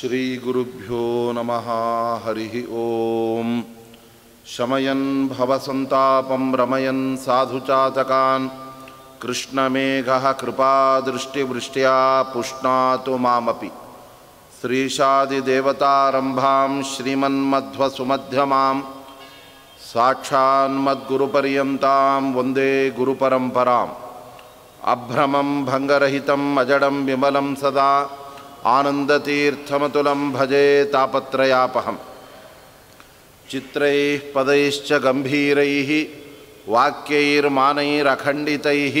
श्रीगुरुभ्यो नमः, हरिः ॐ शमयन् भवसन्तापं रमयन् साधुचातकान् कृष्णमेघः कृपादृष्टिवृष्ट्या पुष्णातु मामपि। श्रीशादिदेवतारम्भां श्रीमन्मध्वसुमध्यमां साक्षान्मद्गुरुपर्यन्तां वंदे गुरुपरम्पराम्। अभ्रमं भङ्गरहितम्, अजडं विमलं सदा। आनन्दतीर्थमतुलं भजे तापत्रयापहं चित्रैः पदैश्च गम्भीरैः वाक्यैर्मानैरखण्डितैः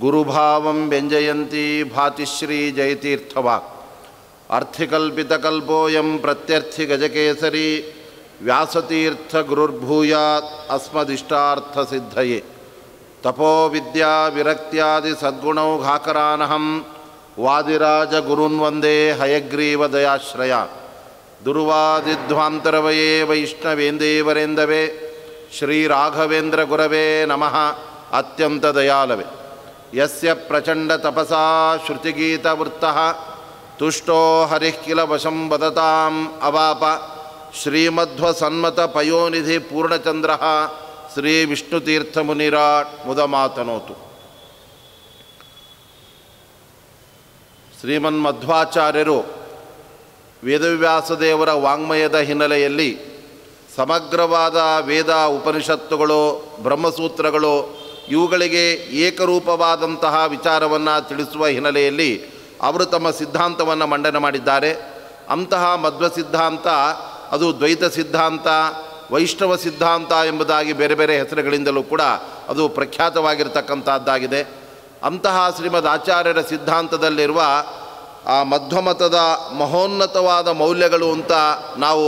गुरुभावं व्यञ्जयन्ती भाति श्रीजयतीर्थवाक् अर्थिकल्पितकल्पोऽयं प्रत्यर्थिगजकेसरी व्यासतीर्थगुरुर्भूयात् अस्मदिष्टार्थसिद्धये। तपोविद्याविरक्त्यादिसद्गुणौघाकरानहं वादिराजगुरुन्वन्दे हयग्रीवदयाश्रया। दुर्वादिध्वान्तरवये वैष्णवेन्देवरेन्दवे श्रीराघवेन्द्रगुरवे नमः अत्यन्तदयालवे। यस्य प्रचण्डतपसा श्रुतिगीतवृत्तः तुष्टो हरिः किलवशं वदताम् अवाप। श्रीमध्वसन्मतपयोनिधिपूर्णचन्द्रः श्रीविष्णुतीर्थमुनिराट् मुदमातनोतु ಶ್ರೀಮನ್ಮಧ್ವಾಚಾರ್ಯರು ವೇದವ್ಯಾಸದೇವರ ವಾಂಗ್ಮಯದ ಹಿನ್ನೆಲೆಯಲ್ಲಿ ಸಮಗ್ರವಾದ ವೇದ ಉಪನಿಷತ್ತುಗಳು, ಬ್ರಹ್ಮಸೂತ್ರಗಳು ಇವುಗಳಿಗೆ ಏಕರೂಪವಾದಂತಹ ವಿಚಾರವನ್ನು ತಿಳಿಸುವ ಹಿನ್ನೆಲೆಯಲ್ಲಿ ಅವರು ತಮ್ಮ ಸಿದ್ಧಾಂತವನ್ನು ಮಂಡನೆ ಮಾಡಿದ್ದಾರೆ. ಅಂತಹ ಮಧ್ವ ಸಿದ್ಧಾಂತ, ಅದು ದ್ವೈತ ಸಿದ್ಧಾಂತ, ವೈಷ್ಣವ ಸಿದ್ಧಾಂತ ಎಂಬುದಾಗಿ ಬೇರೆ ಬೇರೆ ಹೆಸರುಗಳಿಂದಲೂ ಕೂಡ ಅದು ಪ್ರಖ್ಯಾತವಾಗಿರ್ತಕ್ಕಂಥದ್ದಾಗಿದೆ ಅಂತಹ ಶ್ರೀಮದ್ ಆಚಾರ್ಯರ ಸಿದ್ಧಾಂತದಲ್ಲಿರುವ ಆ ಮಧ್ವಮತದ ಮಹೋನ್ನತವಾದ ಮೌಲ್ಯಗಳು ಅಂತ ನಾವು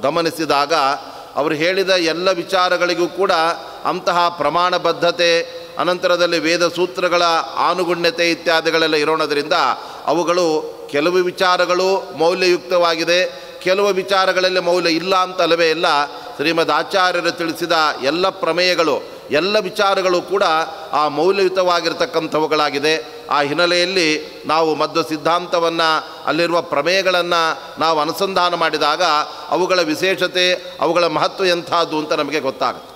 ಗಮನಿಸಿದಾಗ ಅವರು ಹೇಳಿದ ಎಲ್ಲ ವಿಚಾರಗಳಿಗೂ ಕೂಡ ಅಂತಹ ಪ್ರಮಾಣಬದ್ಧತೆ, ಅನಂತರದಲ್ಲಿ ವೇದ ಸೂತ್ರಗಳ ಆನುಗುಣ್ಯತೆ ಇತ್ಯಾದಿಗಳೆಲ್ಲ ಇರೋಣದ್ರಿಂದ ಅವುಗಳು ಕೆಲವು ವಿಚಾರಗಳು ಮೌಲ್ಯಯುಕ್ತವಾಗಿದೆ, ಕೆಲವು ವಿಚಾರಗಳಲ್ಲಿ ಮೌಲ್ಯ ಇಲ್ಲ ಅಂತಲ್ಲವೇ ಇಲ್ಲ. ಶ್ರೀಮದ್ ಆಚಾರ್ಯರು ತಿಳಿಸಿದ ಎಲ್ಲ ಪ್ರಮೇಯಗಳು ಎಲ್ಲ ವಿಚಾರಗಳು ಕೂಡ ಆ ಮೌಲ್ಯಯುತವಾಗಿರ್ತಕ್ಕಂಥವುಗಳಾಗಿದೆ. ಆ ಹಿನ್ನೆಲೆಯಲ್ಲಿ ನಾವು ಮಧ್ವ ಸಿದ್ಧಾಂತವನ್ನು, ಅಲ್ಲಿರುವ ಪ್ರಮೇಯಗಳನ್ನು ನಾವು ಅನುಸಂಧಾನ ಮಾಡಿದಾಗ ಅವುಗಳ ವಿಶೇಷತೆ, ಅವುಗಳ ಮಹತ್ವ ಎಂಥದ್ದು ಅಂತ ನಮಗೆ ಗೊತ್ತಾಗುತ್ತೆ.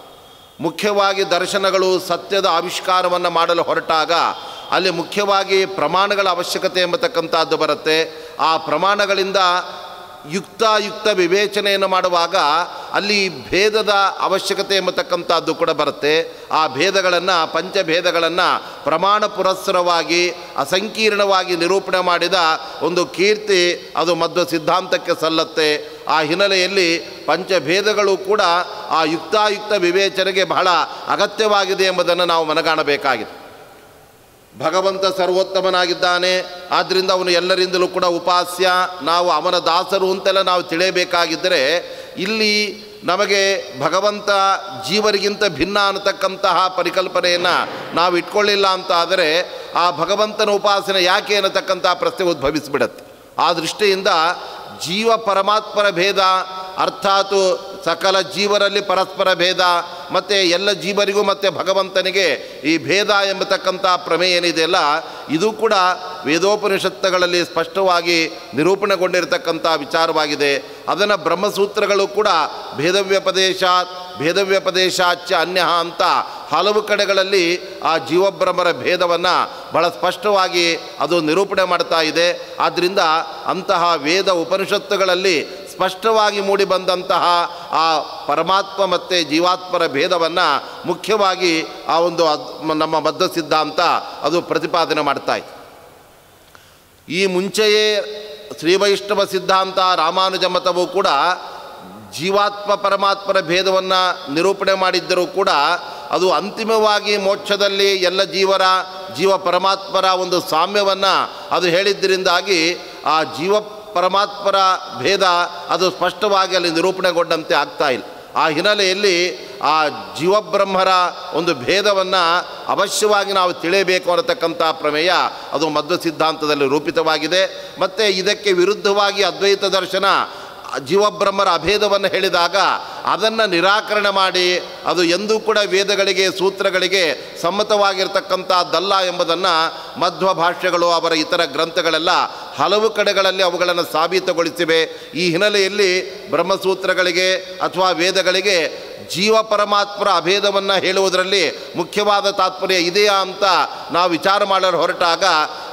ಮುಖ್ಯವಾಗಿ ದರ್ಶನಗಳು ಸತ್ಯದ ಆವಿಷ್ಕಾರವನ್ನು ಮಾಡಲು ಹೊರಟಾಗ ಅಲ್ಲಿ ಮುಖ್ಯವಾಗಿ ಪ್ರಮಾಣಗಳ ಅವಶ್ಯಕತೆ ಎಂಬತಕ್ಕಂಥದ್ದು ಬರುತ್ತೆ. ಆ ಪ್ರಮಾಣಗಳಿಂದ ಯುಕ್ತಾಯುಕ್ತ ವಿವೇಚನೆಯನ್ನು ಮಾಡುವಾಗ ಅಲ್ಲಿ ಭೇದದ ಅವಶ್ಯಕತೆ ಎಂಬತಕ್ಕಂಥದ್ದು ಕೂಡ ಬರುತ್ತೆ. ಆ ಭೇದಗಳನ್ನು, ಪಂಚಭೇದಗಳನ್ನು ಪ್ರಮಾಣ ಪುರಸ್ಸರವಾಗಿ, ಅಸಂಕೀರ್ಣವಾಗಿ ನಿರೂಪಣೆ ಮಾಡಿದ ಒಂದು ಕೀರ್ತಿ ಅದು ಮಧ್ವ ಸಿದ್ಧಾಂತಕ್ಕೆ ಸಲ್ಲತ್ತೆ. ಆ ಹಿನ್ನೆಲೆಯಲ್ಲಿ ಪಂಚಭೇದಗಳು ಕೂಡ ಆ ಯುಕ್ತಾಯುಕ್ತ ವಿವೇಚನೆಗೆ ಬಹಳ ಅಗತ್ಯವಾಗಿದೆ ಎಂಬುದನ್ನು ನಾವು ಮನಗಾಣಬೇಕಾಗಿದೆ. ಭಗವಂತ ಸರ್ವೋತ್ತಮನಾಗಿದ್ದಾನೆ. ಆದ್ದರಿಂದ ಅವನು ಎಲ್ಲರಿಂದಲೂ ಕೂಡ ಉಪಾಸ್ಯ. ನಾವು ಅವನ ದಾಸರು ಅಂತೆಲ್ಲ ನಾವು ತಿಳಿಯಬೇಕಾಗಿದ್ದರೆ, ಇಲ್ಲಿ ನಮಗೆ ಭಗವಂತ ಜೀವರಿಗಿಂತ ಭಿನ್ನ ಅನ್ನತಕ್ಕಂತಹ ಪರಿಕಲ್ಪನೆಯನ್ನು ನಾವು ಇಟ್ಕೊಳ್ಳಿಲ್ಲ ಅಂತ ಆದರೆ ಆ ಭಗವಂತನ ಉಪಾಸನೆ ಯಾಕೆ ಅನ್ನತಕ್ಕಂತಹ ಪ್ರಶ್ನೆ ಉದ್ಭವಿಸಿಬಿಡತ್ತೆ. ಆ ದೃಷ್ಟಿಯಿಂದ ಜೀವ ಪರಮಾತ್ಮರ ಭೇದ, ಅರ್ಥಾತ್ ಸಕಲ ಜೀವರಲ್ಲಿ ಪರಸ್ಪರ ಭೇದ ಮತ್ತು ಎಲ್ಲ ಜೀವರಿಗೂ ಮತ್ತು ಭಗವಂತನಿಗೆ ಈ ಭೇದ ಎಂಬತಕ್ಕಂಥ ಪ್ರಮೇಯ ಏನಿದೆಯಲ್ಲ ಇದು ಕೂಡ ವೇದೋಪನಿಷತ್ತುಗಳಲ್ಲಿ ಸ್ಪಷ್ಟವಾಗಿ ನಿರೂಪಣೆಗೊಂಡಿರತಕ್ಕಂಥ ವಿಚಾರವಾಗಿದೆ. ಅದನ್ನು ಬ್ರಹ್ಮಸೂತ್ರಗಳು ಕೂಡ ಭೇದವ್ಯಪದೇಶಾತ್, ಭೇದವ್ಯಪದೇಶಾಚ್ಯ ಅನ್ಯ ಅಂತ ಹಲವು ಕಡೆಗಳಲ್ಲಿ ಆ ಜೀವಬ್ರಹ್ಮರ ಭೇದವನ್ನು ಬಹಳ ಸ್ಪಷ್ಟವಾಗಿ ಅದು ನಿರೂಪಣೆ ಮಾಡ್ತಾ ಇದೆ. ಆದ್ದರಿಂದ ಅಂತಹ ವೇದ ಉಪನಿಷತ್ತುಗಳಲ್ಲಿ ಸ್ಪಷ್ಟವಾಗಿ ಮೂಡಿಬಂದಂತಹ ಆ ಪರಮಾತ್ಮ ಮತ್ತು ಜೀವಾತ್ಮರ ಭೇದವನ್ನು ಮುಖ್ಯವಾಗಿ ಆ ಒಂದು ನಮ್ಮ ಮದ್ದ ಸಿದ್ಧಾಂತ ಅದು ಪ್ರತಿಪಾದನೆ ಮಾಡ್ತಾ ಇದೆ ಈ ಮುಂಚೆಯೇ ಶ್ರೀವೈಷ್ಣವ ಸಿದ್ಧಾಂತ, ರಾಮಾನುಜ ಮತವು ಕೂಡ ಜೀವಾತ್ಮ ಪರಮಾತ್ಮರ ಭೇದವನ್ನು ನಿರೂಪಣೆ ಮಾಡಿದ್ದರೂ ಕೂಡ ಅದು ಅಂತಿಮವಾಗಿ ಮೋಕ್ಷದಲ್ಲಿ ಎಲ್ಲ ಜೀವರ, ಜೀವ ಪರಮಾತ್ಮರ ಒಂದು ಸಾಮ್ಯವನ್ನು ಅದು ಹೇಳಿದ್ದರಿಂದಾಗಿ ಆ ಜೀವ ಪರಮಾತ್ಮರ ಭೇದ ಅದು ಸ್ಪಷ್ಟವಾಗಿ ಅಲ್ಲಿ ನಿರೂಪಣೆಗೊಂಡಂತೆ ಆಗ್ತಾ ಇಲ್ಲ. ಆ ಹಿನ್ನೆಲೆಯಲ್ಲಿ ಆ ಜೀವಬ್ರಹ್ಮರ ಒಂದು ಭೇದವನ್ನು ಅವಶ್ಯವಾಗಿ ನಾವು ತಿಳಿಯಬೇಕು ಅನ್ನತಕ್ಕಂಥ ಪ್ರಮೇಯ ಅದು ಮಧ್ವ ಸಿದ್ಧಾಂತದಲ್ಲಿ ರೂಪಿತವಾಗಿದೆ. ಮತ್ತು ಇದಕ್ಕೆ ವಿರುದ್ಧವಾಗಿ ಅದ್ವೈತ ದರ್ಶನ ಜೀವಬ್ರಹ್ಮರ ಅಭೇದವನ್ನು ಹೇಳಿದಾಗ ಅದನ್ನು ನಿರಾಕರಣೆ ಮಾಡಿ ಅದು ಎಂದೂ ಕೂಡ ವೇದಗಳಿಗೆ, ಸೂತ್ರಗಳಿಗೆ ಸಮ್ಮತವಾಗಿರ್ತಕ್ಕಂಥದ್ದಲ್ಲ ಎಂಬುದನ್ನು ಮಧ್ವ ಭಾಷೆಗಳು ಅವರ ಇತರ ಗ್ರಂಥಗಳೆಲ್ಲ ಹಲವು ಕಡೆಗಳಲ್ಲಿ ಅವುಗಳನ್ನು ಸಾಬೀತುಗೊಳಿಸಿವೆ. ಈ ಹಿನ್ನೆಲೆಯಲ್ಲಿ ಬ್ರಹ್ಮಸೂತ್ರಗಳಿಗೆ ಅಥವಾ ವೇದಗಳಿಗೆ ಜೀವ ಪರಮಾತ್ಮರ ಅಭೇದವನ್ನು ಹೇಳುವುದರಲ್ಲಿ ಮುಖ್ಯವಾದ ತಾತ್ಪರ್ಯ ಇದೆಯಾ ಅಂತ ನಾವು ವಿಚಾರ ಮಾಡಲು ಹೊರಟಾಗ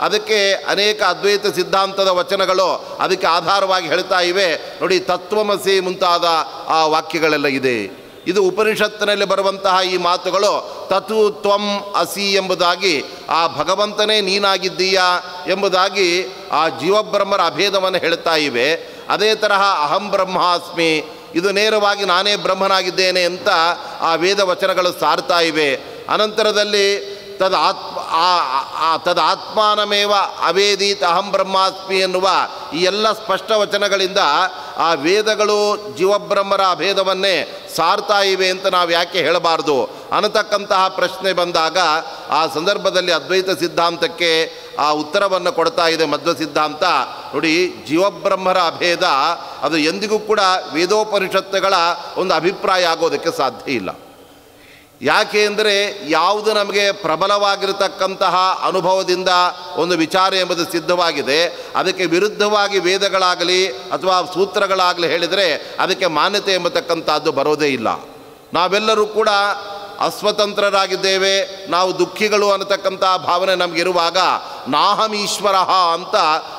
ಅದಕ್ಕೆ ಅನೇಕ ಅದ್ವೈತ ಸಿದ್ಧಾಂತದ ವಚನಗಳು ಅದಕ್ಕೆ ಆಧಾರವಾಗಿ ಹೇಳ್ತಾ ಇವೆ. ನೋಡಿ, ತತ್ವಮಸಿ ಮುಂತಾದ ಆ ವಾಕ್ಯಗಳೆಲ್ಲ ಇದೆ. ಇದು ಉಪನಿಷತ್ತಿನಲ್ಲಿ ಬರುವಂತಹ ಈ ಮಾತುಗಳು, ತತು ತ್ವಂ ಅಸಿ ಎಂಬುದಾಗಿ, ಆ ಭಗವಂತನೇ ನೀನಾಗಿದ್ದೀಯಾ ಎಂಬುದಾಗಿ ಆ ಜೀವಬ್ರಹ್ಮರ ಅಭೇದವನ್ನು ಹೇಳ್ತಾ ಇವೆ. ಅದೇ ತರಹ ಅಹಂ ಬ್ರಹ್ಮಾಸ್ಮಿ ಇದು ನೇರವಾಗಿ ನಾನೇ ಬ್ರಹ್ಮನಾಗಿದ್ದೇನೆ ಅಂತ ಆ ವೇದ ವಚನಗಳು ಸಾರ್ತಾ ಇವೆ. ಅನಂತರದಲ್ಲಿ ತದ ಆತ್ಮ, ಆ ತದ ಆತ್ಮಾನಮೇವ ಅವೇದೀತ್ ಅಹಂ ಬ್ರಹ್ಮಾಸ್ಮಿ ಎನ್ನುವ ಈ ಎಲ್ಲ ಸ್ಪಷ್ಟ ವಚನಗಳಿಂದ ಆ ವೇದಗಳು ಜೀವಬ್ರಹ್ಮರ ಅಭೇದವನ್ನೇ ಸಾರ್ತಾ ಇವೆ ಅಂತ ನಾವು ಯಾಕೆ ಹೇಳಬಾರ್ದು? ಅನ್ನತಕ್ಕಂತಹ ಪ್ರಶ್ನೆ ಬಂದಾಗ ಆ ಸಂದರ್ಭದಲ್ಲಿ ಅದ್ವೈತ ಸಿದ್ಧಾಂತಕ್ಕೆ ಆ ಉತ್ತರವನ್ನು ಕೊಡ್ತಾ ಇದೆ ಮಧ್ವ ಸಿದ್ಧಾಂತ. ನೋಡಿ, ಜೀವಬ್ರಹ್ಮರ ಅಭೇದ, ಅದು ಎಂದಿಗೂ ಕೂಡ ವೇದೋಪನಿಷತ್ತುಗಳ ಒಂದು ಅಭಿಪ್ರಾಯ ಆಗೋದಕ್ಕೆ ಸಾಧ್ಯ ಇಲ್ಲ. ಯಾಕೆ ಅಂದರೆ, ಯಾವುದು ನಮಗೆ ಪ್ರಬಲವಾಗಿರತಕ್ಕಂತಹ ಅನುಭವದಿಂದ ಒಂದು ವಿಚಾರ ಎಂಬುದು ಸಿದ್ಧವಾಗಿದೆ. ಅದಕ್ಕೆ ವಿರುದ್ಧವಾಗಿ ವೇದಗಳಾಗಲಿ ಅಥವಾ ಸೂತ್ರಗಳಾಗಲಿ ಹೇಳಿದರೆ, ಅದಕ್ಕೆ ಮಾನ್ಯತೆ ಎಂಬತಕ್ಕಂಥದ್ದು ಬರೋದೇ ಇಲ್ಲ. ನಾವೆಲ್ಲರೂ ಕೂಡ ಅಸ್ವತಂತ್ರರಾಗಿದ್ದೇವೆ, ನಾವು ದುಃಖಿಗಳು ಅನ್ನತಕ್ಕಂಥ ಭಾವನೆ ನಮಗಿರುವಾಗ ನಾಹಂ ಈಶ್ವರ ಅಂತ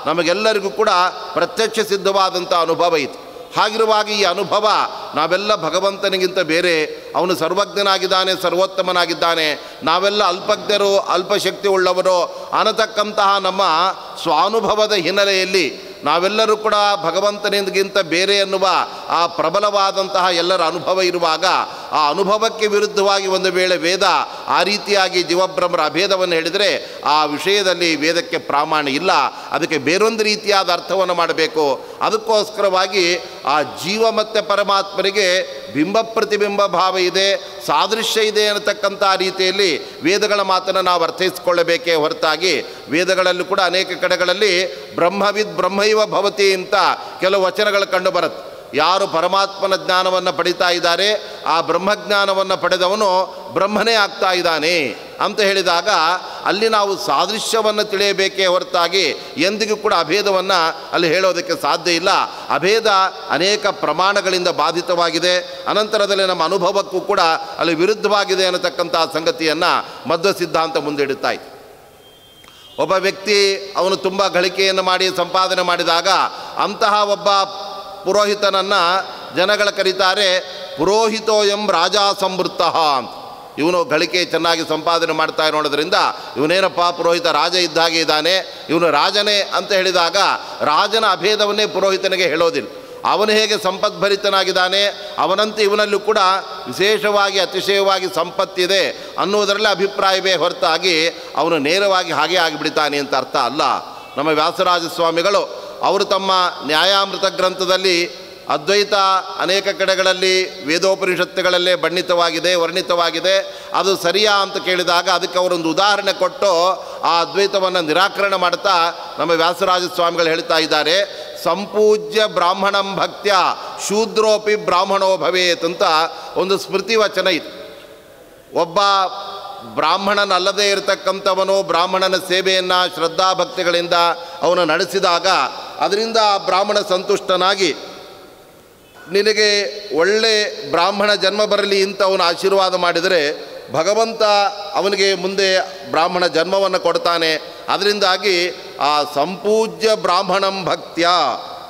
ನಮಗೆಲ್ಲರಿಗೂ ಕೂಡ ಪ್ರತ್ಯಕ್ಷ ಸಿದ್ಧವಾದಂಥ ಅನುಭವ ಇತ್ತು. ಹಾಗಿರುವಾಗ ಈ ಅನುಭವ ನಾವೆಲ್ಲ ಭಗವಂತನಿಗಿಂತ ಬೇರೆ, ಅವನು ಸರ್ವಜ್ಞನಾಗಿದ್ದಾನೆ, ಸರ್ವೋತ್ತಮನಾಗಿದ್ದಾನೆ, ನಾವೆಲ್ಲ ಅಲ್ಪಜ್ಞರು ಅಲ್ಪಶಕ್ತಿ ಉಳ್ಳವರು ಅನ್ನತಕ್ಕಂತಹ ನಮ್ಮ ಸ್ವಾನುಭವದ ಹಿನ್ನೆಲೆಯಲ್ಲಿ ನಾವೆಲ್ಲರೂ ಕೂಡ ಭಗವಂತನಿಗಿಂತ ಬೇರೆ ಎನ್ನುವ ಆ ಪ್ರಬಲವಾದಂತಹ ಎಲ್ಲರ ಅನುಭವ ಇರುವಾಗ ಆ ಅನುಭವಕ್ಕೆ ವಿರುದ್ಧವಾಗಿ ಒಂದು ವೇಳೆ ವೇದ ಆ ರೀತಿಯಾಗಿ ಜೀವಬ್ರಹ್ಮರ ಅಭೇದವನ್ನು ಹೇಳಿದರೆ ಆ ವಿಷಯದಲ್ಲಿ ವೇದಕ್ಕೆ ಪ್ರಾಮಾಣ ಇಲ್ಲ. ಅದಕ್ಕೆ ಬೇರೊಂದು ರೀತಿಯಾದ ಅರ್ಥವನ್ನು ಮಾಡಬೇಕು. ಅದಕ್ಕೋಸ್ಕರವಾಗಿ ಆ ಜೀವ ಮತ್ತು ಪರಮಾತ್ಮರಿಗೆ ಬಿಂಬ ಪ್ರತಿಬಿಂಬ ಭಾವ ಇದೆ, ಸಾದೃಶ್ಯ ಇದೆ ಅನ್ನತಕ್ಕಂಥ ರೀತಿಯಲ್ಲಿ ವೇದಗಳ ಮಾತನ್ನು ನಾವು ಅರ್ಥೈಸಿಕೊಳ್ಳಬೇಕೇ ಹೊರತಾಗಿ ವೇದಗಳಲ್ಲೂ ಕೂಡ ಅನೇಕ ಕಡೆಗಳಲ್ಲಿ ಬ್ರಹ್ಮವಿದ್ ಬ್ರಹ್ಮೈವ ಭವತಿ ಅಂತ ಕೆಲವು ವಚನಗಳು ಕಂಡು ಬರುತ್ತೆ. ಯಾರು ಪರಮಾತ್ಮನ ಜ್ಞಾನವನ್ನು ಪಡಿತಾ ಇದ್ದಾರೆ, ಆ ಬ್ರಹ್ಮಜ್ಞಾನವನ್ನು ಪಡೆದವನು ಬ್ರಹ್ಮನೇ ಆಗ್ತಾ ಇದ್ದಾನೆ ಅಂತ ಹೇಳಿದಾಗ ಅಲ್ಲಿ ನಾವು ಸಾದೃಶ್ಯವನ್ನು ತಿಳಿಯಬೇಕೇ ಹೊರತಾಗಿ ಎಂದಿಗೂ ಕೂಡ ಅಭೇದವನ್ನು ಅಲ್ಲಿ ಹೇಳೋದಕ್ಕೆ ಸಾಧ್ಯ ಇಲ್ಲ. ಅಭೇದ ಅನೇಕ ಪ್ರಮಾಣಗಳಿಂದ ಬಾಧಿತವಾಗಿದೆ. ಅನಂತರದಲ್ಲಿ ನಮ್ಮ ಅನುಭವಕ್ಕೂ ಕೂಡ ಅಲ್ಲಿ ವಿರುದ್ಧವಾಗಿದೆ ಅನ್ನತಕ್ಕಂಥ ಸಂಗತಿಯನ್ನು ಮಧ್ವ ಸಿದ್ಧಾಂತ ಮುಂದಿಡುತ್ತಾ ಇತ್ತು ಒಬ್ಬ ವ್ಯಕ್ತಿ ಅವನು ತುಂಬ ಗಳಿಕೆಯನ್ನು ಮಾಡಿ ಸಂಪಾದನೆ ಮಾಡಿದಾಗ ಅಂತಹ ಒಬ್ಬ ಪುರೋಹಿತನನ್ನು ಜನಗಳ ಕರೀತಾರೆ, ಪುರೋಹಿತೋ ಎಂ ರಾಜ ಸಂವೃತ್ತ. ಇವನು ಗಳಿಕೆ ಚೆನ್ನಾಗಿ ಸಂಪಾದನೆ ಮಾಡ್ತಾ ಇರೋದ್ರಿಂದ ಇವನೇನಪ್ಪ, ಪುರೋಹಿತ ರಾಜ ಇದ್ದಾಗೆ ಇದ್ದಾನೆ, ಇವನು ರಾಜನೇ ಅಂತ ಹೇಳಿದಾಗ ರಾಜನ ಅಭೇದವನ್ನೇ ಪುರೋಹಿತನಿಗೆ ಹೇಳೋದಿಲ್ಲ. ಅವನು ಹೇಗೆ ಸಂಪದ್ಭರಿತನಾಗಿದ್ದಾನೆ, ಅವನಂತೆ ಇವನಲ್ಲೂ ಕೂಡ ವಿಶೇಷವಾಗಿ, ಅತಿಶಯವಾಗಿ ಸಂಪತ್ತಿದೆ ಅನ್ನುವುದರಲ್ಲಿ ಅಭಿಪ್ರಾಯವೇ ಹೊರತಾಗಿ ಅವನು ನೇರವಾಗಿ ಹಾಗೆ ಆಗಿಬಿಡ್ತಾನೆ ಅಂತ ಅರ್ಥ ಅಲ್ಲ. ನಮ್ಮ ವ್ಯಾಸರಾಜ ಸ್ವಾಮಿಗಳು, ಅವರು ತಮ್ಮ ನ್ಯಾಯಾಮೃತ ಗ್ರಂಥದಲ್ಲಿ ಅದ್ವೈತ ಅನೇಕ ಕಡೆಗಳಲ್ಲಿ ವೇದೋಪನಿಷತ್ತುಗಳಲ್ಲೇ ಬಣ್ಣಿತವಾಗಿದೆ, ವರ್ಣಿತವಾಗಿದೆ. ಅದು ಸರಿಯಾ ಅಂತ ಕೇಳಿದಾಗ ಅದಕ್ಕೆ ಅವರೊಂದು ಉದಾಹರಣೆ ಕೊಟ್ಟು ಆ ಅದ್ವೈತವನ್ನು ನಿರಾಕರಣೆ ಮಾಡ್ತಾ ನಮ್ಮ ವ್ಯಾಸರಾಜ ಸ್ವಾಮಿಗಳು ಹೇಳ್ತಾ ಇದ್ದಾರೆ. ಸಂಪೂಜ್ಯ ಬ್ರಾಹ್ಮಣಂ ಭಕ್ತ್ಯ ಶೂದ್ರೋಪಿ ಬ್ರಾಹ್ಮಣೋ ಭವೇತ್ ಅಂತ ಒಂದು ಸ್ಮೃತಿ ವಚನ ಇತ್ತು ಒಬ್ಬ ಬ್ರಾಹ್ಮಣನಲ್ಲದೇ ಇರತಕ್ಕಂಥವನು ಬ್ರಾಹ್ಮಣನ ಸೇವೆಯನ್ನು ಶ್ರದ್ಧಾಭಕ್ತಿಗಳಿಂದ ಅವನು ನಡೆಸಿದಾಗ ಅದರಿಂದ ಆ ಬ್ರಾಹ್ಮಣ ಸಂತುಷ್ಟನಾಗಿ ನಿನಗೆ ಒಳ್ಳೆ ಬ್ರಾಹ್ಮಣ ಜನ್ಮ ಬರಲಿ ಅಂತ ಅವನು ಆಶೀರ್ವಾದ ಮಾಡಿದರೆ ಭಗವಂತ ಅವನಿಗೆ ಮುಂದೆ ಬ್ರಾಹ್ಮಣ ಜನ್ಮವನ್ನು ಕೊಡ್ತಾನೆ. ಅದರಿಂದಾಗಿ ಆ ಸಂಪೂಜ್ಯ ಬ್ರಾಹ್ಮಣಂ ಭಕ್ತ್ಯ.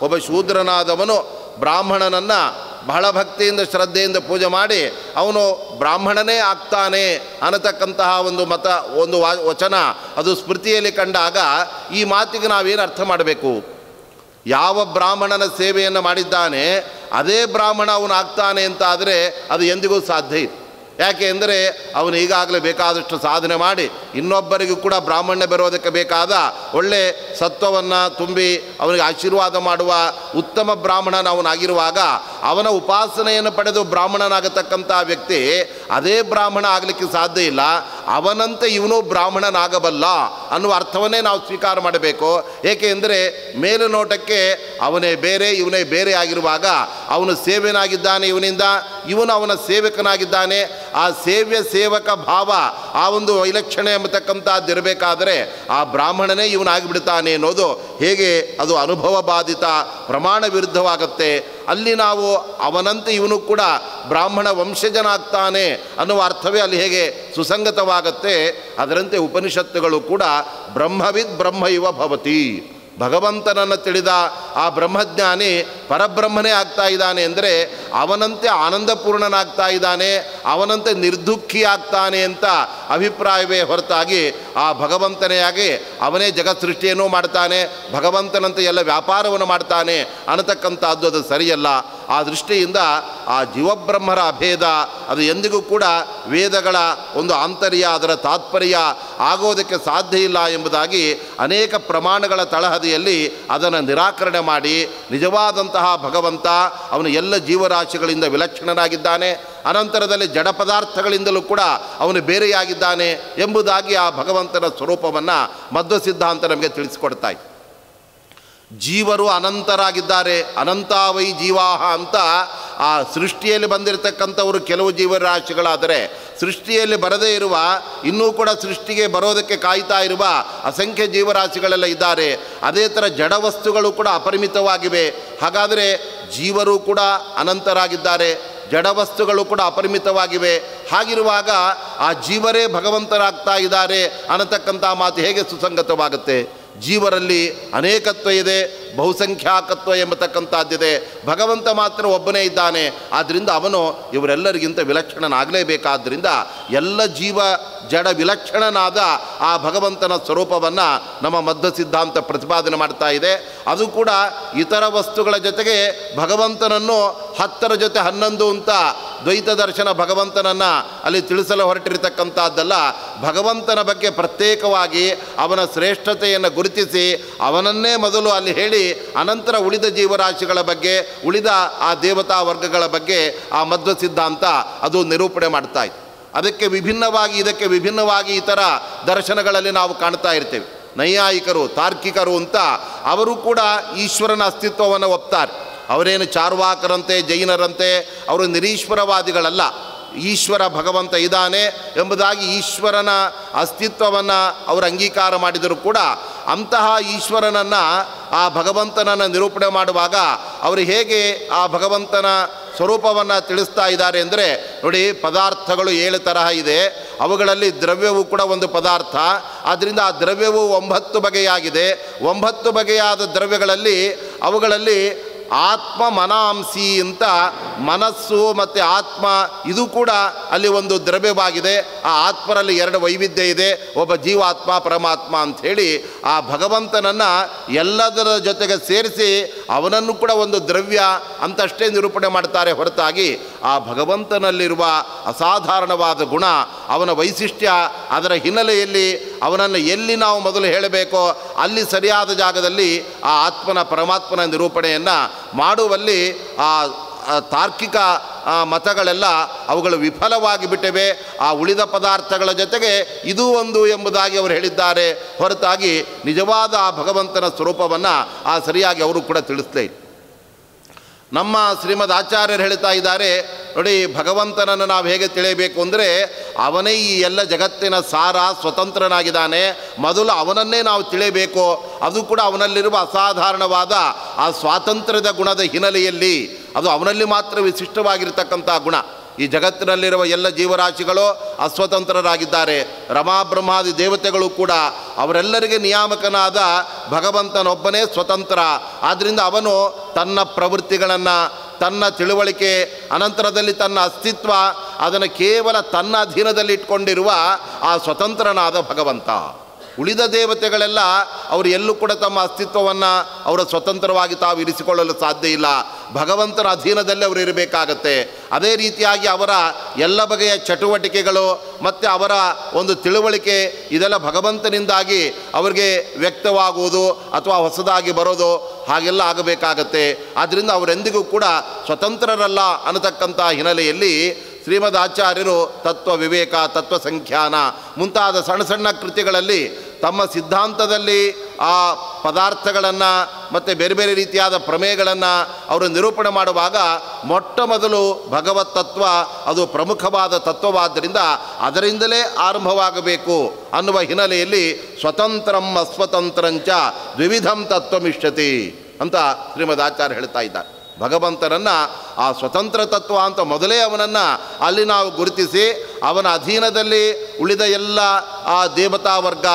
ಒಬ್ಬ ಶೂದ್ರನಾದವನು ಬ್ರಾಹ್ಮಣನನ್ನು ಬಹಳ ಭಕ್ತಿಯಿಂದ ಶ್ರದ್ಧೆಯಿಂದ ಪೂಜೆ ಮಾಡಿ ಅವನು ಬ್ರಾಹ್ಮಣನೇ ಆಗ್ತಾನೆ ಅನ್ನತಕ್ಕಂತಹ ಒಂದು ಮತ, ಒಂದು ವಚನ ಅದು ಸ್ಮೃತಿಯಲ್ಲಿ ಕಂಡಾಗ ಈ ಮಾತಿಗೆ ನಾವೇನು ಅರ್ಥ ಮಾಡಬೇಕು? ಯಾವ ಬ್ರಾಹ್ಮಣನ ಸೇವೆಯನ್ನು ಮಾಡಿದ್ದಾನೆ, ಅದೇ ಬ್ರಾಹ್ಮಣ ಅವನು ಆಗ್ತಾನೆ ಅಂತ ಆದರೆ ಅದು ಎಂದಿಗೂ ಸಾಧ್ಯ ಇಲ್ಲ. ಯಾಕೆ ಅಂದರೆ ಅವನು ಈಗಾಗಲೇ ಬೇಕಾದಷ್ಟು ಸಾಧನೆ ಮಾಡಿ ಇನ್ನೊಬ್ಬರಿಗೂ ಕೂಡ ಬ್ರಾಹ್ಮಣ್ಯ ಬರೋದಕ್ಕೆ ಬೇಕಾದ ಒಳ್ಳೆ ಸತ್ವವನ್ನು ತುಂಬಿ ಅವನಿಗೆ ಆಶೀರ್ವಾದ ಮಾಡುವ ಉತ್ತಮ ಬ್ರಾಹ್ಮಣನ ಅವನಾಗಿರುವಾಗ ಅವನ ಉಪಾಸನೆಯನ್ನು ಪಡೆದು ಬ್ರಾಹ್ಮಣನಾಗತಕ್ಕಂಥ ವ್ಯಕ್ತಿ ಅದೇ ಬ್ರಾಹ್ಮಣ ಆಗಲಿಕ್ಕೆ ಸಾಧ್ಯ ಇಲ್ಲ. ಅವನಂತೆ ಇವನು ಬ್ರಾಹ್ಮಣನಾಗಬಲ್ಲ ಅನ್ನುವ ಅರ್ಥವನ್ನೇ ನಾವು ಸ್ವೀಕಾರ ಮಾಡಬೇಕು. ಏಕೆ ಅಂದರೆ ಮೇಲುನೋಟಕ್ಕೆ ಅವನೇ ಬೇರೆ, ಇವನೇ ಬೇರೆ ಆಗಿರುವಾಗ ಅವನು ಸೇವೆನಾಗಿದ್ದಾನೆ ಇವನಿಂದ. ಇವನು ಅವನ ಸೇವಕನಾಗಿದ್ದಾನೆ. ಆ ಸೇವ್ಯ ಸೇವಕ ಭಾವ, ಆ ಒಂದು ವೈಲಕ್ಷಣೆ ಎಂಬತಕ್ಕಂಥದ್ದು ಇರಬೇಕಾದರೆ ಆ ಬ್ರಾಹ್ಮಣನೇ ಇವನಾಗಿಬಿಡ್ತಾನೆ ಅನ್ನೋದು ಹೇಗೆ ಅದು ಅನುಭವ ಬಾಧಿತ, ಪ್ರಮಾಣ ವಿರುದ್ಧವಾಗುತ್ತೆ. ಅಲ್ಲಿ ನಾವು ಅವನಂತೆ ಇವನು ಕೂಡ ಬ್ರಾಹ್ಮಣ ವಂಶಜನಾಗ್ತಾನೆ ಅನ್ನುವ ಅರ್ಥವೇ ಅಲ್ಲಿ ಹೇಗೆ ಸುಸಂಗತವಾಗತ್ತೆ. ಅದರಂತೆ ಉಪನಿಷತ್ತುಗಳು ಕೂಡ ಬ್ರಹ್ಮವಿದ್ ಬ್ರಹ್ಮ ಇವ ಭವತಿ. ಭಗವಂತನನ್ನು ತಿಳಿದ ಆ ಬ್ರಹ್ಮಜ್ಞಾನಿ ಪರಬ್ರಹ್ಮನೇ ಆಗ್ತಾ ಇದ್ದಾನೆ ಅಂದರೆ ಅವನಂತೆ ಆನಂದಪೂರ್ಣನಾಗ್ತಾ ಇದ್ದಾನೆ, ಅವನಂತೆ ನಿರ್ದುಃಖಿ ಆಗ್ತಾನೆ ಅಂತ ಅಭಿಪ್ರಾಯವೇ ಹೊರತಾಗಿ ಆ ಭಗವಂತನೆಯಾಗಿ ಅವನೇ ಜಗತ್ ಸೃಷ್ಟಿಯನ್ನು ಮಾಡ್ತಾನೆ, ಭಗವಂತನಂತೆ ಎಲ್ಲ ವ್ಯಾಪಾರವನ್ನು ಮಾಡ್ತಾನೆ ಅನ್ನತಕ್ಕಂಥದ್ದು ಅದು ಸರಿಯಲ್ಲ. ಆ ದೃಷ್ಟಿಯಿಂದ ಆ ಜೀವಬ್ರಹ್ಮರ ಅಭೇದ ಅದು ಎಂದಿಗೂ ಕೂಡ ವೇದಗಳ ಒಂದು ಆಂತರ್ಯ ಅದರ ತಾತ್ಪರ್ಯ ಆಗೋದಕ್ಕೆ ಸಾಧ್ಯ ಇಲ್ಲ ಎಂಬುದಾಗಿ ಅನೇಕ ಪ್ರಮಾಣಗಳ ತಳಹದಿಯಲ್ಲಿ ಅದನ್ನು ನಿರಾಕರಣೆ ಮಾಡಿ ನಿಜವಾದಂತಹ ಭಗವಂತ ಅವನು ಎಲ್ಲ ಜೀವರಾಶಿಗಳಿಂದ ವಿಲಕ್ಷಣನಾಗಿದ್ದಾನೆ. ಅನಂತರದಲ್ಲಿ ಜಡ ಪದಾರ್ಥಗಳಿಂದಲೂ ಕೂಡ ಅವನು ಬೇರೆಯಾಗಿದ್ದಾನೆ ಎಂಬುದಾಗಿ ಆ ಭಗವಂತನ ಸ್ವರೂಪವನ್ನು ಮಧ್ವ ಸಿದ್ಧಾಂತ ನಮಗೆ ತಿಳಿಸಿಕೊಡ್ತಾ ಇತ್ತು ಜೀವರು ಅನಂತರಾಗಿದ್ದಾರೆ. ಅನಂತಾವೈ ಜೀವಾಹ ಅಂತ ಆ ಸೃಷ್ಟಿಯಲ್ಲಿ ಬಂದಿರತಕ್ಕಂಥವರು ಕೆಲವು ಜೀವರಾಶಿಗಳಾದರೆ ಸೃಷ್ಟಿಯಲ್ಲಿ ಬರದೇ ಇರುವ, ಇನ್ನೂ ಕೂಡ ಸೃಷ್ಟಿಗೆ ಬರೋದಕ್ಕೆ ಕಾಯ್ತಾ ಇರುವ ಅಸಂಖ್ಯ ಜೀವರಾಶಿಗಳೆಲ್ಲ ಇದ್ದಾರೆ. ಅದೇ ಥರ ಜಡವಸ್ತುಗಳು ಕೂಡ ಅಪರಿಮಿತವಾಗಿವೆ. ಹಾಗಾದರೆ ಜೀವರು ಕೂಡ ಅನಂತರಾಗಿದ್ದಾರೆ. ಜಡವಸ್ತುಗಳು ಕೂಡ ಅಪರಿಮಿತವಾಗಿವೆ. ಹಾಗಿರುವಾಗ ಆ ಜೀವರೇ ಭಗವಂತರಾಗ್ತಾ ಇದ್ದಾರೆ ಅನ್ನತಕ್ಕಂಥ ಮಾತು ಹೇಗೆ ಸುಸಂಗತವಾಗುತ್ತೆ? ಜೀವರಲ್ಲಿ ಅನೇಕತ್ವ ಇದೆ. ಬಹುಸಂಖ್ಯಾಕತ್ವ ಎಂಬತಕ್ಕಂಥದ್ದಿದೆ. ಭಗವಂತ ಮಾತ್ರ ಒಬ್ಬನೇ ಇದ್ದಾನೆ. ಆದ್ದರಿಂದ ಅವನು ಇವರೆಲ್ಲರಿಗಿಂತ ವಿಲಕ್ಷಣನಾಗಲೇಬೇಕಾದ್ದರಿಂದ ಎಲ್ಲ ಜೀವ ಜಡ ವಿಲಕ್ಷಣನಾದ ಆ ಭಗವಂತನ ಸ್ವರೂಪವನ್ನು ನಮ್ಮ ಮಧ್ಯ ಸಿದ್ಧಾಂತ ಪ್ರತಿಪಾದನೆ ಮಾಡ್ತಾ ಇದೆ. ಅದು ಕೂಡ ಇತರ ವಸ್ತುಗಳ ಜೊತೆಗೆ ಭಗವಂತನನ್ನು ಹತ್ತರ ಜೊತೆ ಹನ್ನೊಂದು ಅಂತ ದ್ವೈತ ದರ್ಶನ ಭಗವಂತನನ್ನು ಅಲ್ಲಿ ತಿಳಿಸಲು ಹೊರಟಿರತಕ್ಕಂಥದ್ದಲ್ಲ. ಭಗವಂತನ ಬಗ್ಗೆ ಪ್ರತ್ಯೇಕವಾಗಿ ಅವನ ಶ್ರೇಷ್ಠತೆಯನ್ನು ಗುರುತಿಸಿ ಅವನನ್ನೇ ಮೊದಲು ಅಲ್ಲಿ ಹೇಳಿ ಅನಂತರ ಉಳಿದ ಜೀವರಾಶಿಗಳ ಬಗ್ಗೆ, ಉಳಿದ ಆ ದೇವತಾ ವರ್ಗಗಳ ಬಗ್ಗೆ ಆ ಮಧ್ವ ಸಿದ್ಧಾಂತ ಅದು ನಿರೂಪಣೆ ಮಾಡ್ತಾ ಇತ್ತು. ಅದಕ್ಕೆ ವಿಭಿನ್ನವಾಗಿ, ಇದಕ್ಕೆ ವಿಭಿನ್ನವಾಗಿ ಇತರ ದರ್ಶನಗಳಲ್ಲಿ ನಾವು ಕಾಣ್ತಾ ಇರ್ತೇವೆ. ನೈಯಾಯಿಕರು, ತಾರ್ಕಿಕರು ಅಂತ ಅವರು ಕೂಡ ಈಶ್ವರನ ಅಸ್ತಿತ್ವವನ್ನು ಒಪ್ತಾರೆ. ಅವರೇನು ಚಾರ್ವಾಕರಂತೆ, ಜೈನರಂತೆ, ಅವರು ನಿರೀಶ್ವರವಾದಿಗಳಲ್ಲ. ಈಶ್ವರ ಭಗವಂತ ಇದ್ದಾನೆ ಎಂಬುದಾಗಿ ಈಶ್ವರನ ಅಸ್ತಿತ್ವವನ್ನು ಅವರು ಅಂಗೀಕಾರ ಮಾಡಿದರೂ ಕೂಡ ಅಂತಹ ಈಶ್ವರನನ್ನು ಆ ಭಗವಂತನನ್ನು ನಿರೂಪಣೆ ಮಾಡುವಾಗ ಅವರು ಹೇಗೆ ಆ ಭಗವಂತನ ಸ್ವರೂಪವನ್ನು ತಿಳಿಸ್ತಾ ಇದ್ದಾರೆ ಅಂದರೆ ನೋಡಿ ಪದಾರ್ಥಗಳು ಏಳು ತರಹ ಇದೆ. ಅವುಗಳಲ್ಲಿ ದ್ರವ್ಯವು ಕೂಡ ಒಂದು ಪದಾರ್ಥ. ಆದ್ದರಿಂದ ಆ ದ್ರವ್ಯವು ಒಂಬತ್ತು ಬಗೆಯಾಗಿದೆ. ಒಂಬತ್ತು ಬಗೆಯಾದ ದ್ರವ್ಯಗಳಲ್ಲಿ ಅವುಗಳಲ್ಲಿ ಆತ್ಮ ಮನಾಂಸಿ ಅಂತ ಮನಸ್ಸು ಮತ್ತು ಆತ್ಮ ಇದು ಕೂಡ ಅಲ್ಲಿ ಒಂದು ದ್ರವ್ಯವಾಗಿದೆ. ಆ ಆತ್ಮರಲ್ಲಿ ಎರಡು ವೈವಿಧ್ಯ ಇದೆ. ಒಬ್ಬ ಜೀವಾತ್ಮ, ಪರಮಾತ್ಮ ಅಂಥೇಳಿ ಆ ಭಗವಂತನನ್ನು ಎಲ್ಲದರ ಜೊತೆಗೆ ಸೇರಿಸಿ ಅವನನ್ನು ಕೂಡ ಒಂದು ದ್ರವ್ಯ ಅಂತಷ್ಟೇ ನಿರೂಪಣೆ ಮಾಡ್ತಾರೆ ಹೊರತಾಗಿ ಆ ಭಗವಂತನಲ್ಲಿರುವ ಅಸಾಧಾರಣವಾದ ಗುಣ, ಅವನ ವೈಶಿಷ್ಟ್ಯ, ಅದರ ಹಿನ್ನೆಲೆಯಲ್ಲಿ ಅವನನ್ನು ಎಲ್ಲಿ ನಾವು ಮೊದಲು ಹೇಳಬೇಕೋ ಅಲ್ಲಿ ಸರಿಯಾದ ಜಾಗದಲ್ಲಿ ಆ ಆತ್ಮನ ಪರಮಾತ್ಮನ ನಿರೂಪಣೆಯನ್ನು ಮಾಡುವಲ್ಲಿ ಆ ತಾರ್ಕಿಕ ಮತಗಳೆಲ್ಲ ಅವುಗಳು ವಿಫಲವಾಗಿ ಬಿಟ್ಟಿವೆ ಆ ಉಳಿದ ಪದಾರ್ಥಗಳ ಜೊತೆಗೆ ಇದು ಒಂದು ಎಂಬುದಾಗಿ ಅವರು ಹೇಳಿದ್ದಾರೆ ಹೊರತಾಗಿ ನಿಜವಾದ ಆ ಭಗವಂತನ ಸ್ವರೂಪವನ್ನು ಆ ಸರಿಯಾಗಿ ಅವರು ಕೂಡ ತಿಳಿಸ್ಲೇ. ನಮ್ಮ ಶ್ರೀಮದ್ ಆಚಾರ್ಯರು ಹೇಳ್ತಾ ಇದ್ದಾರೆ, ನೋಡಿ ಭಗವಂತನನ್ನು ನಾವು ಹೇಗೆ ತಿಳಿಯಬೇಕು ಅಂದರೆ, ಅವನೇ ಈ ಎಲ್ಲ ಜಗತ್ತಿನ ಸಾರ, ಸ್ವತಂತ್ರನಾಗಿದ್ದಾನೆ. ಮೊದಲು ಅವನನ್ನೇ ನಾವು ತಿಳಿಯಬೇಕು. ಅದು ಕೂಡ ಅವನಲ್ಲಿರುವ ಅಸಾಧಾರಣವಾದ ಆ ಸ್ವಾತಂತ್ರ್ಯದ ಗುಣದ ಹಿನ್ನೆಲೆಯಲ್ಲಿ. ಅದು ಅವನಲ್ಲಿ ಮಾತ್ರ ವಿಶಿಷ್ಟವಾಗಿರ್ತಕ್ಕಂಥ ಗುಣ. ಈ ಜಗತ್ತಿನಲ್ಲಿರುವ ಎಲ್ಲ ಜೀವರಾಶಿಗಳು ಅಸ್ವತಂತ್ರರಾಗಿದ್ದಾರೆ. ರಮಾಬ್ರಹ್ಮಾದಿ ದೇವತೆಗಳು ಕೂಡ ಅವರೆಲ್ಲರಿಗೆ ನಿಯಾಮಕನಾದ ಭಗವಂತನೊಬ್ಬನೇ ಸ್ವತಂತ್ರ. ಆದ್ದರಿಂದ ಅವನು ತನ್ನ ಪ್ರವೃತ್ತಿಗಳನ್ನು, ತನ್ನ ತಿಳುವಳಿಕೆ, ಅನಂತರದಲ್ಲಿ ತನ್ನ ಅಸ್ತಿತ್ವ, ಅದನ್ನು ಕೇವಲ ತನ್ನ ಅಧೀನದಲ್ಲಿ ಇಟ್ಕೊಂಡಿರುವ ಆ ಸ್ವತಂತ್ರನಾದ ಭಗವಂತ. ಉಳಿದ ದೇವತೆಗಳೆಲ್ಲ ಅವರು ಎಲ್ಲೂ ಕೂಡ ತಮ್ಮ ಅಸ್ತಿತ್ವವನ್ನು ಅವರ ಸ್ವತಂತ್ರವಾಗಿ ತಾವು ಇರಿಸಿಕೊಳ್ಳಲು ಸಾಧ್ಯ ಇಲ್ಲ. ಭಗವಂತನ ಅಧೀನದಲ್ಲಿ ಅವರು ಇರಬೇಕಾಗತ್ತೆ. ಅದೇ ರೀತಿಯಾಗಿ ಅವರ ಎಲ್ಲ ಬಗೆಯ ಚಟುವಟಿಕೆಗಳು ಮತ್ತು ಅವರ ಒಂದು ತಿಳುವಳಿಕೆ ಇದೆಲ್ಲ ಭಗವಂತನಿಂದಾಗಿ ಅವರಿಗೆ ವ್ಯಕ್ತವಾಗುವುದು ಅಥವಾ ಹೊಸದಾಗಿ ಬರೋದು ಹಾಗೆಲ್ಲ ಆಗಬೇಕಾಗತ್ತೆ. ಆದ್ದರಿಂದ ಅವರೆಂದಿಗೂ ಕೂಡ ಸ್ವತಂತ್ರರಲ್ಲ ಅನ್ನತಕ್ಕಂಥ ಹಿನ್ನೆಲೆಯಲ್ಲಿ ಶ್ರೀಮದ್ ಆಚಾರ್ಯರು ತತ್ವ ವಿವೇಕ, ತತ್ವ ಸಂಖ್ಯಾನ ಮುಂತಾದ ಸಣ್ಣ ಸಣ್ಣ ಕೃತಿಗಳಲ್ಲಿ ತಮ್ಮ ಸಿದ್ಧಾಂತದಲ್ಲಿ ಆ ಪದಾರ್ಥಗಳನ್ನು ಮತ್ತು ಬೇರೆ ಬೇರೆ ರೀತಿಯಾದ ಪ್ರಮೇಯಗಳನ್ನು ಅವರು ನಿರೂಪಣೆ ಮಾಡುವಾಗ ಮೊಟ್ಟ ಮೊದಲು ಭಗವತ್ ತತ್ವ ಅದು ಪ್ರಮುಖವಾದ ತತ್ವವಾದ್ದರಿಂದ ಅದರಿಂದಲೇ ಆರಂಭವಾಗಬೇಕು ಅನ್ನುವ ಹಿನ್ನೆಲೆಯಲ್ಲಿ ಸ್ವತಂತ್ರಂ ಅಸ್ವತಂತ್ರಂಚ ದ್ವಿವಿಧಂ ತತ್ವಮಿಷ್ಯತಿ ಅಂತ ಶ್ರೀಮದ್ ಆಚಾರ್ಯ ಹೇಳ್ತಾ ಇದ್ದಾರೆ. ಭಗವಂತನನ್ನು ಆ ಸ್ವತಂತ್ರ ತತ್ವ ಅಂತ ಮೊದಲೇ ಅವನನ್ನು ಅಲ್ಲಿ ನಾವು ಗುರುತಿಸಿ ಅವನ ಅಧೀನದಲ್ಲಿ ಉಳಿದ ಎಲ್ಲ ಆ ದೇವತಾ ವರ್ಗ,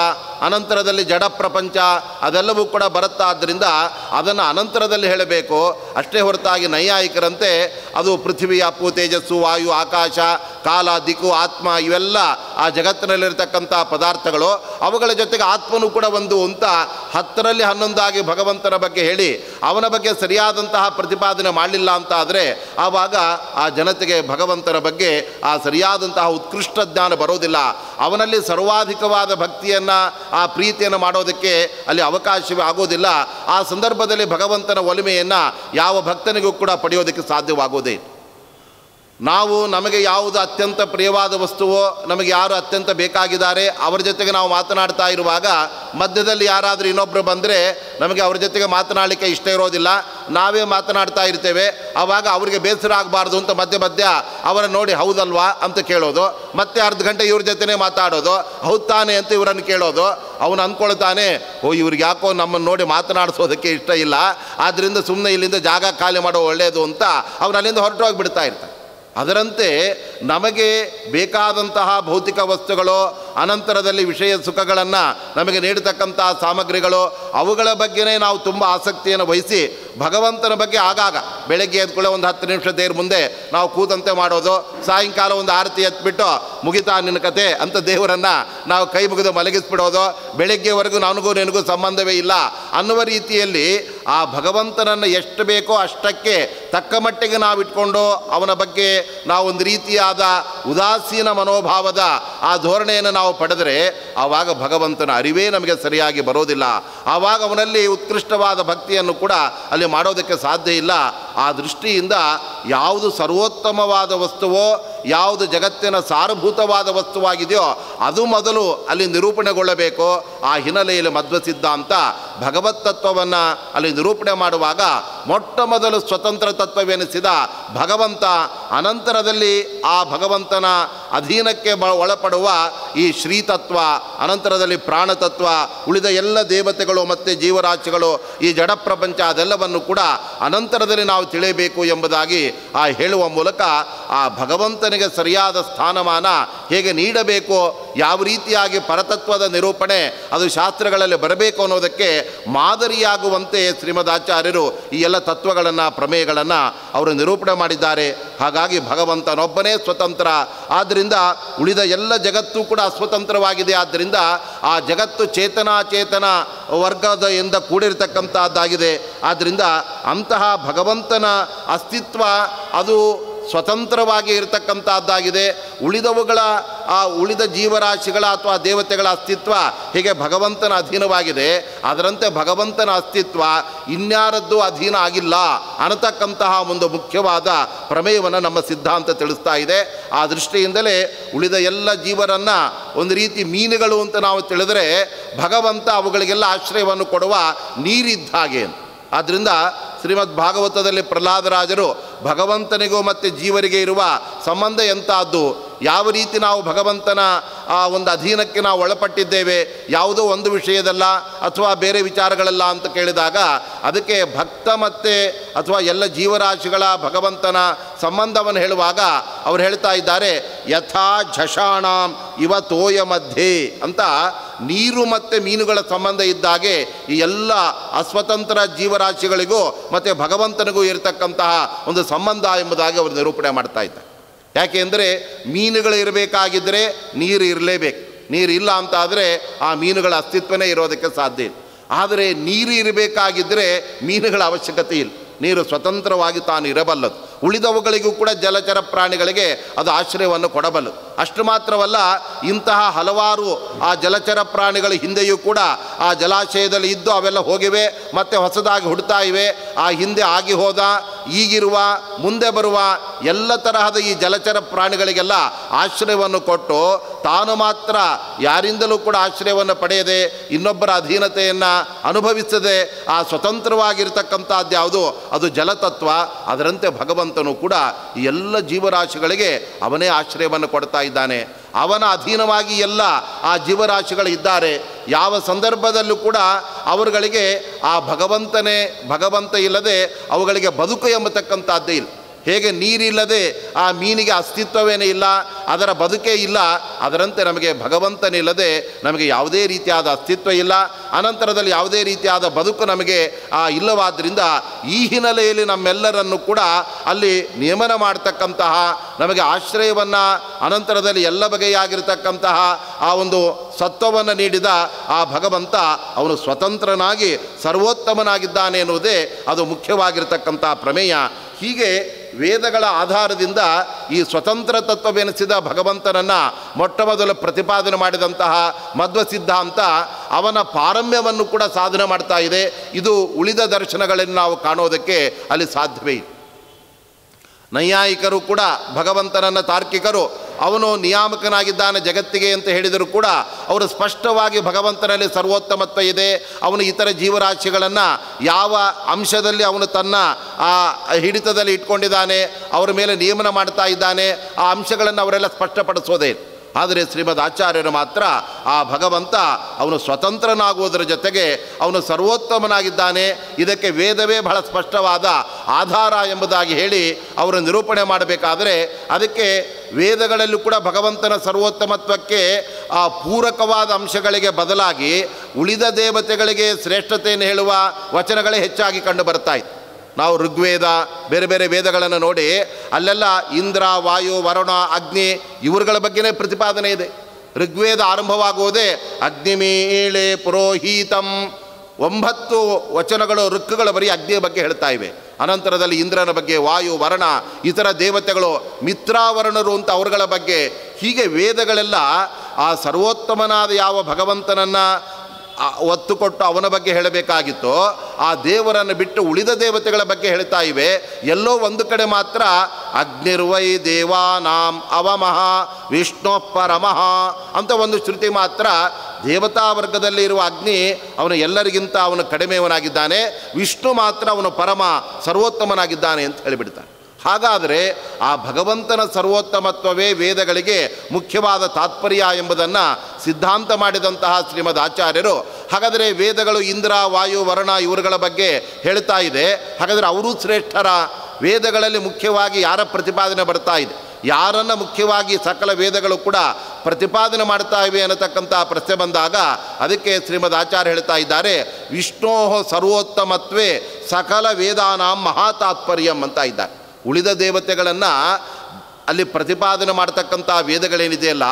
ಅನಂತರದಲ್ಲಿ ಜಡ ಪ್ರಪಂಚ ಅದೆಲ್ಲವೂ ಕೂಡ ಬರುತ್ತಾದ್ದರಿಂದ ಅದನ್ನು ಅನಂತರದಲ್ಲಿ ಹೇಳಬೇಕು. ಅಷ್ಟೇ ಹೊರತಾಗಿ ನೈಯಾಯಿಕರಂತೆ ಅದು ಪೃಥ್ವಿ ಅಪ್ಪು ತೇಜಸ್ಸು, ವಾಯು, ಆಕಾಶ ಕಾಲ, ದಿಕ್ಕು, ಆತ್ಮ ಇವೆಲ್ಲ ಆ ಜಗತ್ತಿನಲ್ಲಿರತಕ್ಕಂಥ ಪದಾರ್ಥಗಳು. ಅವುಗಳ ಜೊತೆಗೆ ಆತ್ಮನೂ ಕೂಡ ಒಂದು ಅಂತ ಹತ್ತರಲ್ಲಿ ಹನ್ನೊಂದಾಗಿ ಭಗವಂತನ ಬಗ್ಗೆ ಹೇಳಿ, ಅವನ ಬಗ್ಗೆ ಸರಿಯಾದಂತಹ ಪ್ರತಿಪಾದನೆ ಮಾಡಲಿಲ್ಲ ಅಂತ ಆದರೆ ಆವಾಗ ಆ ಜನತೆಗೆ ಭಗವಂತನ ಬಗ್ಗೆ ಆ ಸರಿಯಾದಂತಹ ಉತ್ಕೃಷ್ಟ ಜ್ಞಾನ ಬರೋದಿಲ್ಲ. ಅವನಲ್ಲಿ ಸರ್ವಾಧಿಕವಾದ ಭಕ್ತಿಯನ್ನು, ಆ ಪ್ರೀತಿಯನ್ನು ಮಾಡೋದಕ್ಕೆ ಅಲ್ಲಿ ಅವಕಾಶವೇ ಆಗೋದಿಲ್ಲ. ಆ ಸಂದರ್ಭದಲ್ಲಿ ಭಗವಂತನ ಒಲಿಮೆಯನ್ನು ಯಾವ ಭಕ್ತನಿಗೂ ಕೂಡ ಪಡೆಯೋದಕ್ಕೆ ಸಾಧ್ಯವಾಗೋದೇ ನಾವು ನಮಗೆ ಯಾವುದು ಅತ್ಯಂತ ಪ್ರಿಯವಾದ ವಸ್ತುವೋ, ನಮಗೆ ಯಾರು ಅತ್ಯಂತ ಬೇಕಾಗಿದ್ದಾರೆ, ಅವರ ಜೊತೆಗೆ ನಾವು ಮಾತನಾಡ್ತಾ ಇರುವಾಗ, ಮಧ್ಯದಲ್ಲಿ ಯಾರಾದರೂ ಇನ್ನೊಬ್ಬರು ಬಂದರೆ ನಮಗೆ ಅವ್ರ ಜೊತೆಗೆ ಮಾತನಾಡಲಿಕ್ಕೆ ಇಷ್ಟ ಇರೋದಿಲ್ಲ. ನಾವೇ ಮಾತನಾಡ್ತಾ ಇರ್ತೇವೆ. ಆವಾಗ ಅವರಿಗೆ ಬೇಸರ ಆಗಬಾರ್ದು ಅಂತ ಮಧ್ಯ ಮಧ್ಯ ಅವರ ನೋಡಿ, ಹೌದಲ್ವಾ ಅಂತ ಕೇಳೋದು. ಮತ್ತೆ ಅರ್ಧ ಗಂಟೆ ಇವ್ರ ಜೊತೆನೇ ಮಾತಾಡೋದು. ಹೌದು ತಾನೆ ಅಂತ ಇವರನ್ನು ಕೇಳೋದು. ಅವನು ಅಂದ್ಕೊಳ್ತಾನೆ, ಓ, ಇವ್ರಿಗೆ ಯಾಕೋ ನಮ್ಮನ್ನು ನೋಡಿ ಮಾತನಾಡಿಸೋದಕ್ಕೆ ಇಷ್ಟ ಇಲ್ಲ. ಆದ್ದರಿಂದ ಸುಮ್ಮನೆ ಇಲ್ಲಿಂದ ಜಾಗ ಖಾಲಿ ಮಾಡೋ ಒಳ್ಳೆಯದು ಅಂತ ಅವನು ಅಲ್ಲಿಂದ ಹೊರಟು ಹೋಗಿಬಿಡ್ತಾ ಇರ್ತಾನೆ. ಅದರಂತೆ ನಮಗೆ ಬೇಕಾದಂತಹ ಭೌತಿಕ ವಸ್ತುಗಳು, ಅನಂತರದಲ್ಲಿ ವಿಷಯ ಸುಖಗಳನ್ನು ನಮಗೆ ನೀಡತಕ್ಕಂತಹ ಸಾಮಗ್ರಿಗಳು, ಅವುಗಳ ಬಗ್ಗೆನೇ ನಾವು ತುಂಬ ಆಸಕ್ತಿಯನ್ನು ವಹಿಸಿ ಭಗವಂತನ ಬಗ್ಗೆ ಆಗಾಗ ಬೆಳಗ್ಗೆ ಎದ್ಕೊಳ್ಳೋ ಒಂದು ಹತ್ತು ನಿಮಿಷ ದೇವ್ರ ಮುಂದೆ ನಾವು ಕೂತಂತೆ ಮಾಡೋದು, ಸಾಯಂಕಾಲ ಒಂದು ಆರತಿ ಎತ್ಬಿಟ್ಟು ಮುಗಿತಾ ನಿನ್ನ ಕತೆ, ಅಂತ ದೇವರನ್ನು ನಾವು ಕೈ ಮುಗಿದು ಮಲಗಿಸ್ಬಿಡೋದು. ಬೆಳಗ್ಗೆವರೆಗೂ ನನಗೂ ನಿನಗೂ ಸಂಬಂಧವೇ ಇಲ್ಲ. ಅನ್ನುವ ರೀತಿಯಲ್ಲಿ ಆ ಭಗವಂತನನ್ನು ಎಷ್ಟು ಬೇಕೋ ಅಷ್ಟಕ್ಕೆ ತಕ್ಕ ಮಟ್ಟಿಗೆ ನಾವು ಇಟ್ಕೊಂಡು ಅವನ ಬಗ್ಗೆ ನಾವು ಒಂದು ರೀತಿಯಾದ ಉದಾಸೀನ ಮನೋಭಾವದ ಆ ಧೋರಣೆಯನ್ನು ನಾವು ಪಡೆದರೆ ಆವಾಗ ಭಗವಂತನ ಅರಿವೇ ನಮಗೆ ಸರಿಯಾಗಿ ಬರೋದಿಲ್ಲ. ಆವಾಗ ಅವನಲ್ಲಿ ಉತ್ಕೃಷ್ಟವಾದ ಭಕ್ತಿಯನ್ನು ಕೂಡ ಅಲ್ಲಿ ಮಾಡೋದಕ್ಕೆ ಸಾಧ್ಯ ಇಲ್ಲ. ಆ ದೃಷ್ಟಿಯಿಂದ ಯಾವುದು ಸರ್ವೋತ್ತಮವಾದ ವಸ್ತುವೋ, ಯಾವುದು ಜಗತ್ತಿನ ಸಾರಭೂತವಾದ ವಸ್ತುವಾಗಿದೆಯೋ, ಅದು ಮೊದಲು ಅಲ್ಲಿ ನಿರೂಪಣೆಗೊಳ್ಳಬೇಕು. ಆ ಹಿನ್ನೆಲೆಯಲ್ಲಿ ಮಧ್ವ ಸಿದ್ಧಾಂತ ಭಗವತ್ ತತ್ವವನ್ನು ಅಲ್ಲಿ ನಿರೂಪಣೆ ಮಾಡುವಾಗ ಮೊಟ್ಟ ಮೊದಲು ಸ್ವತಂತ್ರ ತತ್ವವೆನಿಸಿದ ಭಗವಂತ, ಅನಂತರದಲ್ಲಿ ಆ ಭಗವಂತನ ಅಧೀನಕ್ಕೆ ಬ ಒಳಪಡುವ ಈ ಶ್ರೀತತ್ವ, ಅನಂತರದಲ್ಲಿ ಪ್ರಾಣತತ್ವ, ಉಳಿದ ಎಲ್ಲ ದೇವತೆಗಳು ಮತ್ತು ಜೀವರಾಶಿಗಳು, ಈ ಜಡ ಪ್ರಪಂಚ ಅದೆಲ್ಲವನ್ನು ಕೂಡ ಅನಂತರದಲ್ಲಿ ನಾವು ತಿಳಿಯಬೇಕು ಎಂಬುದಾಗಿ ಆ ಹೇಳುವ ಮೂಲಕ ಆ ಭಗವಂತನಿಗೆ ಸರಿಯಾದ ಸ್ಥಾನಮಾನ ಹೇಗೆ ನೀಡಬೇಕು, ಯಾವ ರೀತಿಯಾಗಿ ಪರತತ್ವದ ನಿರೂಪಣೆ, ಅದು ಶಾಸ್ತ್ರಗಳಲ್ಲಿ ಬರಬೇಕು ಅನ್ನೋದಕ್ಕೆ ಮಾದರಿಯಾಗುವಂತೆ ಶ್ರೀಮದಾಚಾರ್ಯರು ಈ ಎಲ್ಲ ತತ್ವಗಳನ್ನು, ಪ್ರಮೇಯಗಳನ್ನು ಅವರು ನಿರೂಪಣೆ ಮಾಡಿದ್ದಾರೆ. ಹಾಗಾಗಿ ಭಗವಂತನೊಬ್ಬನೇ ಸ್ವತಂತ್ರ. ಆದ್ದರಿಂದ ಉಳಿದ ಎಲ್ಲ ಜಗತ್ತು ಕೂಡ ಅಸ್ವತಂತ್ರವಾಗಿದೆ ಆದ್ದರಿಂದ ಆ ಜಗತ್ತು ಚೇತನಾಚೇತನ ವರ್ಗದ ಎಂದ ಕೂಡಿರತಕ್ಕಂಥದ್ದಾಗಿದೆ ಆದ್ದರಿಂದ ಅಂತಹ ಭಗವಂತನ ಅಸ್ತಿತ್ವ ಅದು ಸ್ವತಂತ್ರವಾಗಿ ಇರತಕ್ಕಂಥದ್ದಾಗಿದೆ ಉಳಿದವುಗಳ, ಆ ಉಳಿದ ಜೀವರಾಶಿಗಳ ಅಥವಾ ದೇವತೆಗಳ ಅಸ್ತಿತ್ವ ಹೀಗೆ ಭಗವಂತನ ಅಧೀನವಾಗಿದೆ. ಅದರಂತೆ ಭಗವಂತನ ಅಸ್ತಿತ್ವ ಇನ್ಯಾರದ್ದು ಅಧೀನ ಆಗಿಲ್ಲ ಅನ್ನತಕ್ಕಂತಹ ಒಂದು ಮುಖ್ಯವಾದ ಪ್ರಮೇಯವನ್ನು ನಮ್ಮ ಸಿದ್ಧಾಂತ ತಿಳಿಸ್ತಾ ಇದೆ. ಆ ದೃಷ್ಟಿಯಿಂದಲೇ ಉಳಿದ ಎಲ್ಲ ಜೀವರನ್ನು ಒಂದು ರೀತಿ ಮೀನುಗಳು ಅಂತ ನಾವು ತಿಳಿದರೆ ಭಗವಂತ ಅವುಗಳಿಗೆಲ್ಲ ಆಶ್ರಯವನ್ನು ಕೊಡುವ ನೀರಿದ್ದ ಹಾಗೆ. ಆದ್ದರಿಂದ ಶ್ರೀಮದ್ ಭಾಗವತದಲ್ಲಿ ಪ್ರಹ್ಲಾದರಾಜರು ಭಗವಂತನಿಗೂ ಮತ್ತು ಜೀವರಿಗೆ ಇರುವ ಸಂಬಂಧ ಎಂಥದ್ದು ಯಾವ ರೀತಿ ನಾವು ಭಗವಂತನ ಆ ಒಂದು ಅಧೀನಕ್ಕೆ ನಾವು ಒಳಪಟ್ಟಿದ್ದೇವೆ, ಯಾವುದೋ ಒಂದು ವಿಷಯದಲ್ಲ ಅಥವಾ ಬೇರೆ ವಿಚಾರಗಳಲ್ಲ ಅಂತ ಕೇಳಿದಾಗ ಅದಕ್ಕೆ ಭಕ್ತ ಮತ್ತೆ ಅಥವಾ ಎಲ್ಲ ಜೀವರಾಶಿಗಳ ಭಗವಂತನ ಸಂಬಂಧವನ್ನು ಹೇಳುವಾಗ ಅವ್ರು ಹೇಳ್ತಾ ಇದ್ದಾರೆ, ಯಥಾ ಝಷಾಣಾಂ ಇವ ತೋಯ ಮಧ್ಯೆ ಅಂತ ನೀರು ಮತ್ತು ಮೀನುಗಳ ಸಂಬಂಧ ಇದ್ದಾಗೆ ಈ ಎಲ್ಲ ಅಸ್ವತಂತ್ರ ಜೀವರಾಶಿಗಳಿಗೂ ಮತ್ತು ಭಗವಂತನಿಗೂ ಇರತಕ್ಕಂತಹ ಒಂದು ಸಂಬಂಧ ಎಂಬುದಾಗಿ ಅವರು ನಿರೂಪಣೆ ಮಾಡ್ತಾ ಇದ್ದಾರೆ. ಯಾಕೆಂದರೆ ಮೀನುಗಳು ಇರಬೇಕಾಗಿದ್ದರೆ ನೀರು ಇರಲೇಬೇಕು. ನೀರು ಇಲ್ಲ ಅಂತ ಆದರೆ ಆ ಮೀನುಗಳ ಅಸ್ತಿತ್ವನೇ ಇರೋದಕ್ಕೆ ಸಾಧ್ಯ ಇಲ್ಲ. ಆದರೆ ನೀರು ಇರಬೇಕಾಗಿದ್ದರೆ ಮೀನುಗಳ ಅವಶ್ಯಕತೆ ಇಲ್ಲ. ನೀರು ಸ್ವತಂತ್ರವಾಗಿ ತಾನು ಇರಬಲ್ಲದು. ಉಳಿದವುಗಳಿಗೂ ಕೂಡ ಜಲಚರ ಪ್ರಾಣಿಗಳಿಗೆ ಅದು ಆಶ್ರಯವನ್ನು ಕೊಡಬಲ್ಲದು ಅಷ್ಟು ಮಾತ್ರವಲ್ಲ, ಇಂತಹ ಹಲವಾರು ಆ ಜಲಚರ ಪ್ರಾಣಿಗಳ ಹಿಂದೆಯೂ ಕೂಡ ಆ ಜಲಾಶಯದಲ್ಲಿ ಇದ್ದು ಅವೆಲ್ಲ ಹೋಗಿವೆ, ಮತ್ತೆ ಹೊಸದಾಗಿ ಹುಡ್ತಾ ಇವೆ. ಆ ಹಿಂದೆ ಆಗಿ ಹೋದ, ಈಗಿರುವ, ಮುಂದೆ ಬರುವ ಎಲ್ಲ ತರಹದ ಈ ಜಲಚರ ಪ್ರಾಣಿಗಳಿಗೆಲ್ಲ ಆಶ್ರಯವನ್ನು ಕೊಟ್ಟು ತಾನು ಮಾತ್ರ ಯಾರಿಂದಲೂ ಕೂಡ ಆಶ್ರಯವನ್ನು ಪಡೆಯದೆ ಇನ್ನೊಬ್ಬರ ಅಧೀನತೆಯನ್ನು ಅನುಭವಿಸದೆ ಆ ಸ್ವತಂತ್ರವಾಗಿರ್ತಕ್ಕಂಥದ್ದು ಯಾವುದು? ಅದು ಜಲತತ್ವ. ಅದರಂತೆ ಭಗವಂತನು ಕೂಡ ಎಲ್ಲ ಜೀವರಾಶಿಗಳಿಗೆ ಅವನೇ ಆಶ್ರಯವನ್ನು ಕೊಡ್ತಾ ಇದ್ದಾನೆ. ಅವನ ಅಧೀನವಾಗಿ ಎಲ್ಲ ಆ ಜೀವರಾಶಿಗಳು ಇದ್ದಾರೆ. ಯಾವ ಸಂದರ್ಭದಲ್ಲೂ ಕೂಡ ಅವರುಗಳಿಗೆ ಆ ಭಗವಂತನೇ ಭಗವಂತ ಇಲ್ಲದೆ ಅವುಗಳಿಗೆ ಬದುಕು ಎಂಬತಕ್ಕಂಥದ್ದೇ ಇಲ್ಲ. ಹೇಗೆ ನೀರಿಲ್ಲದೆ ಆ ಮೀನಿಗೆ ಅಸ್ತಿತ್ವವೇನೇ ಇಲ್ಲ, ಅದರ ಬದುಕೇ ಇಲ್ಲ, ಅದರಂತೆ ನಮಗೆ ಭಗವಂತನಿಲ್ಲದೆ ನಮಗೆ ಯಾವುದೇ ರೀತಿಯಾದ ಅಸ್ತಿತ್ವ ಇಲ್ಲ. ಅನಂತರದಲ್ಲಿ ಯಾವುದೇ ರೀತಿಯಾದ ಬದುಕು ನಮಗೆ ಆ ಇಲ್ಲವಾದ್ದರಿಂದ ಈ ಹಿನ್ನೆಲೆಯಲ್ಲಿ ನಮ್ಮೆಲ್ಲರನ್ನು ಕೂಡ ಅಲ್ಲಿ ನಿಯಮನ ಮಾಡ್ತಕ್ಕಂತಹ, ನಮಗೆ ಆಶ್ರಯವನ್ನು ಅನಂತರದಲ್ಲಿ ಎಲ್ಲ ಬಗೆಯಾಗಿರ್ತಕ್ಕಂತಹ ಆ ಒಂದು ಸತ್ವವನ್ನು ನೀಡಿದ ಆ ಭಗವಂತ ಅವನು ಸ್ವತಂತ್ರನಾಗಿ ಸರ್ವೋತ್ತಮನಾಗಿದ್ದಾನೆ ಎನ್ನುವುದೇ ಅದು ಮುಖ್ಯವಾಗಿರ್ತಕ್ಕಂಥ ಪ್ರಮೇಯ. ಹೀಗೆ ವೇದಗಳ ಆಧಾರದಿಂದ ಈ ಸ್ವತಂತ್ರ ತತ್ವವೆನಿಸಿದ ಭಗವಂತನನ್ನು ಮೊಟ್ಟ ಮೊದಲು ಪ್ರತಿಪಾದನೆ ಮಾಡಿದಂತಹ ಮಧ್ವ ಸಿದ್ಧಾಂತ ಅವನ ಪಾರಮ್ಯವನ್ನು ಕೂಡ ಸಾಧನೆ ಮಾಡ್ತಾ ಇದೆ. ಇದು ಉಳಿದ ದರ್ಶನಗಳನ್ನು ನಾವು ಕಾಣೋದಕ್ಕೆ ಅಲ್ಲಿ ಸಾಧ್ಯವೇ ನೈಯಾಯಿಕರು ಕೂಡ ಭಗವಂತನನ್ನು ತಾರ್ಕಿಕರು ಅವನು ನಿಯಾಮಕನಾಗಿದ್ದಾನೆ ಜಗತ್ತಿಗೆ ಅಂತ ಹೇಳಿದರೂ ಕೂಡ ಅವರು ಸ್ಪಷ್ಟವಾಗಿ ಭಗವಂತನಲ್ಲಿ ಸರ್ವೋತ್ತಮತ್ವ ಇದೆ. ಅವನು ಇತರ ಜೀವರಾಶಿಗಳನ್ನು ಯಾವ ಅಂಶದಲ್ಲಿ ಅವನು ತನ್ನ, ಆ, ಹಿಡಿತದಲ್ಲಿ ಇಟ್ಕೊಂಡಿದ್ದಾನೆ, ಅವರ ಮೇಲೆ ನಿಯಮನ ಮಾಡ್ತಾ ಇದ್ದಾನೆ, ಆ ಅಂಶಗಳನ್ನು ಅವರೆಲ್ಲ ಸ್ಪಷ್ಟಪಡಿಸೋದೇ ಆದರೆ ಶ್ರೀಮದ್ ಆಚಾರ್ಯರು ಮಾತ್ರ ಆ ಭಗವಂತ ಅವನು ಸ್ವತಂತ್ರನಾಗುವುದರ ಜೊತೆಗೆ ಅವನು ಸರ್ವೋತ್ತಮನಾಗಿದ್ದಾನೆ. ಇದಕ್ಕೆ ವೇದವೇ ಬಹಳ ಸ್ಪಷ್ಟವಾದ ಆಧಾರ ಎಂಬುದಾಗಿ ಹೇಳಿ ಅವರು ನಿರೂಪಣೆ ಮಾಡಬೇಕಾದರೆ ಅದಕ್ಕೆ ವೇದಗಳಲ್ಲೂ ಕೂಡ ಭಗವಂತನ ಸರ್ವೋತ್ತಮತ್ವಕ್ಕೆ ಆ ಪೂರಕವಾದ ಅಂಶಗಳಿಗೆ ಬದಲಾಗಿ ಉಳಿದ ದೇವತೆಗಳಿಗೆ ಶ್ರೇಷ್ಠತೆಯನ್ನು ಹೇಳುವ ವಚನಗಳೇ ಹೆಚ್ಚಾಗಿ ಕಂಡು ಬರ್ತಾ ಇತ್ತು. ನಾವು ಋಗ್ವೇದ, ಬೇರೆ ಬೇರೆ ವೇದಗಳನ್ನು ನೋಡಿ ಅಲ್ಲೆಲ್ಲ ಇಂದ್ರ, ವಾಯು, ವರುಣ, ಅಗ್ನಿ ಇವರುಗಳ ಬಗ್ಗೆನೇ ಪ್ರತಿಪಾದನೆ ಇದೆ. ಋಗ್ವೇದ ಆರಂಭವಾಗುವುದೇ ಅಗ್ನಿಮೀಳೆ ಪುರೋಹಿತಂ. ಒಂಬತ್ತು ವಚನಗಳು ಋಕ್ಕುಗಳ ಬರೀ ಅಗ್ನಿಯ ಬಗ್ಗೆ ಹೇಳ್ತಾ ಇವೆ. ಅನಂತರದಲ್ಲಿ ಇಂದ್ರನ ಬಗ್ಗೆ ವಾಯು, ವರಣ, ಇತರ ದೇವತೆಗಳು, ಮಿತ್ರಾವರಣರು ಅಂತ ಅವರುಗಳ ಬಗ್ಗೆ ಹೀಗೆ ವೇದಗಳೆಲ್ಲ ಆ ಸರ್ವೋತ್ತಮನಾದ ಯಾವ ಭಗವಂತನನ್ನು ಒತ್ತು ಕೊಟ್ಟು ಅವನ ಬಗ್ಗೆ ಹೇಳಬೇಕಾಗಿತ್ತು, ಆ ದೇವರನ್ನು ಬಿಟ್ಟು ಉಳಿದ ದೇವತೆಗಳ ಬಗ್ಗೆ ಹೇಳ್ತಾ ಇವೆ. ಎಲ್ಲೋ ಒಂದು ಕಡೆ ಮಾತ್ರ ಅಗ್ನಿರ್ವೈ ದೇವಾನಾಂ ಅವಮಹ ವಿಷ್ಣು ಪರಮಃ ಅಂತ ಒಂದು ಶ್ರುತಿ ಮಾತ್ರ ದೇವತಾ ವರ್ಗದಲ್ಲಿ ಇರುವ ಅಗ್ನಿ ಅವನು ಎಲ್ಲರಿಗಿಂತ ಅವನು ಕಡಿಮೆಯವನಾಗಿದ್ದಾನೆ. ವಿಷ್ಣು ಮಾತ್ರ ಅವನು ಪರಮ ಸರ್ವೋತ್ತಮನಾಗಿದ್ದಾನೆ ಅಂತ ಹೇಳಿಬಿಡ್ತಾನೆ. ಹಾಗಾದರೆ ಆ ಭಗವಂತನ ಸರ್ವೋತ್ತಮತ್ವವೇ ವೇದಗಳಿಗೆ ಮುಖ್ಯವಾದ ತಾತ್ಪರ್ಯ ಎಂಬುದನ್ನು ಸಿದ್ಧಾಂತ ಮಾಡಿದಂತಹ ಶ್ರೀಮದ್ ಆಚಾರ್ಯರು. ಹಾಗಾದರೆ ವೇದಗಳು ಇಂದ್ರ, ವಾಯು, ವರುಣ ಇವರುಗಳ ಬಗ್ಗೆ ಹೇಳ್ತಾ ಇದೆ. ಹಾಗಾದರೆ ಅವರೂ ಶ್ರೇಷ್ಠರ. ವೇದಗಳಲ್ಲಿ ಮುಖ್ಯವಾಗಿ ಯಾರ ಪ್ರತಿಪಾದನೆ ಬರ್ತಾ ಇದೆ? ಯಾರನ್ನು ಮುಖ್ಯವಾಗಿ ಸಕಲ ವೇದಗಳು ಕೂಡ ಪ್ರತಿಪಾದನೆ ಮಾಡ್ತಾ ಇವೆ ಅನ್ನತಕ್ಕಂಥ ಪ್ರಶ್ನೆ ಬಂದಾಗ ಅದಕ್ಕೆ ಶ್ರೀಮದ್ ಆಚಾರ್ಯ ಹೇಳ್ತಾ ಇದ್ದಾರೆ, ವಿಷ್ಣೋ ಸರ್ವೋತ್ತಮತ್ವೇ ಸಕಲ ವೇದಾನಾಂ ಮಹಾತಾತ್ಪರ್ಯಂ ಅಂತ ಇದ್ದಾರೆ. ಉಳಿದ ದೇವತೆಗಳನ್ನು ಅಲ್ಲಿ ಪ್ರತಿಪಾದನೆ ಮಾಡ್ತಕ್ಕಂಥ ವೇದಗಳೇನಿದೆಯಲ್ಲ,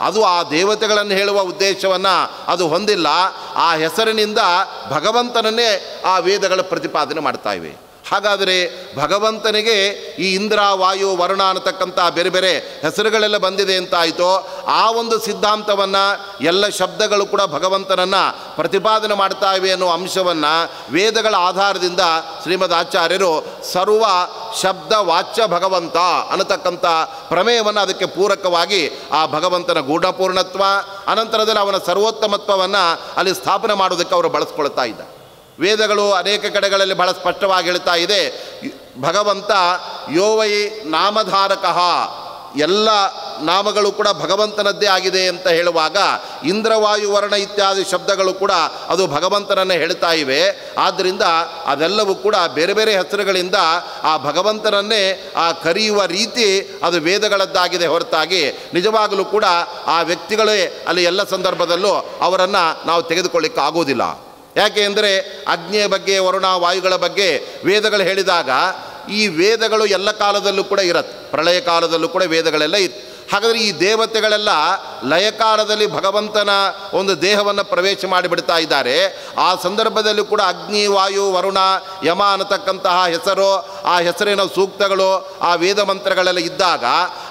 ಅದು ಆ ದೇವತೆಗಳನ್ನು ಹೇಳುವ ಉದ್ದೇಶವನ್ನು ಅದು ಹೊಂದಿಲ್ಲ. ಆ ಹೆಸರಿನಿಂದ ಭಗವಂತನನ್ನೇ ಆ ವೇದಗಳ ಪ್ರತಿಪಾದನೆ ಮಾಡ್ತಾ ಇವೆ. ಹಾಗಾದರೆ ಭಗವಂತನಿಗೆ ಈ ಇಂದ್ರ, ವಾಯು, ವರುಣ ಅನ್ನತಕ್ಕಂಥ ಬೇರೆ ಬೇರೆ ಹೆಸರುಗಳೆಲ್ಲ ಬಂದಿದೆ ಅಂತಾಯಿತೋ. ಆ ಒಂದು ಸಿದ್ಧಾಂತವನ್ನು, ಎಲ್ಲ ಶಬ್ದಗಳು ಕೂಡ ಭಗವಂತನನ್ನು ಪ್ರತಿಪಾದನೆ ಮಾಡ್ತಾ ಇವೆ ಅನ್ನೋ ಅಂಶವನ್ನು ವೇದಗಳ ಆಧಾರದಿಂದ ಶ್ರೀಮದ್ ಆಚಾರ್ಯರು ಸರ್ವ ಶಬ್ದ ವಾಚ್ಯ ಭಗವಂತ ಅನ್ನತಕ್ಕಂಥ ಪ್ರಮೇಯವನ್ನು ಅದಕ್ಕೆ ಪೂರಕವಾಗಿ ಆ ಭಗವಂತನ ಗೂಢಪೂರ್ಣತ್ವ, ಅನಂತರದಲ್ಲಿ ಅವನ ಸರ್ವೋತ್ತಮತ್ವವನ್ನು ಅಲ್ಲಿ ಸ್ಥಾಪನೆ ಮಾಡೋದಕ್ಕೆ ಅವರು ಬಳಸ್ಕೊಳ್ತಾ ಇದ್ದ ವೇದಗಳು ಅನೇಕ ಕಡೆಗಳಲ್ಲಿ ಬಹಳ ಸ್ಪಷ್ಟವಾಗಿ ಹೇಳ್ತಾ ಇದೆ. ಭಗವಂತ ಯೋವೈ ನಾಮಧಾರಕಃ. ಎಲ್ಲ ನಾಮಗಳು ಕೂಡ ಭಗವಂತನದ್ದೇ ಆಗಿದೆ ಅಂತ ಹೇಳುವಾಗ ಇಂದ್ರವಾಯುವರ್ಣ ಇತ್ಯಾದಿ ಶಬ್ದಗಳು ಕೂಡ ಅದು ಭಗವಂತನನ್ನೇ ಹೇಳ್ತಾ ಇವೆ. ಆದ್ದರಿಂದ ಅದೆಲ್ಲವೂ ಕೂಡ ಬೇರೆ ಬೇರೆ ಹೆಸರುಗಳಿಂದ ಆ ಭಗವಂತನನ್ನೇ ಆ ಕರೆಯುವ ರೀತಿ ಅದು ವೇದಗಳದ್ದಾಗಿದೆ ಹೊರತಾಗಿ. ನಿಜವಾಗಲೂ ಕೂಡ ಆ ವ್ಯಕ್ತಿಗಳೇ ಅಲ್ಲಿ ಎಲ್ಲ ಸಂದರ್ಭದಲ್ಲೂ ಅವರನ್ನು ನಾವು ತೆಗೆದುಕೊಳ್ಳಿಕ್ಕೆ ಆಗೋದಿಲ್ಲ ಯಾಕೆ ಅಂದರೆ ಅಗ್ನಿಯ ಬಗ್ಗೆ, ವರುಣ ವಾಯುಗಳ ಬಗ್ಗೆ ವೇದಗಳು ಹೇಳಿದಾಗ ಈ ವೇದಗಳು ಎಲ್ಲ ಕಾಲದಲ್ಲೂ ಕೂಡ ಇರತ್ತೆ. ಪ್ರಳಯ ಕಾಲದಲ್ಲೂ ಕೂಡ ವೇದಗಳೆಲ್ಲ ಇತ್ತು. ಹಾಗಾದರೆ ಈ ದೇವತೆಗಳೆಲ್ಲ ಲಯಕಾಲದಲ್ಲಿ ಭಗವಂತನ ಒಂದು ದೇಹವನ್ನು ಪ್ರವೇಶ ಮಾಡಿಬಿಡ್ತಾ ಇದ್ದಾರೆ. ಆ ಸಂದರ್ಭದಲ್ಲಿ ಕೂಡ ಅಗ್ನಿ, ವಾಯು, ವರುಣ, ಯಮ ಅನ್ನತಕ್ಕಂತಹ ಹೆಸರು, ಆ ಹೆಸರಿನ ಸೂಕ್ತಗಳು, ಆ ವೇದ ಮಂತ್ರಗಳೆಲ್ಲ ಇದ್ದಾಗ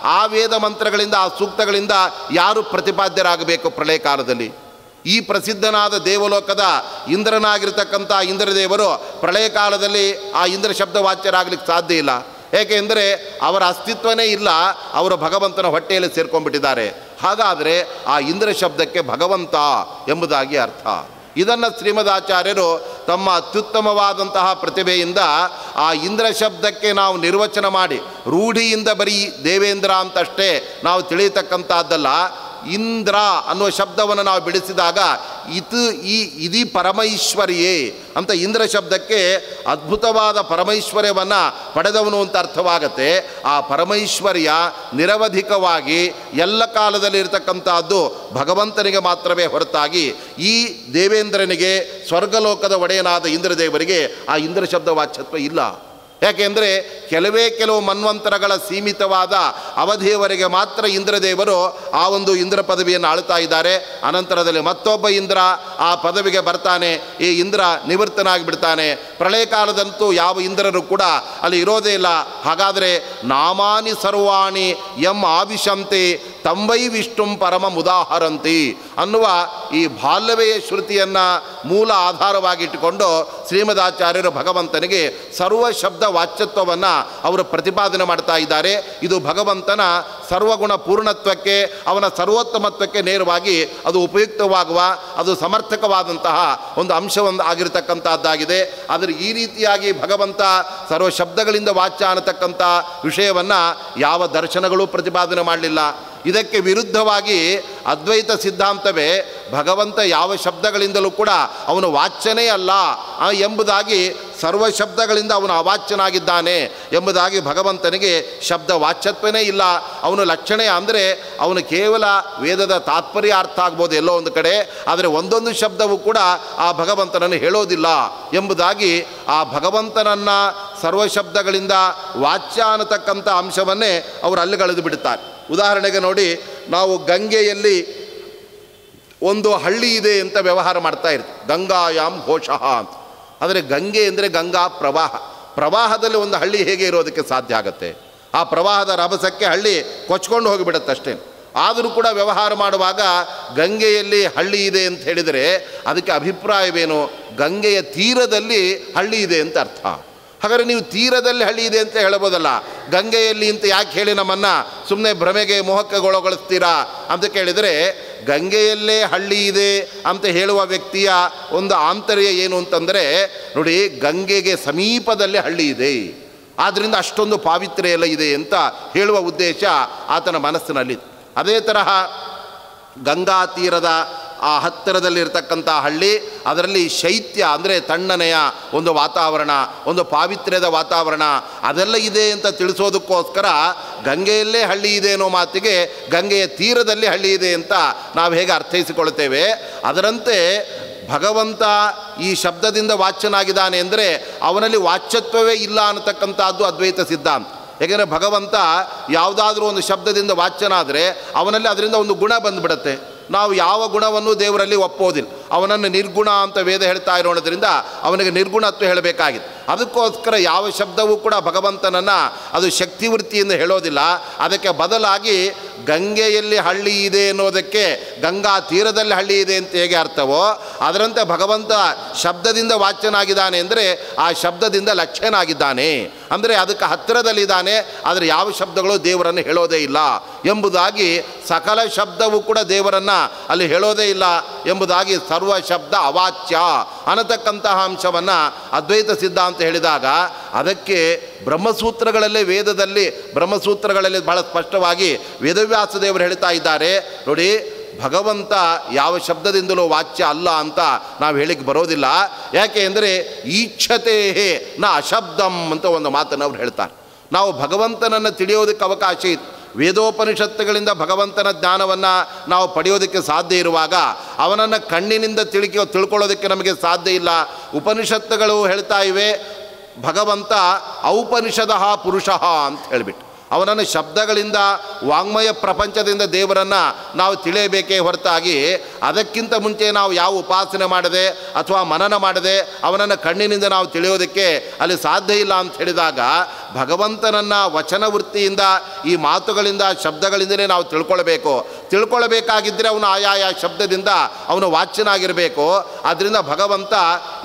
ಆ ವೇದ ಮಂತ್ರಗಳಿಂದ, ಆ ಸೂಕ್ತಗಳಿಂದ ಯಾರು ಪ್ರತಿಪಾದ್ಯರಾಗಬೇಕು ಪ್ರಳಯ ಕಾಲದಲ್ಲಿ? ಈ ಪ್ರಸಿದ್ಧನಾದ ದೇವಲೋಕದ ಇಂದ್ರನಾಗಿರ್ತಕ್ಕಂಥ ಇಂದ್ರದೇವರು ಪ್ರಳಯ ಕಾಲದಲ್ಲಿ ಆ ಇಂದ್ರ ಶಬ್ದ ವಾಚ್ಯರಾಗಲಿಕ್ಕೆ ಸಾಧ್ಯ ಇಲ್ಲ. ಏಕೆಂದರೆ ಅವರ ಅಸ್ತಿತ್ವನೇ ಇಲ್ಲ, ಅವರು ಭಗವಂತನ ಹೊಟ್ಟೆಯಲ್ಲಿ ಸೇರ್ಕೊಂಡ್ಬಿಟ್ಟಿದ್ದಾರೆ. ಹಾಗಾದರೆ ಆ ಇಂದ್ರ ಶಬ್ದಕ್ಕೆ ಭಗವಂತ ಎಂಬುದಾಗಿ ಅರ್ಥ. ಇದನ್ನು ಶ್ರೀಮದಾಚಾರ್ಯರು ತಮ್ಮ ಅತ್ಯುತ್ತಮವಾದಂತಹ ಪ್ರತಿಭೆಯಿಂದ ಆ ಇಂದ್ರ ಶಬ್ದಕ್ಕೆ ನಾವು ನಿರ್ವಚನ ಮಾಡಿ, ರೂಢಿಯಿಂದ ಬರೀ ದೇವೇಂದ್ರ ಅಂತಷ್ಟೇ ನಾವು ತಿಳಿಯತಕ್ಕಂಥದ್ದಲ್ಲ ಇಂದ್ರ ಅನ್ನುವ ಶಬ್ದವನ್ನು ನಾವು ಬಿಡಿಸಿದಾಗ ಇತು ಈ ಇದಿ ಪರಮೈಶ್ವರ್ಯೇ ಅಂತ ಇಂದ್ರ ಶಬ್ದಕ್ಕೆ ಅದ್ಭುತವಾದ ಪರಮೈಶ್ವರ್ಯವನ್ನು ಪಡೆದವನು ಅಂತ ಅರ್ಥವಾಗತ್ತೆ. ಆ ಪರಮೈಶ್ವರ್ಯ ನಿರವಧಿಕವಾಗಿ ಎಲ್ಲ ಕಾಲದಲ್ಲಿ ಇರತಕ್ಕಂಥದ್ದು ಭಗವಂತನಿಗೆ ಮಾತ್ರವೇ ಹೊರತಾಗಿ ಈ ದೇವೇಂದ್ರನಿಗೆ ಸ್ವರ್ಗಲೋಕದ ಒಡೆಯನಾದ ಇಂದ್ರದೇವರಿಗೆ ಆ ಇಂದ್ರ ಶಬ್ದ ವಾಚ್ಯತ್ವ ಇಲ್ಲ. ಯಾಕೆಂದರೆ ಕೆಲವೇ ಕೆಲವು ಮನ್ವಂತರಗಳ ಸೀಮಿತವಾದ ಅವಧಿಯವರೆಗೆ ಮಾತ್ರ ಇಂದ್ರದೇವರು ಆ ಒಂದು ಇಂದ್ರ ಪದವಿಯನ್ನು ಆಳ್ತಾ ಇದ್ದಾರೆ. ಅನಂತರದಲ್ಲಿ ಮತ್ತೊಬ್ಬ ಇಂದ್ರ ಆ ಪದವಿಗೆ ಬರ್ತಾನೆ. ಈ ಇಂದ್ರ ನಿವೃತ್ತನಾಗಿ ಬಿಡ್ತಾನೆ ಪ್ರಳಯ ಕಾಲದಂತೂ ಯಾವ ಇಂದ್ರರು ಕೂಡ ಅಲ್ಲಿ ಇರೋದೇ ಇಲ್ಲ. ಹಾಗಾದರೆ ನಾಮಾನಿ ಸರ್ವಾಣಿ ಎಂ ಆವಿಶಂತಿ ತಂಬೈ ವಿಷ್ಣುಂ ಪರಮ ಉದಾಹರಂತಿ ಅನ್ನುವ ಈ ಬಾಲ್ಯವೆಯ ಶ್ರುತಿಯನ್ನು ಮೂಲ ಆಧಾರವಾಗಿಟ್ಟುಕೊಂಡು ಶ್ರೀಮದಾಚಾರ್ಯರು ಭಗವಂತನಿಗೆ ಸರ್ವ ಶಬ್ದ ವಾಚ್ಯತ್ವವನ್ನು ಅವರು ಪ್ರತಿಪಾದನೆ ಮಾಡ್ತಾ ಇದ್ದಾರೆ. ಇದು ಭಗವಂತನ ಸರ್ವಗುಣ ಪೂರ್ಣತ್ವಕ್ಕೆ, ಅವನ ಸರ್ವೋತ್ತಮತ್ವಕ್ಕೆ ನೇರವಾಗಿ ಅದು ಉಪಯುಕ್ತವಾಗುವ, ಅದು ಸಮರ್ಥಕವಾದಂತಹ ಒಂದು ಅಂಶವೊಂದು ಆಗಿರತಕ್ಕಂಥದ್ದಾಗಿದೆ ಆದರೆ ಈ ರೀತಿಯಾಗಿ ಭಗವಂತ ಸರ್ವ ಶಬ್ದಗಳಿಂದ ವಾಚ್ಯ ಅನ್ನತಕ್ಕಂಥ ವಿಷಯವನ್ನು ಯಾವ ದರ್ಶನಗಳು ಪ್ರತಿಪಾದನೆ ಮಾಡಲಿಲ್ಲ. ಇದಕ್ಕೆ ವಿರುದ್ಧವಾಗಿ ಅದ್ವೈತ ಸಿದ್ಧಾಂತವೇ ಭಗವಂತ ಯಾವ ಶಬ್ದಗಳಿಂದಲೂ ಕೂಡ ಅವನು ವಾಚ್ಯನೇ ಅಲ್ಲ. ಎಂಬುದಾಗಿ ಸರ್ವ ಶಬ್ದಗಳಿಂದ ಅವನು ಅವಾಚ್ಯನಾಗಿದ್ದಾನೆ ಎಂಬುದಾಗಿ ಭಗವಂತನಿಗೆ ಶಬ್ದ ವಾಚ್ಯತ್ವನೇ ಇಲ್ಲ. ಅವನು ಲಕ್ಷಣೆ ಅಂದರೆ ಅವನು ಕೇವಲ ವೇದದ ತಾತ್ಪರ್ಯ ಅರ್ಥ ಆಗ್ಬೋದು ಎಲ್ಲೋ ಒಂದು ಕಡೆ, ಆದರೆ ಒಂದೊಂದು ಶಬ್ದವೂ ಕೂಡ ಆ ಭಗವಂತನನ್ನು ಹೇಳೋದಿಲ್ಲ ಎಂಬುದಾಗಿ ಆ ಭಗವಂತನನ್ನು ಸರ್ವ ಶಬ್ದಗಳಿಂದ ವಾಚ್ಯ ಅನ್ನತಕ್ಕಂಥ ಅಂಶವನ್ನೇ ಅವರು ಅಲ್ಲಿಗಳೆದು ಬಿಡುತ್ತಾರೆ ಉದಾಹರಣೆಗೆ ನೋಡಿ, ನಾವು ಗಂಗೆಯಲ್ಲಿ ಒಂದು ಹಳ್ಳಿ ಇದೆ ಅಂತ ವ್ಯವಹಾರ ಮಾಡ್ತಾ ಇರ್ತೀವಿ. ಗಂಗಾಯಾಮ್ ಘೋಷಃ ಅಂತ. ಆದರೆ ಗಂಗೆ ಅಂದರೆ ಗಂಗಾ ಪ್ರವಾಹ. ಪ್ರವಾಹದಲ್ಲಿ ಒಂದು ಹಳ್ಳಿ ಹೇಗೆ ಇರೋದಕ್ಕೆ ಸಾಧ್ಯ ಆಗುತ್ತೆ? ಆ ಪ್ರವಾಹದ ರಭಸಕ್ಕೆ ಹಳ್ಳಿ ಕೊಚ್ಕೊಂಡು ಹೋಗಿಬಿಡುತ್ತಷ್ಟೇ ಆದರೂ ಕೂಡ ವ್ಯವಹಾರ ಮಾಡುವಾಗ ಗಂಗೆಯಲ್ಲಿ ಹಳ್ಳಿ ಇದೆ ಅಂತ ಹೇಳಿದರೆ ಅದಕ್ಕೆ ಅಭಿಪ್ರಾಯವೇನು? ಗಂಗೆಯ ತೀರದಲ್ಲಿ ಹಳ್ಳಿ ಇದೆ ಅಂತ ಅರ್ಥ. ಹಾಗಾದರೆ ನೀವು ತೀರದಲ್ಲಿ ಹಳ್ಳಿ ಇದೆ ಅಂತ ಹೇಳಬೋದಲ್ಲ ಗಂಗೆಯಲ್ಲಿ ಅಂತ ಯಾಕೆ ಹೇಳಿ ನಮ್ಮನ್ನು ಸುಮ್ಮನೆ ಭ್ರಮೆಗೆ ಮೋಹಕಗೊಳಗೊಳಿಸ್ತೀರಾ ಅಂತ ಕೇಳಿದರೆ, ಗಂಗೆಯಲ್ಲೇ ಹಳ್ಳಿ ಇದೆ ಅಂತ ಹೇಳುವ ವ್ಯಕ್ತಿಯ ಒಂದು ಆಂತರ್ಯ ಏನು ಅಂತಂದರೆ, ನೋಡಿ ಗಂಗೆಗೆ ಸಮೀಪದಲ್ಲಿ ಹಳ್ಳಿ ಇದೆ. ಆದ್ದರಿಂದ ಅಷ್ಟೊಂದು ಪಾವಿತ್ರ್ಯ ಎಲ್ಲ ಇದೆ ಅಂತ ಹೇಳುವ ಉದ್ದೇಶ ಆತನ ಮನಸ್ಸಿನಲ್ಲಿ. ಅದೇ ತರಹ ಗಂಗಾ ತೀರದ ಆ ಹತ್ತಿರದಲ್ಲಿರ್ತಕ್ಕಂಥ ಹಳ್ಳಿ, ಅದರಲ್ಲಿ ಶೈತ್ಯ ಅಂದರೆ ತಣ್ಣನೆಯ ಒಂದು ವಾತಾವರಣ, ಒಂದು ಪಾವಿತ್ರ್ಯದ ವಾತಾವರಣ, ಅದೆಲ್ಲ ಇದೆ ಅಂತ ತಿಳಿಸೋದಕ್ಕೋಸ್ಕರ ಗಂಗೆಯಲ್ಲೇ ಹಳ್ಳಿ ಇದೆ ಅನ್ನೋ ಮಾತಿಗೆ ಗಂಗೆಯ ತೀರದಲ್ಲಿ ಹಳ್ಳಿ ಇದೆ ಅಂತ ನಾವು ಹೇಗೆ ಅರ್ಥೈಸಿಕೊಳ್ತೇವೆ ಅದರಂತೆ ಭಗವಂತ ಈ ಶಬ್ದದಿಂದ ವಾಚ್ಯನಾಗಿದ್ದಾನೆ ಅಂದರೆ ಅವನಲ್ಲಿ ವಾಚ್ಯತ್ವವೇ ಇಲ್ಲ ಅನ್ನತಕ್ಕಂಥದ್ದು ಅದ್ವೈತ ಸಿದ್ಧಾಂತ. ಏಕೆಂದರೆ ಭಗವಂತ ಯಾವುದಾದ್ರೂ ಒಂದು ಶಬ್ದದಿಂದ ವಾಚ್ಯನಾದರೆ ಅವನಲ್ಲಿ ಅದರಿಂದ ಒಂದು ಗುಣ ಬಂದುಬಿಡತ್ತೆ. ನಾವು ಯಾವ ಗುಣವನ್ನು ದೇವರಲ್ಲಿ ಒಪ್ಪೋದಿಲ್ಲ. ಅವನನ್ನು ನಿರ್ಗುಣ ಅಂತ ವೇದ ಹೇಳ್ತಾ ಇರೋದ್ರಿಂದ ಅವನಿಗೆ ನಿರ್ಗುಣತ್ವ ಹೇಳಬೇಕಾಗಿತ್ತು ಅದಕ್ಕೋಸ್ಕರ ಯಾವ ಶಬ್ದವೂ ಕೂಡ ಭಗವಂತನನ್ನು ಅದು ಶಕ್ತಿವೃತ್ತಿಯಿಂದ ಹೇಳೋದಿಲ್ಲ. ಅದಕ್ಕೆ ಬದಲಾಗಿ ಗಂಗೆಯಲ್ಲಿ ಹಳ್ಳಿ ಇದೆ ಅನ್ನೋದಕ್ಕೆ ಗಂಗಾ ತೀರದಲ್ಲಿ ಹಳ್ಳಿ ಇದೆ ಅಂತ ಹೇಗೆ ಅರ್ಥವೋ, ಅದರಂತೆ ಭಗವಂತ ಶಬ್ದದಿಂದ ವಾಚ್ಯನಾಗಿದ್ದಾನೆ ಅಂದರೆ ಆ ಶಬ್ದದಿಂದ ಲಕ್ಷ್ಯನಾಗಿದ್ದಾನೆ ಅಂದರೆ ಅದಕ್ಕೆ ಹತ್ತಿರದಲ್ಲಿದ್ದಾನೆ, ಆದರೆ ಯಾವ ಶಬ್ದಗಳು ದೇವರನ್ನು ಹೇಳೋದೇ ಇಲ್ಲ ಎಂಬುದಾಗಿ ಸಕಲ ಶಬ್ದವೂ ಕೂಡ ದೇವರನ್ನು ಅಲ್ಲಿ ಹೇಳೋದೇ ಇಲ್ಲ ಎಂಬುದಾಗಿ ಸರ್ವ ಶಬ್ದ ಅವಾಚ್ಯ ಅನ್ನತಕ್ಕಂತಹ ಅಂಶವನ್ನು ಅದ್ವೈತ ಸಿದ್ಧಾಂತ ಹೇಳಿದಾಗ ಅದಕ್ಕೆ ಬ್ರಹ್ಮಸೂತ್ರಗಳಲ್ಲೇ ವೇದದಲ್ಲಿ ಬ್ರಹ್ಮಸೂತ್ರಗಳಲ್ಲಿ ಬಹಳ ಸ್ಪಷ್ಟವಾಗಿ ವೇದವ್ಯಾಸ ದೇವರು ಹೇಳ್ತಾ ಇದ್ದಾರೆ. ನೋಡಿ, ಭಗವಂತ ಯಾವ ಶಬ್ದದಿಂದಲೂ ವಾಚ್ಯ ಅಲ್ಲ ಅಂತ ನಾವು ಹೇಳಿಕ್ಕೆ ಬರೋದಿಲ್ಲ. ಯಾಕೆ ಅಂದರೆ ಈಚ್ಛತೆ ನ ಅಶಬ್ದಂ ಅಂತ ಒಂದು ಮಾತನ್ನು ಅವ್ರು ಹೇಳ್ತಾರೆ. ನಾವು ಭಗವಂತನನ್ನು ತಿಳಿಯೋದಕ್ಕೆ ಅವಕಾಶ ಇತ್ತು. ವೇದೋಪನಿಷತ್ತುಗಳಿಂದ ಭಗವಂತನ ಜ್ಞಾನವನ್ನು ನಾವು ಪಡೆಯೋದಕ್ಕೆ ಸಾಧ್ಯ ಇರುವಾಗ ಅವನನ್ನು ಕಣ್ಣಿನಿಂದ ತಿಳಿಕೆ, ತಿಳ್ಕೊಳ್ಳೋದಕ್ಕೆ ನಮಗೆ ಸಾಧ್ಯ ಇಲ್ಲ. ಉಪನಿಷತ್ತುಗಳು ಹೇಳ್ತಾ ಇವೆ, ಭಗವಂತ ಔಪನಿಷದ ಪುರುಷ ಅಂತ ಹೇಳಿಬಿಟ್ಟು. ಅವನನ್ನು ಶಬ್ದಗಳಿಂದ, ವಾಂಗ್ಮಯ ಪ್ರಪಂಚದಿಂದ ದೇವರನ್ನು ನಾವು ತಿಳಿಯಬೇಕೇ ಹೊರತಾಗಿ ಅದಕ್ಕಿಂತ ಮುಂಚೆ ನಾವು ಯಾವ ಉಪಾಸನೆ ಮಾಡದೆ ಅಥವಾ ಮನನ ಮಾಡದೆ ಅವನನ್ನು ಕಣ್ಣಿನಿಂದ ನಾವು ತಿಳಿಯೋದಕ್ಕೆ ಅಲ್ಲಿ ಸಾಧ್ಯ ಇಲ್ಲ ಅಂತ ಹೇಳಿದಾಗ ಭಗವಂತನನ್ನು ವಚನ ವೃತ್ತಿಯಿಂದ ಈ ಮಾತುಗಳಿಂದ, ಶಬ್ದಗಳಿಂದಲೇ ನಾವು ತಿಳ್ಕೊಳ್ಬೇಕು. ತಿಳ್ಕೊಳ್ಬೇಕಾಗಿದ್ದರೆ ಅವನು ಆಯಾಯ ಶಬ್ದದಿಂದ ಅವನು ವಾಚ್ಯನಾಗಿರಬೇಕು. ಆದ್ದರಿಂದ ಭಗವಂತ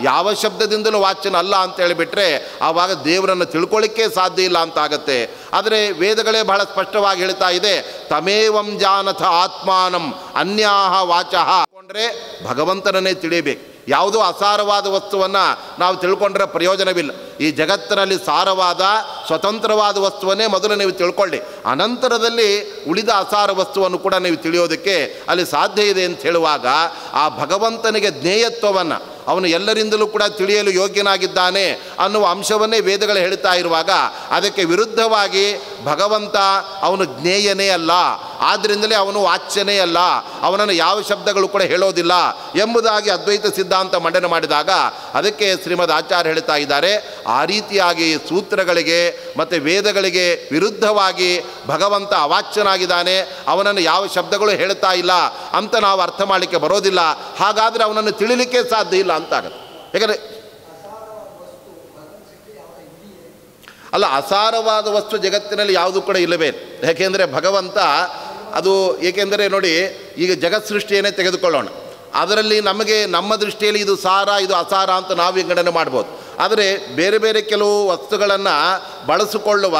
ಯಾವ ಶಬ್ದದಿಂದಲೂ ವಾಚ್ಯನ ಅಲ್ಲ ಅಂತೇಳಿಬಿಟ್ರೆ ಆವಾಗ ದೇವರನ್ನು ತಿಳ್ಕೊಳ್ಳಿಕ್ಕೆ ಸಾಧ್ಯ ಇಲ್ಲ ಅಂತಾಗತ್ತೆ ಆದರೆ ವೇದಗಳೇ ಬಹಳ ಸ್ಪಷ್ಟವಾಗಿ ಹೇಳ್ತಾ ಇದೆ, ತಮೇವಂ ಜಾನಥ ಆತ್ಮಾನಂ ಅನ್ಯಾಹ ವಾಚಃ. ಕೊಂಡ್ರೆ ಭಗವಂತನನ್ನೇ ತಿಳಿಯಬೇಕು. ಯಾವುದೋ ಅಸಾರವಾದ ವಸ್ತುವನ್ನು ನಾವು ತಿಳ್ಕೊಂಡ್ರೆ ಪ್ರಯೋಜನವಿಲ್ಲ. ಈ ಜಗತ್ತಿನಲ್ಲಿ ಸಾರವಾದ, ಸ್ವತಂತ್ರವಾದ ವಸ್ತುವನ್ನೇ ಮೊದಲು ನೀವು ತಿಳ್ಕೊಳ್ಳಿ. ಅನಂತರದಲ್ಲಿ ಉಳಿದ ಅಸಾರ ವಸ್ತುವನ್ನು ಕೂಡ ನೀವು ತಿಳಿಯೋದಕ್ಕೆ ಅಲ್ಲಿ ಸಾಧ್ಯ ಇದೆ ಅಂತ ಹೇಳುವಾಗ ಆ ಭಗವಂತನಿಗೆ ಜ್ಞೇಯತ್ವವನ್ನು ಅವನು ಎಲ್ಲರಿಂದಲೂ ಕೂಡ ತಿಳಿಯಲು ಯೋಗ್ಯನಾಗಿದ್ದಾನೆ ಅನ್ನುವ ಅಂಶವನ್ನೇ ವೇದಗಳು ಹೇಳ್ತಾ ಇರುವಾಗ ಅದಕ್ಕೆ ವಿರುದ್ಧವಾಗಿ ಭಗವಂತ ಅವನು ಜ್ಞೇಯನೇ ಅಲ್ಲ. ಆದ್ದರಿಂದಲೇ ಅವನು ವಾಚ್ಯನೇ ಅಲ್ಲ. ಅವನನ್ನು ಯಾವ ಶಬ್ದಗಳು ಕೂಡ ಹೇಳೋದಿಲ್ಲ ಎಂಬುದಾಗಿ ಅದ್ವೈತ ಸಿದ್ಧಾಂತ ಮಂಡನೆ ಮಾಡಿದಾಗ ಅದಕ್ಕೆ ಶ್ರೀಮದ್ ಆಚಾರ್ಯ ಹೇಳ್ತಾ ಇದ್ದಾರೆ, ಆ ರೀತಿಯಾಗಿ ಸೂತ್ರಗಳಿಗೆ ಮತ್ತು ವೇದಗಳಿಗೆ ವಿರುದ್ಧವಾಗಿ ಭಗವಂತ ಅವಾಚ್ಯನಾಗಿದ್ದಾನೆ, ಅವನನ್ನು ಯಾವ ಶಬ್ದಗಳು ಹೇಳ್ತಾ ಇಲ್ಲ ಅಂತ ನಾವು ಅರ್ಥ ಮಾಡಲಿಕ್ಕೆ ಬರೋದಿಲ್ಲ. ಹಾಗಾದರೆ ಅವನನ್ನು ತಿಳಿಲಿಕ್ಕೆ ಸಾಧ್ಯ ಇಲ್ಲ. ಅಂತ ಆಗತ್ತೆ ಯಾಕಂದರೆ ಅಲ್ಲ, ಅಸಾರವಾದ ವಸ್ತು ಜಗತ್ತಿನಲ್ಲಿ ಯಾವುದು ಕೂಡ ಇಲ್ಲವೇ? ಇಲ್ಲ. ಯಾಕೆಂದರೆ ಭಗವಂತ ಅದು ಏಕೆಂದರೆ ನೋಡಿ, ಈಗ ಜಗತ್ ಸೃಷ್ಟಿಯನ್ನೇ ತೆಗೆದುಕೊಳ್ಳೋಣ. ಅದರಲ್ಲಿ ನಮಗೆ ನಮ್ಮ ದೃಷ್ಟಿಯಲ್ಲಿ ಇದು ಸಾರ, ಇದು ಅಸಾರ ಅಂತ ನಾವು ವಿಂಗಡಣೆ ಮಾಡ್ಬೋದು. ಆದರೆ ಬೇರೆ ಬೇರೆ ಕೆಲವು ವಸ್ತುಗಳನ್ನು ಬಳಸಿಕೊಳ್ಳುವ,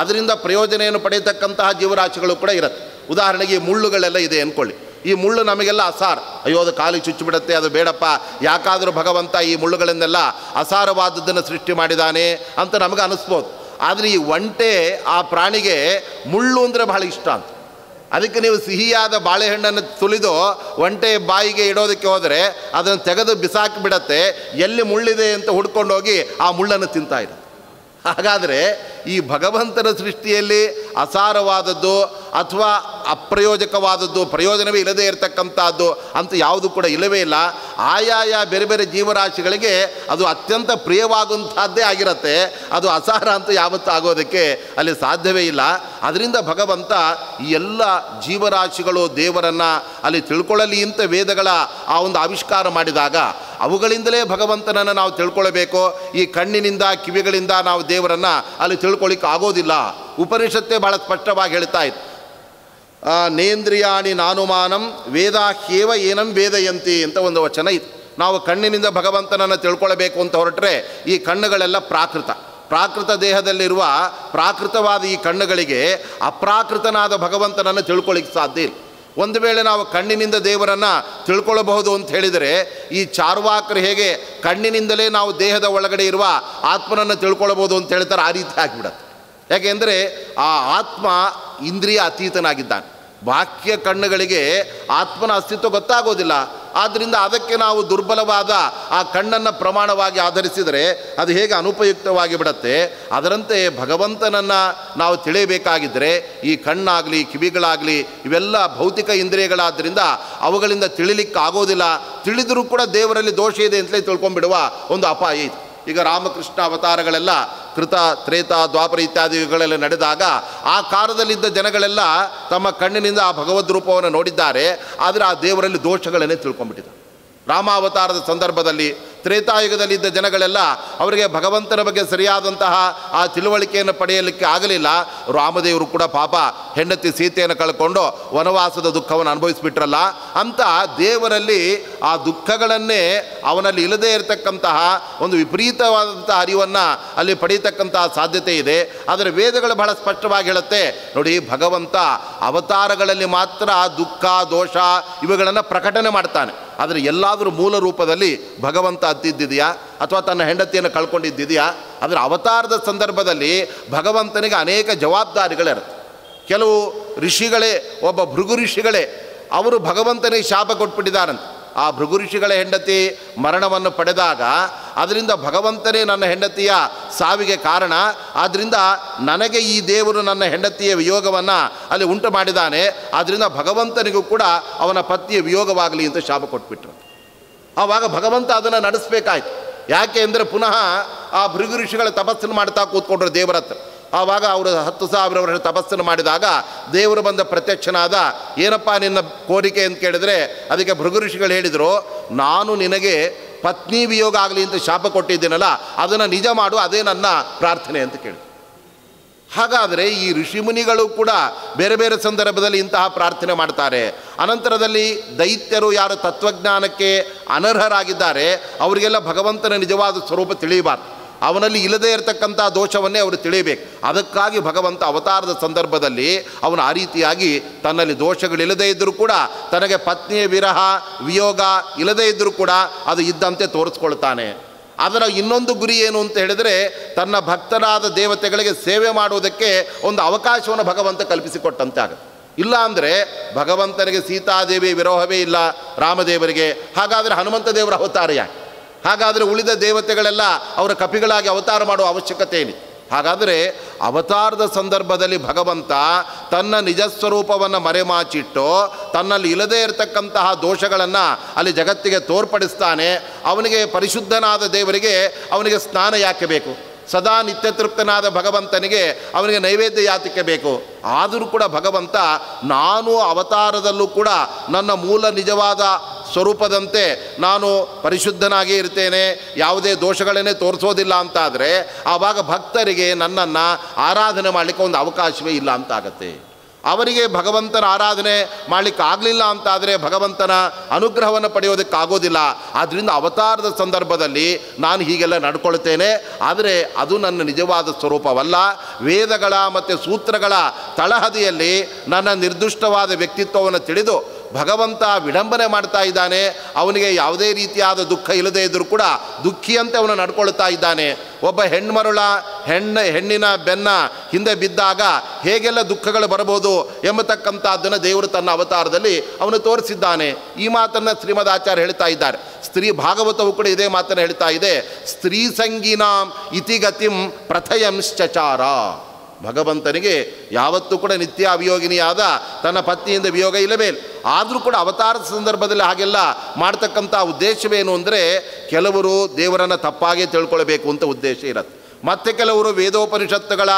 ಅದರಿಂದ ಪ್ರಯೋಜನೆಯನ್ನು ಪಡೆಯತಕ್ಕಂತಹ ಜೀವರಾಶಿಗಳು ಕೂಡ ಇರುತ್ತೆ. ಉದಾಹರಣೆಗೆ ಮುಳ್ಳುಗಳೆಲ್ಲ ಇದೆ ಅಂದ್ಕೊಳ್ಳಿ ಈ ಮುಳ್ಳು ನಮಗೆಲ್ಲ ಅಸಾರ್. ಅಯ್ಯೋ, ಅದು ಕಾಲಿಗೆ ಚುಚ್ಚಿಬಿಡುತ್ತೆ ಅದು ಬೇಡಪ್ಪ. ಯಾಕಾದರೂ ಭಗವಂತ ಈ ಮುಳ್ಳುಗಳನ್ನೆಲ್ಲ ಅಸಾರವಾದದ್ದನ್ನು ಸೃಷ್ಟಿ ಮಾಡಿದಾನೆ ಅಂತ ನಮಗೆ ಅನಿಸ್ಬೋದು. ಆದರೆ ಈ ಒಂಟೆ ಆ ಪ್ರಾಣಿಗೆ ಮುಳ್ಳು ಅಂದರೆ ಬಹಳ ಇಷ್ಟ ಅಂತ. ಅದಕ್ಕೆ ನೀವು ಸಿಹಿಯಾದ ಬಾಳೆಹಣ್ಣನ್ನು ತುಳಿದು ಒಂಟೆ ಬಾಯಿಗೆ ಇಡೋದಕ್ಕೆ ಹೋದರೆ ಅದನ್ನು ತೆಗೆದು ಬಿಸಾಕಿ ಬಿಡತ್ತೆ, ಎಲ್ಲಿ ಮುಳ್ಳಿದೆ ಅಂತ ಹುಡ್ಕೊಂಡೋಗಿ ಆ ಮುಳ್ಳನ್ನು ತಿಂತಾಯಿದೆ ಹಾಗಾದರೆ ಈ ಭಗವಂತನ ಸೃಷ್ಟಿಯಲ್ಲಿ ಅಸಾರವಾದದ್ದು ಅಥವಾ ಅಪ್ರಯೋಜಕವಾದದ್ದು ಪ್ರಯೋಜನವೇ ಇಲ್ಲದೇ ಇರತಕ್ಕಂಥದ್ದು ಅಂತ ಯಾವುದು ಕೂಡ ಇಲ್ಲವೇ ಇಲ್ಲ. ಆಯಾಯ ಬೇರೆ ಬೇರೆ ಜೀವರಾಶಿಗಳಿಗೆ ಅದು ಅತ್ಯಂತ ಪ್ರಿಯವಾಗುವಂಥದ್ದೇ ಆಗಿರುತ್ತೆ. ಅದು ಅಸಾರ ಅಂತ ಯಾವತ್ತೂ ಆಗೋದಕ್ಕೆ ಅಲ್ಲಿ ಸಾಧ್ಯವೇ ಇಲ್ಲ. ಅದರಿಂದ ಭಗವಂತ ಈ ಎಲ್ಲ ಜೀವರಾಶಿಗಳು ದೇವರನ್ನು ಅಲ್ಲಿ ತಿಳ್ಕೊಳ್ಳಲಿ ಅಂತ ವೇದಗಳ ಆ ಒಂದು ಆವಿಷ್ಕಾರ ಮಾಡಿದಾಗ ಅವುಗಳಿಂದಲೇ ಭಗವಂತನನ್ನು ನಾವು ತಿಳ್ಕೊಳ್ಬೇಕು. ಈ ಕಣ್ಣಿನಿಂದ, ಕಿವಿಗಳಿಂದ ನಾವು ದೇವರನ್ನು ಅಲ್ಲಿ ತಿಳ್ಕೊಳ್ಳಿಕ್ಕೆ ಆಗೋದಿಲ್ಲ. ಉಪನಿಷತ್ತೇ ಭಾಳ ಸ್ಪಷ್ಟವಾಗಿ ಹೇಳ್ತಾ ಇತ್ತು ನೇಂದ್ರಿಯಾಣಿ ನಾನುಮಾನಂ ವೇದಾಹ್ಯೇವ ಏನಂ ವೇದಯಂತಿ ಅಂತ ಒಂದು ವಚನ ಇತ್ತು ನಾವು ಕಣ್ಣಿನಿಂದ ಭಗವಂತನನ್ನು ತಿಳ್ಕೊಳ್ಬೇಕು ಅಂತ ಹೊರಟ್ರೆ ಈ ಕಣ್ಣುಗಳೆಲ್ಲ ಪ್ರಾಕೃತ. ಪ್ರಾಕೃತ ದೇಹದಲ್ಲಿರುವ ಪ್ರಾಕೃತವಾದ ಈ ಕಣ್ಣುಗಳಿಗೆ ಅಪ್ರಾಕೃತನಾದ ಭಗವಂತನನ್ನು ತಿಳ್ಕೊಳ್ಳಿಕ್ಕೆ ಸಾಧ್ಯ ಇಲ್ಲ. ಒಂದು ವೇಳೆ ನಾವು ಕಣ್ಣಿನಿಂದ ದೇವರನ್ನು ತಿಳ್ಕೊಳ್ಳಬಹುದು ಅಂತ ಹೇಳಿದರೆ, ಈ ಚಾರ್ವಾಕರು ಹೇಗೆ ಕಣ್ಣಿನಿಂದಲೇ ನಾವು ದೇಹದ ಒಳಗಡೆ ಇರುವ ಆತ್ಮನನ್ನು ತಿಳ್ಕೊಳ್ಳಬಹುದು ಅಂತ ಹೇಳ್ತಾರೆ, ಆ ರೀತಿ ಆಗಿಬಿಡತ್ತೆ. ಯಾಕೆಂದರೆ, ಆ ಆತ್ಮ ಇಂದ್ರಿಯ ಅತೀತನಾಗಿದ್ದಾನೆ. ಬಾಕ್ಯ ಕಣ್ಣುಗಳಿಗೆ ಆತ್ಮನ ಅಸ್ತಿತ್ವ ಗೊತ್ತಾಗೋದಿಲ್ಲ. ಆದ್ದರಿಂದ ಅದಕ್ಕೆ ನಾವು ದುರ್ಬಲವಾದ ಆ ಕಣ್ಣನ್ನು ಪ್ರಮಾಣವಾಗಿ ಆಧರಿಸಿದರೆ ಅದು ಹೇಗೆ ಅನುಪಯುಕ್ತವಾಗಿ ಬಿಡತ್ತೆ? ಅದರಂತೆ ಭಗವಂತನನ್ನು ನಾವು ತಿಳಿಯಬೇಕಾಗಿದ್ದರೆ ಈ ಕಣ್ಣಾಗಲಿ, ಕಿವಿಗಳಾಗಲಿ, ಇವೆಲ್ಲ ಭೌತಿಕ ಇಂದ್ರಿಯಗಳಾದ್ದರಿಂದ ಅವುಗಳಿಂದ ತಿಳಿಲಿಕ್ಕೆ ಆಗೋದಿಲ್ಲ ತಿಳಿದರೂ ಕೂಡ ದೇವರಲ್ಲಿ ದೋಷ ಇದೆ ಅಂತಲೇ ತಿಳ್ಕೊಂಡ್ಬಿಡುವ ಒಂದು ಅಪಾಯ ಇದೆ. ಈಗ ರಾಮಕೃಷ್ಣ ಅವತಾರಗಳೆಲ್ಲ ಕೃತ, ತ್ರೇತ, ದ್ವಾಪರ ಇತ್ಯಾದಿಗಳೆಲ್ಲ ನಡೆದಾಗ ಆ ಕಾಲದಲ್ಲಿದ್ದ ಜನಗಳೆಲ್ಲ ತಮ್ಮ ಕಣ್ಣಿನಿಂದ ಆ ಭಗವದ್ ರೂಪವನ್ನು ನೋಡಿದ್ದಾರೆ. ಆದರೆ ಆ ದೇವರಲ್ಲಿ ದೋಷಗಳನ್ನೇ ತಿಳ್ಕೊಂಡ್ಬಿಟ್ಟಿದ್ದಾರೆ. ರಾಮಾವತಾರದ ಸಂದರ್ಭದಲ್ಲಿ ತ್ರೇತಾಯುಗದಲ್ಲಿದ್ದ ಜನಗಳೆಲ್ಲ ಅವರಿಗೆ ಭಗವಂತನ ಬಗ್ಗೆ ಸರಿಯಾದಂತಹ ಆ ತಿಳುವಳಿಕೆಯನ್ನು ಪಡೆಯಲಿಕ್ಕೆ ಆಗಲಿಲ್ಲ. ರಾಮದೇವರು ಕೂಡ ಪಾಪ ಹೆಂಡತಿ ಸೀತೆಯನ್ನು ಕಳ್ಕೊಂಡು ವನವಾಸದ ದುಃಖವನ್ನು ಅನುಭವಿಸಿಬಿಟ್ರಲ್ಲ. ಅಂತ ದೇವರಲ್ಲಿ ಆ ದುಃಖಗಳನ್ನೇ ಅವನಲ್ಲಿ ಇಲ್ಲದೇ ಇರತಕ್ಕಂತಹ ಒಂದು ವಿಪರೀತವಾದಂಥ ಅರಿವನ್ನು ಅಲ್ಲಿ ಪಡೀತಕ್ಕಂತಹ ಸಾಧ್ಯತೆ ಇದೆ. ಆದರೆ ವೇದಗಳು ಬಹಳ ಸ್ಪಷ್ಟವಾಗಿ ಹೇಳುತ್ತೆ, ನೋಡಿ ಭಗವಂತ ಅವತಾರಗಳಲ್ಲಿ ಮಾತ್ರ ದುಃಖ, ದೋಷ ಇವುಗಳನ್ನು ಪ್ರಕಟಣೆ ಮಾಡ್ತಾನೆ. ಆದರೆ ಎಲ್ಲಾದರೂ ಮೂಲ ರೂಪದಲ್ಲಿ ಭಗವಂತ ಅದ್ದಿದ್ದಿದೆಯಾ ಅಥವಾ ತನ್ನ ಹೆಂಡತಿಯನ್ನು ಕಳ್ಕೊಂಡಿದ್ದಿದೆಯಾ? ಅದರ ಅವತಾರದ ಸಂದರ್ಭದಲ್ಲಿ ಭಗವಂತನಿಗೆ ಅನೇಕ ಜವಾಬ್ದಾರಿಗಳಿರುತ್ತೆ. ಕೆಲವು ಋಷಿಗಳೇ, ಒಬ್ಬ ಭೃಗು ಋಷಿಗಳೇ, ಅವರು ಭಗವಂತನಿಗೆ ಶಾಪ ಕೊಟ್ಬಿಟ್ಟಿದ್ದಾರಂತೆ. ಆ ಭೃಗು ಋಷಿಗಳ ಹೆಂಡತಿ ಮರಣವನ್ನು ಪಡೆದಾಗ ಅದರಿಂದ ಭಗವಂತನೇ ನನ್ನ ಹೆಂಡತಿಯ ಸಾವಿಗೆ ಕಾರಣ. ಆದ್ದರಿಂದ ನನಗೆ ಈ ದೇವರು ನನ್ನ ಹೆಂಡತಿಯ ವಿಯೋಗವನ್ನು ಅಲ್ಲಿ ಉಂಟು ಮಾಡಿದ್ದಾನೆ. ಆದ್ದರಿಂದ ಭಗವಂತನಿಗೂ ಕೂಡ ಅವನ ಪತ್ನಿಯ ವಿಯೋಗವಾಗಲಿ ಅಂತ ಶಾಪ ಕೊಟ್ಬಿಟ್ರು. ಆವಾಗ ಭಗವಂತ ಅದನ್ನು ನಡೆಸಬೇಕಾಯ್ತು. ಯಾಕೆ ಅಂದರೆ ಪುನಃ ಆ ಭೃಗು ಋಷಿಗಳ ತಪಸ್ಸನ್ನು ಮಾಡ್ತಾ ಕೂತ್ಕೊಂಡ್ರು ದೇವರ ಹತ್ರ ಆವಾಗ ಅವರು ಹತ್ತು ಸಾವಿರ ವರ್ಷ ತಪಸ್ಸನ್ನು ಮಾಡಿದಾಗ ದೇವರು ಬಂದ ಪ್ರತ್ಯಕ್ಷನಾದ, ಏನಪ್ಪ ನಿನ್ನ ಕೋರಿಕೆ? ಅಂತ ಕೇಳಿದರೆ, ಅದಕ್ಕೆ ಭೃಗು ಋಷಿಗಳು ಹೇಳಿದರು, ನಾನು ನಿನಗೆ ಪತ್ನಿ ವಿಯೋಗ ಆಗಲಿ ಅಂತ ಶಾಪ ಕೊಟ್ಟಿದ್ದೀನಲ್ಲ, ಅದನ್ನು ನಿಜ ಮಾಡು, ಅದೇ ನನ್ನ ಪ್ರಾರ್ಥನೆ ಅಂತ ಕೇಳಿ ಹಾಗಾದರೆ ಈ ಋಷಿಮುನಿಗಳು ಕೂಡ ಬೇರೆ ಬೇರೆ ಸಂದರ್ಭದಲ್ಲಿ ಇಂತಹ ಪ್ರಾರ್ಥನೆ ಮಾಡ್ತಾರೆ. ಅನಂತರದಲ್ಲಿ ದೈತ್ಯರು ಯಾರು ತತ್ವಜ್ಞಾನಕ್ಕೆ ಅನರ್ಹರಾಗಿದ್ದಾರೆ, ಅವರಿಗೆಲ್ಲ ಭಗವಂತನ ನಿಜವಾದ ಸ್ವರೂಪ ತಿಳಿಯಬಾರ್ದು. ಅವನಲ್ಲಿ ಇಲ್ಲದೇ ಇರತಕ್ಕಂಥ ದೋಷವನ್ನೇ ಅವರು ತಿಳಿಯಬೇಕು. ಅದಕ್ಕಾಗಿ ಭಗವಂತ ಅವತಾರದ ಸಂದರ್ಭದಲ್ಲಿ ಅವನು ಆ ರೀತಿಯಾಗಿ ತನ್ನಲ್ಲಿ ದೋಷಗಳಿಲ್ಲದೇ ಇದ್ದರೂ ಕೂಡ ತನಗೆ ಪತ್ನಿಯ ವಿರಹ, ವಿಯೋಗ ಇಲ್ಲದೇ ಇದ್ದರೂ ಕೂಡ ಅದು ಇದ್ದಂತೆ ತೋರಿಸ್ಕೊಳ್ತಾನೆ. ಅದರ ಇನ್ನೊಂದು ಗುರಿ ಏನು ಅಂತ ಹೇಳಿದರೆ ತನ್ನ ಭಕ್ತರಾದ ದೇವತೆಗಳಿಗೆ ಸೇವೆ ಮಾಡುವುದಕ್ಕೆ ಒಂದು ಅವಕಾಶವನ್ನು ಭಗವಂತ ಕಲ್ಪಿಸಿಕೊಟ್ಟಂತೆ ಆಗುತ್ತೆ ಇಲ್ಲ ಅಂದರೆ ಭಗವಂತನಿಗೆ ಸೀತಾದೇವಿ ವಿರೋಹವೇ ಇಲ್ಲ ರಾಮದೇವರಿಗೆ, ಹಾಗಾದರೆ ಹನುಮಂತ ದೇವರ ಅವತಾರ ಯಾಕೆ? ಹಾಗಾದರೆ ಉಳಿದ ದೇವತೆಗಳೆಲ್ಲ ಅವರ ಕಪಿಗಳಾಗಿ ಅವತಾರ ಮಾಡುವ ಅವಶ್ಯಕತೆ ಇದೆ ಹಾಗಾದರೆ ಅವತಾರದ ಸಂದರ್ಭದಲ್ಲಿ ಭಗವಂತ ತನ್ನ ನಿಜ ಸ್ವರೂಪವನ್ನು ಮರೆಮಾಚಿಟ್ಟು ತನ್ನಲ್ಲಿ ಇಲ್ಲದೇ ಇರತಕ್ಕಂತಹ ದೋಷಗಳನ್ನು ಅಲ್ಲಿ ಜಗತ್ತಿಗೆ ತೋರ್ಪಡಿಸ್ತಾನೆ. ಅವನಿಗೆ ಪರಿಶುದ್ಧನಾದ ದೇವರಿಗೆ ಅವನಿಗೆ ಸ್ನಾನ ಯಾಕೆ ಬೇಕು? ಸದಾ ನಿತ್ಯತೃಪ್ತನಾದ ಭಗವಂತನಿಗೆ ಅವನಿಗೆ ನೈವೇದ್ಯ ಯಾತಕ್ಕೆ ಬೇಕು? ಆದರೂ ಕೂಡ ಭಗವಂತ, ನಾನು ಅವತಾರದಲ್ಲೂ ಕೂಡ ನನ್ನ ಮೂಲ ನಿಜವಾದ ಸ್ವರೂಪದಂತೆ ನಾನು ಪರಿಶುದ್ಧನಾಗಿ ಇರ್ತೇನೆ, ಯಾವುದೇ ದೋಷಗಳನ್ನೇ ತೋರಿಸೋದಿಲ್ಲ ಅಂತಾದರೆ ಆವಾಗ ಭಕ್ತರಿಗೆ ನನ್ನನ್ನು ಆರಾಧನೆ ಮಾಡಲಿಕ್ಕೆ ಒಂದು ಅವಕಾಶವೇ ಇಲ್ಲ ಅಂತಾಗತ್ತೆ. ಅವರಿಗೆ ಭಗವಂತನ ಆರಾಧನೆ ಮಾಡಲಿಕ್ಕೆ ಆಗಲಿಲ್ಲ ಅಂತಾದರೆ ಭಗವಂತನ ಅನುಗ್ರಹವನ್ನು ಪಡೆಯೋದಕ್ಕಾಗೋದಿಲ್ಲ ಆದ್ದರಿಂದ ಅವತಾರದ ಸಂದರ್ಭದಲ್ಲಿ ನಾನು ಹೀಗೆಲ್ಲ ನಡ್ಕೊಳ್ತೇನೆ, ಆದರೆ ಅದು ನನ್ನ ನಿಜವಾದ ಸ್ವರೂಪವಲ್ಲ. ವೇದಗಳ ಮತ್ತು ಸೂತ್ರಗಳ ತಳಹದಿಯಲ್ಲಿ ನನ್ನ ನಿರ್ದಿಷ್ಟವಾದ ವ್ಯಕ್ತಿತ್ವವನ್ನು ತಿಳಿದು ಭಗವಂತ ವಿಡಂಬನೆ ಮಾಡ್ತಾ ಇದ್ದಾನೆ. ಅವನಿಗೆ ಯಾವುದೇ ರೀತಿಯಾದ ದುಃಖ ಇಲ್ಲದೇ ಇದ್ದರೂ ಕೂಡ ದುಃಖಿಯಂತೆ ಅವನು ನಡ್ಕೊಳ್ತಾ ಇದ್ದಾನೆ. ಒಬ್ಬ ಹೆಣ್ಮರುಳ, ಹೆಣ್ಣ, ಹೆಣ್ಣಿನ ಬೆನ್ನ ಹಿಂದೆ ಬಿದ್ದಾಗ ಹೇಗೆಲ್ಲ ದುಃಖಗಳು ಬರಬಹುದು ಎಂಬತಕ್ಕಂಥದ್ದನ್ನು ದೇವರು ತನ್ನ ಅವತಾರದಲ್ಲಿ ಅವನು ತೋರಿಸಿದ್ದಾನೆ. ಈ ಮಾತನ್ನು ಶ್ರೀಮದ್ ಆಚಾರ್ಯ ಹೇಳ್ತಾ ಇದ್ದಾರೆ. ಸ್ತ್ರೀ ಭಾಗವತವು ಕೂಡ ಇದೇ ಮಾತನ್ನು ಹೇಳ್ತಾ ಇದೆ. ಸ್ತ್ರೀ ಸಂಗೀನಾಂ ಇತಿಗತಿಂ ಪ್ರಥಯಂಶ್ಚಚಾರ. ಭಗವಂತನಿಗೆ ಯಾವತ್ತೂ ಕೂಡ ನಿತ್ಯ ಅವಿಯೋಗಿನಿಯಾದ ತನ್ನ ಪತ್ನಿಯಿಂದ ವಿಯೋಗ ಇಲ್ಲವೇ? ಇಲ್ಲ ಆದರೂ ಕೂಡ ಅವತಾರದ ಸಂದರ್ಭದಲ್ಲಿ ಹಾಗೆಲ್ಲ ಮಾಡ್ತಕ್ಕಂಥ ಉದ್ದೇಶವೇನು ಅಂದರೆ, ಕೆಲವರು ದೇವರನ್ನು ತಪ್ಪಾಗಿ ತಿಳ್ಕೊಳ್ಬೇಕು ಅಂತ ಉದ್ದೇಶ ಇರುತ್ತೆ. ಮತ್ತೆ ಕೆಲವರು ವೇದೋಪನಿಷತ್ತುಗಳ,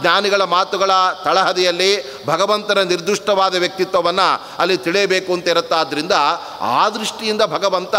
ಜ್ಞಾನಿಗಳ ಮಾತುಗಳ ತಳಹದಿಯಲ್ಲಿ ಭಗವಂತನ ನಿರ್ದಿಷ್ಟವಾದ ವ್ಯಕ್ತಿತ್ವವನ್ನು ಅಲ್ಲಿ ತಿಳಿಯಬೇಕು ಅಂತ ಇರುತ್ತಾದ್ದರಿಂದ ಆ ದೃಷ್ಟಿಯಿಂದ ಭಗವಂತ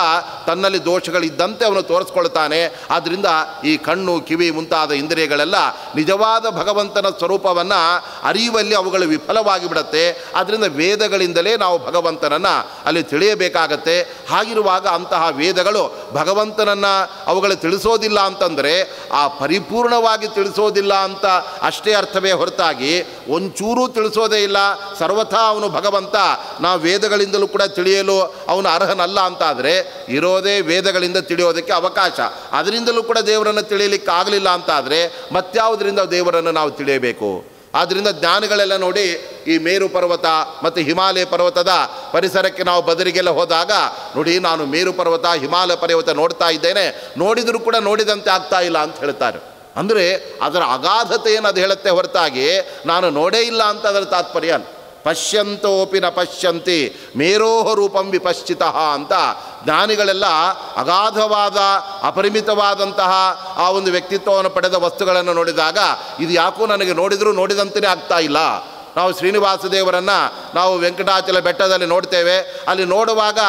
ತನ್ನಲ್ಲಿ ದೋಷಗಳಿದ್ದಂತೆ ಅವನು ತೋರಿಸ್ಕೊಳ್ತಾನೆ. ಆದ್ದರಿಂದ ಈ ಕಣ್ಣು, ಕಿವಿ ಮುಂತಾದ ಇಂದ್ರಿಯಗಳೆಲ್ಲ ನಿಜವಾದ ಭಗವಂತನ ಸ್ವರೂಪವನ್ನು ಅರಿಯುವಲ್ಲಿ ಅವುಗಳು ವಿಫಲವಾಗಿ ಬಿಡುತ್ತೆ. ಆದ್ದರಿಂದ ವೇದಗಳಿಂದಲೇ ನಾವು ಭಗವಂತನನ್ನು ಅಲ್ಲಿ ತಿಳಿಯಬೇಕಾಗತ್ತೆ. ಹಾಗಿರುವಾಗ ಅಂತಹ ವೇದಗಳು ಭಗವಂತನನ್ನು ಅವುಗಳು ತಿಳಿಸೋದಿಲ್ಲ ಅಂತಂದರೆ ಆ ಪರಿಪೂರ್ಣವಾಗಿ ತಿಳಿಸೋದಿಲ್ಲ ಅಂತ ಅಷ್ಟೇ ಅರ್ಥವೇ ಹೊರತಾಗಿ ಒಂಚೂರೂ ತಿಳಿಸೋದೇ ಇಲ್ಲ. ಸರ್ವಥಾ ಅವನು ಭಗವಂತ, ನಾವು ವೇದಗಳಿಂದಲೂ ಕೂಡ ತಿಳಿಯಲು ಅವನು ಅರ್ಹನಲ್ಲ ಅಂತಾದರೆ ಇರೋದೇ ವೇದಗಳಿಂದ ತಿಳಿಯೋದಕ್ಕೆ ಅವಕಾಶ. ಅದರಿಂದಲೂ ಕೂಡ ದೇವರನ್ನು ತಿಳಿಯಲಿಕ್ಕೆ ಆಗಲಿಲ್ಲ ಅಂತಾದರೆ ಮತ್ಯಾವುದರಿಂದ ದೇವರನ್ನು ನಾವು ತಿಳಿಯಬೇಕು? ಆದ್ದರಿಂದ ಜ್ಞಾನಗಳೆಲ್ಲ ನೋಡಿ ಈ ಮೇರು ಪರ್ವತ ಮತ್ತು ಹಿಮಾಲಯ ಪರ್ವತದ ಪರಿಸರಕ್ಕೆ ನಾವು ಬದರಿಗೆಲ್ಲ ಹೋದಾಗ ನೋಡಿ ನಾನು ಮೇರು ಪರ್ವತ, ಹಿಮಾಲಯ ಪರ್ವತ ನೋಡ್ತಾ ಇದ್ದೇನೆ. ನೋಡಿದರೂ ಕೂಡ ನೋಡಿದಂತೆ ಆಗ್ತಾ ಇಲ್ಲ ಅಂತ ಹೇಳ್ತಾರೆ. ಅಂದರೆ ಅದರ ಅಗಾಧತೆಯನ್ನು ಅದು ಹೇಳುತ್ತೆ ಹೊರತಾಗಿ, ನಾನು ನೋಡೇ ಇಲ್ಲ ಅಂತ ಅದರ ತಾತ್ಪರ್ಯ. ಪಶ್ಯಂತೋಪಿ ನ ಪಶ್ಯಂತಿ, ಮೇರೋಹ ರೂಪಂ ವಿಪಶ್ಚಿತ ಅಂತ ಜ್ಞಾನಿಗಳೆಲ್ಲ ಅಗಾಧವಾದ, ಅಪರಿಮಿತವಾದಂತಹ ಆ ಒಂದು ವ್ಯಕ್ತಿತ್ವವನ್ನು ಪಡೆದ ವಸ್ತುಗಳನ್ನು ನೋಡಿದಾಗ, ಇದು ಯಾಕೋ ನನಗೆ ನೋಡಿದರೂ ನೋಡಿದಂತೆಯೇ ಆಗ್ತಾ ಇಲ್ಲ ನಾವು ಶ್ರೀನಿವಾಸ ದೇವರನ್ನು ನಾವು ವೆಂಕಟಾಚಲ ಬೆಟ್ಟದಲ್ಲಿ ನೋಡ್ತೇವೆ. ಅಲ್ಲಿ ನೋಡುವಾಗ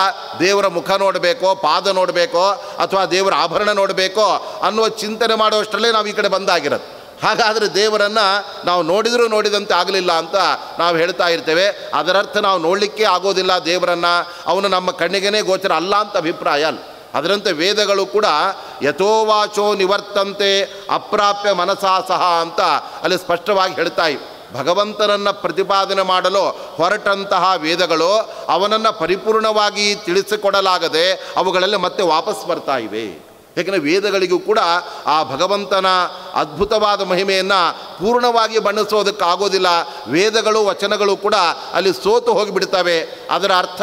ದೇವರ ಮುಖ ನೋಡಬೇಕೋ, ಪಾದ ನೋಡಬೇಕೋ, ಅಥವಾ ದೇವರ ಆಭರಣ ನೋಡಬೇಕೋ ಅನ್ನುವ ಚಿಂತನೆ ಮಾಡುವಷ್ಟರಲ್ಲೇ ನಾವು ಈ ಕಡೆ ಬಂದಾಗಿರೋದು. ಹಾಗಾದರೆ ದೇವರನ್ನು ನಾವು ನೋಡಿದರೂ ನೋಡಿದಂತೆ ಆಗಲಿಲ್ಲ ಅಂತ ನಾವು ಹೇಳ್ತಾ ಇರ್ತೇವೆ. ಅದರರ್ಥ ನಾವು ನೋಡಲಿಕ್ಕೆ ಆಗೋದಿಲ್ಲ ದೇವರನ್ನು. ಅವನು ನಮ್ಮ ಕಣ್ಣಿಗೆನೇ ಗೋಚರ ಅಲ್ಲ ಅಂತ ಅಭಿಪ್ರಾಯ ಅಲ್ಲ. ಅದರಂತೆ ವೇದಗಳು ಕೂಡ ಯಥೋವಾಚೋ ನಿವರ್ತಂತೆ ಅಪ್ರಾಪ್ಯ ಮನಸಾ ಸಹ ಅಂತ ಅಲ್ಲಿ ಸ್ಪಷ್ಟವಾಗಿ ಹೇಳ್ತಾ ಇವೆ. ಭಗವಂತನನ್ನು ಪ್ರತಿಪಾದನೆ ಮಾಡಲು ಹೊರಟಂತಹ ವೇದಗಳು ಅವನನ್ನು ಪರಿಪೂರ್ಣವಾಗಿ ತಿಳಿಸಿಕೊಡಲಾಗದೆ ಅವುಗಳಲ್ಲಿ ಮತ್ತೆ ವಾಪಸ್ ಬರ್ತಾ ಇವೆ. ಏಕೆಂದರೆ ವೇದಗಳಿಗೂ ಕೂಡ ಆ ಭಗವಂತನ ಅದ್ಭುತವಾದ ಮಹಿಮೆಯನ್ನು ಪೂರ್ಣವಾಗಿ ಬಣ್ಣಿಸೋದಕ್ಕಾಗೋದಿಲ್ಲ. ವೇದಗಳು, ವಚನಗಳು ಕೂಡ ಅಲ್ಲಿ ಸೋತು ಹೋಗಿಬಿಡ್ತವೆ. ಅದರ ಅರ್ಥ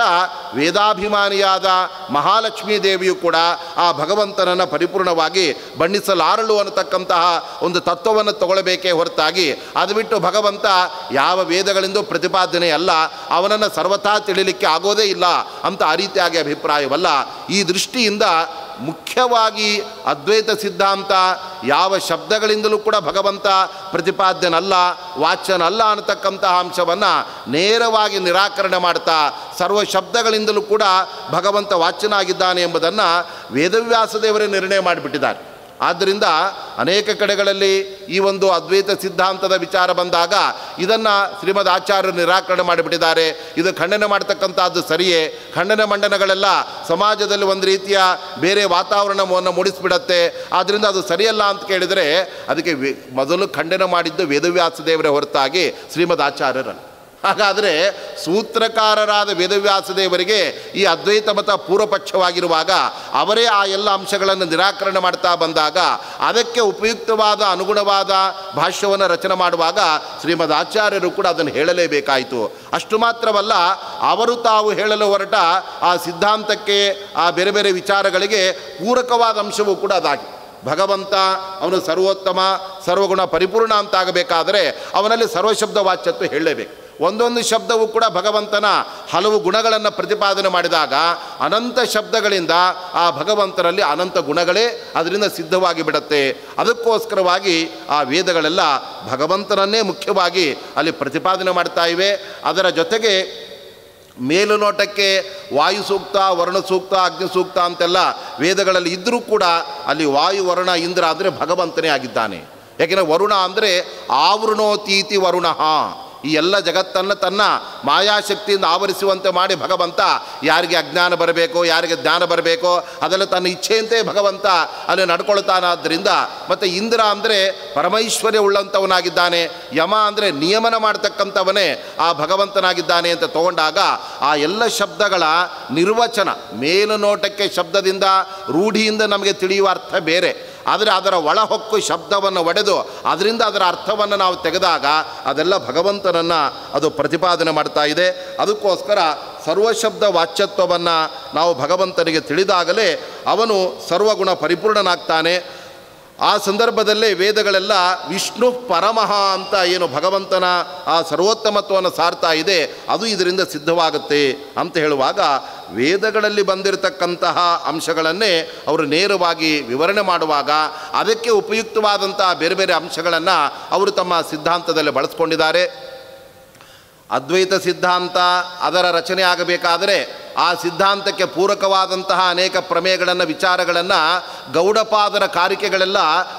ವೇದಾಭಿಮಾನಿಯಾದ ಮಹಾಲಕ್ಷ್ಮೀ ದೇವಿಯು ಕೂಡ ಆ ಭಗವಂತನನ್ನು ಪರಿಪೂರ್ಣವಾಗಿ ಬಣ್ಣಿಸಲಾರಳು ಅನ್ನತಕ್ಕಂತಹ ಒಂದು ತತ್ವವನ್ನು ತಗೊಳ್ಬೇಕೇ ಹೊರತಾಗಿ. ಅದು ಬಿಟ್ಟು ಭಗವಂತ ಯಾವ ವೇದಗಳಿಂದ ಪ್ರತಿಪಾದನೆ ಅಲ್ಲ. ಅವನನ್ನು ಸರ್ವಥಾ ತಿಳಿಲಿಕ್ಕೆ ಆಗೋದೇ ಇಲ್ಲ ಅಂತ ಆ ರೀತಿಯಾಗಿ ಅಭಿಪ್ರಾಯವಲ್ಲ. ಈ ದೃಷ್ಟಿಯಿಂದ ಮುಖ್ಯವಾಗಿ ಅದ್ವೈತ ಸಿದ್ಧಾಂತ, ಯಾವ ಶಬ್ದಗಳಿಂದಲೂ ಕೂಡ ಭಗವಂತ ಪ್ರತಿಪಾದ್ಯನಲ್ಲ, ವಾಚ್ಯನಲ್ಲ ಅನ್ನತಕ್ಕಂತಹ ಅಂಶವನ್ನು ನೇರವಾಗಿ ನಿರಾಕರಣೆ ಮಾಡ್ತಾ, ಸರ್ವ ಶಬ್ದಗಳಿಂದಲೂ ಕೂಡ ಭಗವಂತ ವಾಚ್ಯನಾಗಿದ್ದಾನೆ ಎಂಬುದನ್ನು ವೇದವ್ಯಾಸ ದೇವರೇ ನಿರ್ಣಯ ಮಾಡಿಬಿಟ್ಟಿದ್ದಾರೆ. ಆದ್ದರಿಂದ ಅನೇಕ ಕಡೆಗಳಲ್ಲಿ ಈ ಒಂದು ಅದ್ವೈತ ಸಿದ್ಧಾಂತದ ವಿಚಾರ ಬಂದಾಗ ಇದನ್ನು ಶ್ರೀಮದ್ ಆಚಾರ್ಯರು ನಿರಾಕರಣೆ ಮಾಡಿಬಿಟ್ಟಿದ್ದಾರೆ. ಇದು ಖಂಡನೆ ಮಾಡ್ತಕ್ಕಂಥದ್ದು ಸರಿಯೇ. ಖಂಡನೆ ಮಂಡನಗಳೆಲ್ಲ ಸಮಾಜದಲ್ಲಿ ಒಂದು ರೀತಿಯ ಬೇರೆ ವಾತಾವರಣವನ್ನು ಮೂಡಿಸಿಬಿಡತ್ತೆ. ಆದ್ದರಿಂದ ಅದು ಸರಿಯಲ್ಲ ಅಂತ ಕೇಳಿದರೆ ಅದಕ್ಕೆ ಮೊದಲು ಖಂಡನೆ ಮಾಡಿದ್ದು ವೇದವ್ಯಾಸ ದೇವರೇ ಹೊರತಾಗಿ ಶ್ರೀಮದ್ ಆಚಾರ್ಯರಲ್ಲ ಹಾಗಾದರೆ ಸೂತ್ರಕಾರರಾದ ವೇದವ್ಯಾಸ ದೇವರಿಗೆ ಈ ಅದ್ವೈತ ಮತ ಪೂರ್ವಪಕ್ಷವಾಗಿರುವಾಗ ಅವರೇ ಆ ಎಲ್ಲ ಅಂಶಗಳನ್ನು ನಿರಾಕರಣೆ ಮಾಡ್ತಾ ಬಂದಾಗ ಅದಕ್ಕೆ ಉಪಯುಕ್ತವಾದ, ಅನುಗುಣವಾದ ಭಾಷ್ಯವನ್ನು ರಚನೆ ಮಾಡುವಾಗ ಶ್ರೀಮದ್ ಆಚಾರ್ಯರು ಕೂಡ ಅದನ್ನು ಹೇಳಲೇಬೇಕಾಯಿತು. ಅಷ್ಟು ಮಾತ್ರವಲ್ಲ, ಅವರು ತಾವು ಹೇಳಲು ಹೊರಟ ಆ ಸಿದ್ಧಾಂತಕ್ಕೆ, ಆ ಬೇರೆ ಬೇರೆ ವಿಚಾರಗಳಿಗೆ ಪೂರಕವಾದ ಅಂಶವೂ ಕೂಡ ಅದಾಗಿ. ಭಗವಂತ ಅವನು ಸರ್ವೋತ್ತಮ, ಸರ್ವಗುಣ ಪರಿಪೂರ್ಣ ಅಂತಾಗಬೇಕಾದರೆ ಅವನಲ್ಲಿ ಸರ್ವಶಬ್ದ ವಾಚ್ಯತ್ವ ಹೇಳಲೇಬೇಕು. ಒಂದೊಂದು ಶಬ್ದವು ಕೂಡ ಭಗವಂತನ ಹಲವು ಗುಣಗಳನ್ನು ಪ್ರತಿಪಾದನೆ ಮಾಡಿದಾಗ ಅನಂತ ಶಬ್ದಗಳಿಂದ ಆ ಭಗವಂತನಲ್ಲಿ ಅನಂತ ಗುಣಗಳೇ ಅದರಿಂದ ಸಿದ್ಧವಾಗಿ ಬಿಡುತ್ತೆ. ಅದಕ್ಕೋಸ್ಕರವಾಗಿ ಆ ವೇದಗಳೆಲ್ಲ ಭಗವಂತನನ್ನೇ ಮುಖ್ಯವಾಗಿ ಅಲ್ಲಿ ಪ್ರತಿಪಾದನೆ ಮಾಡ್ತಾ ಇವೆ. ಅದರ ಜೊತೆಗೆ ಮೇಲುನೋಟಕ್ಕೆ ವಾಯು ಸೂಕ್ತ, ವರ್ಣ ಸೂಕ್ತ, ಅಗ್ನಿ ಸೂಕ್ತ ಅಂತೆಲ್ಲ ವೇದಗಳಲ್ಲಿ ಇದ್ದರೂ ಕೂಡ ಅಲ್ಲಿ ವಾಯು, ವರುಣ, ಇಂದ್ರ ಅಂದರೆ ಭಗವಂತನೇ ಆಗಿದ್ದಾನೆ. ಯಾಕೆಂದರೆ ವರುಣ ಅಂದರೆ ಆವೃಣೋತೀತಿ ವರುಣ. ಈ ಎಲ್ಲ ಜಗತ್ತನ್ನು ತನ್ನ ಮಾಯಾಶಕ್ತಿಯಿಂದ ಆವರಿಸುವಂತೆ ಮಾಡಿ ಭಗವಂತ ಯಾರಿಗೆ ಅಜ್ಞಾನ ಬರಬೇಕೋ, ಯಾರಿಗೆ ಜ್ಞಾನ ಬರಬೇಕೋ, ಅದೆಲ್ಲ ತನ್ನ ಇಚ್ಛೆಯಂತೆ ಭಗವಂತ ಅಲ್ಲಿ ನಡ್ಕೊಳ್ತಾನಾದ್ದರಿಂದ, ಮತ್ತು ಇಂದ್ರ ಅಂದರೆ ಪರಮೈಶ್ವರ್ಯ ಉಳ್ಳಂಥವನಾಗಿದ್ದಾನೆ, ಯಮ ಅಂದರೆ ನಿಯಮನ ಮಾಡ್ತಕ್ಕಂಥವನೇ ಆ ಭಗವಂತನಾಗಿದ್ದಾನೆ ಅಂತ ತಗೊಂಡಾಗ ಆ ಎಲ್ಲ ಶಬ್ದಗಳ ನಿರ್ವಚನ ಮೇಲುನೋಟಕ್ಕೆ ಶಬ್ದದಿಂದ ರೂಢಿಯಿಂದ ನಮಗೆ ತಿಳಿಯುವ ಅರ್ಥ ಬೇರೆ. ಆದರೆ ಅದರ ಒಳಹೊಕ್ಕು ಶಬ್ದವನ್ನು ಒಡೆದು ಅದರಿಂದ ಅದರ ಅರ್ಥವನ್ನು ನಾವು ತೆಗೆದಾಗ ಅದೆಲ್ಲ ಭಗವಂತನನ್ನು ಅದು ಪ್ರತಿಪಾದನೆ ಮಾಡ್ತಾ ಇದೆ. ಅದಕ್ಕೋಸ್ಕರ ಸರ್ವಶಬ್ದ ವಾಚ್ಯತ್ವವನ್ನು ನಾವು ಭಗವಂತನಿಗೆ ತಿಳಿದಾಗಲೇ ಅವನು ಸರ್ವಗುಣ ಪರಿಪೂರ್ಣನಾಗ್ತಾನೆ. ಆ ಸಂದರ್ಭದಲ್ಲೇ ವೇದಗಳೆಲ್ಲ ವಿಷ್ಣು ಪರಮಃ ಅಂತ ಏನು ಭಗವಂತನ ಆ ಸರ್ವೋತ್ತಮತ್ವವನ್ನು ಸಾರ್ತಾ ಇದೆ, ಅದು ಇದರಿಂದ ಸಿದ್ಧವಾಗುತ್ತೆ ಅಂತ ಹೇಳುವಾಗ ವೇದಗಳಲ್ಲಿ ಬಂದಿರತಕ್ಕಂತಹ ಅಂಶಗಳನ್ನೇ ಅವರು ನೇರವಾಗಿ ವಿವರಣೆ ಮಾಡುವಾಗ ಅದಕ್ಕೆ ಉಪಯುಕ್ತವಾದಂತಹ ಬೇರೆ ಬೇರೆ ಅಂಶಗಳನ್ನು ಅವರು ತಮ್ಮ ಸಿದ್ಧಾಂತದಲ್ಲಿ ಬಳಸ್ಕೊಂಡಿದ್ದಾರೆ. ಅದ್ವೈತ ಸಿದ್ಧಾಂತ ಅದರ ರಚನೆ ಆಗಬೇಕಾದರೆ ಆ ಸಿದ್ಧಾಂತಕ್ಕೆ ಪೂರಕವಾದಂತಹ ಅನೇಕ ಪ್ರಮೇಯಗಳನ್ನು, ವಿಚಾರಗಳನ್ನು ಗೌಡಪಾದರ ಕಾರಿಕೆಗಳೆಲ್ಲ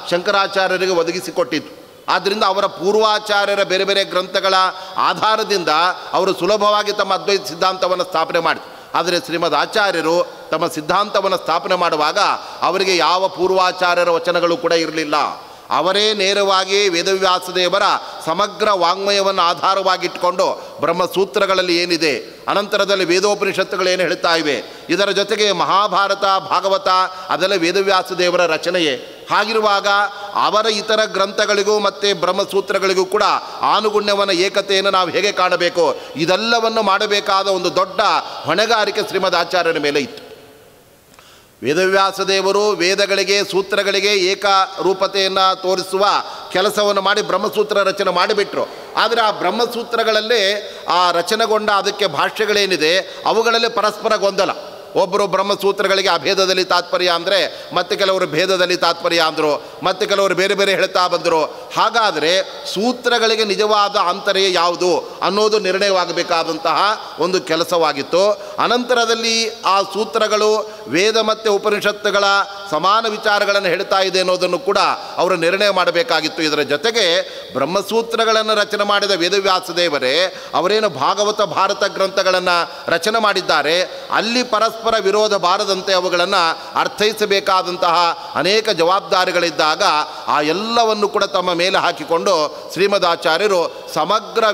ಶಂಕರಾಚಾರ್ಯರಿಗೆ ಒದಗಿಸಿಕೊಟ್ಟಿತ್ತು. ಆದ್ದರಿಂದ ಅವರ ಪೂರ್ವಾಚಾರ್ಯರ ಬೇರೆ ಬೇರೆ ಗ್ರಂಥಗಳ ಆಧಾರದಿಂದ ಅವರು ಸುಲಭವಾಗಿ ತಮ್ಮ ಅದ್ವೈತ ಸಿದ್ಧಾಂತವನ್ನು ಸ್ಥಾಪನೆ ಮಾಡಿದರು. ಆದರೆ ಶ್ರೀಮದ್ ಆಚಾರ್ಯರು ತಮ್ಮ ಸಿದ್ಧಾಂತವನ್ನು ಸ್ಥಾಪನೆ ಮಾಡುವಾಗ ಅವರಿಗೆ ಯಾವ ಪೂರ್ವಾಚಾರ್ಯರ ವಚನಗಳು ಕೂಡ ಇರಲಿಲ್ಲ. ಅವರೇ ನೇರವಾಗಿ ವೇದವ್ಯಾಸದೇವರ ಸಮಗ್ರ ವಾಂಗ್ಮಯವನ್ನು ಆಧಾರವಾಗಿಟ್ಟುಕೊಂಡು ಬ್ರಹ್ಮಸೂತ್ರಗಳಲ್ಲಿ ಏನಿದೆ, ಅನಂತರದಲ್ಲಿ ವೇದೋಪನಿಷತ್ತುಗಳು ಏನು ಹೇಳ್ತಾ ಇವೆ, ಇದರ ಜೊತೆಗೆ ಮಹಾಭಾರತ, ಭಾಗವತ, ಅದೆಲ್ಲ ವೇದವ್ಯಾಸದೇವರ ರಚನೆಯೇ. ಹಾಗಿರುವಾಗ ಅವರ ಇತರ ಗ್ರಂಥಗಳಿಗೂ ಮತ್ತು ಬ್ರಹ್ಮಸೂತ್ರಗಳಿಗೂ ಕೂಡ ಆನುಗುಣ್ಯವನ್ನು, ಏಕತೆಯನ್ನು ನಾವು ಹೇಗೆ ಕಾಣಬೇಕು, ಇದೆಲ್ಲವನ್ನು ಮಾಡಬೇಕಾದ ಒಂದು ದೊಡ್ಡ ಹೊಣೆಗಾರಿಕೆ ಶ್ರೀಮದ್ ಆಚಾರ್ಯರ ಮೇಲೆ ಇತ್ತು. ವೇದವ್ಯಾಸದೇವರು ವೇದಗಳಿಗೆ, ಸೂತ್ರಗಳಿಗೆ ಏಕರೂಪತೆಯನ್ನು ತೋರಿಸುವ ಕೆಲಸವನ್ನು ಮಾಡಿ ಬ್ರಹ್ಮಸೂತ್ರ ರಚನೆ ಮಾಡಿಬಿಟ್ರು. ಆದರೆ ಆ ಬ್ರಹ್ಮಸೂತ್ರಗಳಲ್ಲಿ ಆ ರಚನೆಗೊಂಡ ಅದಕ್ಕೆ ಭಾಷೆಗಳೇನಿದೆ ಅವುಗಳಲ್ಲಿ ಪರಸ್ಪರ ಗೊಂದಲ. ಒಬ್ಬರು ಬ್ರಹ್ಮಸೂತ್ರಗಳಿಗೆ ಅಭೇದದಲ್ಲಿ ತಾತ್ಪರ್ಯ ಅಂದರೆ ಮತ್ತೆ ಕೆಲವರು ಭೇದದಲ್ಲಿ ತಾತ್ಪರ್ಯ ಅಂದರು, ಮತ್ತೆ ಕೆಲವರು ಬೇರೆ ಬೇರೆ ಹೇಳ್ತಾ ಬಂದರು. ಹಾಗಾದರೆ ಸೂತ್ರಗಳಿಗೆ ನಿಜವಾದ ಅಂತರ್ಯ ಯಾವುದು? ಅನ್ನೋದು ನಿರ್ಣಯವಾಗಬೇಕಾದಂತಹ ಒಂದು ಕೆಲಸವಾಗಿತ್ತು. ಅನಂತರದಲ್ಲಿ ಆ ಸೂತ್ರಗಳು, ವೇದ ಮತ್ತು ಉಪನಿಷತ್ತುಗಳ ಸಮಾನ ವಿಚಾರಗಳನ್ನು ಹೇಳ್ತಾ ಇದೆ ಅನ್ನೋದನ್ನು ಕೂಡ ಅವರು ನಿರ್ಣಯ ಮಾಡಬೇಕಾಗಿತ್ತು. ಇದರ ಜೊತೆಗೆ ಬ್ರಹ್ಮಸೂತ್ರಗಳನ್ನು ರಚನೆ ಮಾಡಿದ ವೇದವ್ಯಾಸದೇವರೇ, ಅವರೇನು ಭಾಗವತ ಭಾರತ ಗ್ರಂಥಗಳನ್ನು ರಚನೆ ಮಾಡಿದ್ದಾರೆ. ಅಲ್ಲಿ ಪರಸ್ಪರ ವಿರೋಧ ಬಾರದಂತೆ ಅವುಗಳನ್ನು ಅರ್ಥೈಸಬೇಕಾದಂತಹ ಅನೇಕ ಜವಾಬ್ದಾರಿಗಳಿದ್ದಾಗ ಆ ಎಲ್ಲವನ್ನು ಕೂಡ ತಮ್ಮ ಮೇಲೆ ಹಾಕಿಕೊಂಡು ಶ್ರೀಮದಾಚಾರ್ಯರು ಸಮಗ್ರ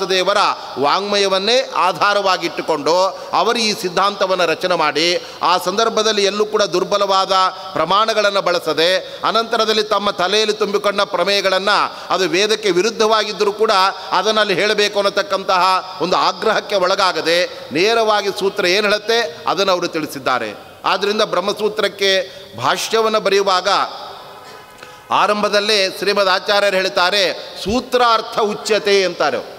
ವೇದವ್ಯಾಸದೇವರ ವಾಂಗ್ಮಯವನ್ನೇ ಆಧಾರವಾಗಿಟ್ಟುಕೊಂಡು ಅವರು ಈ ಸಿದ್ಧಾಂತವನ್ನು ರಚನೆ ಮಾಡಿ ಆ ಸಂದರ್ಭದಲ್ಲಿ ಎಲ್ಲೂ ಕೂಡ ದುರ್ಬಲವಾದ ಪ್ರಮಾಣಗಳನ್ನು ಬಳಸದೆ ಅನಂತರದಲ್ಲಿ ತಮ್ಮ ತಲೆಯಲ್ಲಿ ತುಂಬಿಕೊಂಡ ಪ್ರಮೇಯಗಳನ್ನು ಅದು ವೇದಕ್ಕೆ ವಿರುದ್ಧವಾಗಿದ್ದರೂ ಕೂಡ ಅದನ್ನು ಅಲ್ಲಿ ಹೇಳಬೇಕು ಅನ್ನತಕ್ಕಂತಹ ಒಂದು ಆಗ್ರಹಕ್ಕೆ ಒಳಗಾಗದೆ ನೇರವಾಗಿ ಸೂತ್ರ ಏನು ಹೇಳುತ್ತೆ ಅದನ್ನು ಅವರು ತಿಳಿಸಿದ್ದಾರೆ. ಆದ್ದರಿಂದ ಬ್ರಹ್ಮಸೂತ್ರಕ್ಕೆ ಭಾಷ್ಯವನ್ನು ಬರೆಯುವಾಗ ಆರಂಭದಲ್ಲೇ ಶ್ರೀಮದ್ ಆಚಾರ್ಯರು ಹೇಳ್ತಾರೆ ಸೂತ್ರಾರ್ಥ ಉಚ್ಯತೆ ಅಂತಾರೆ.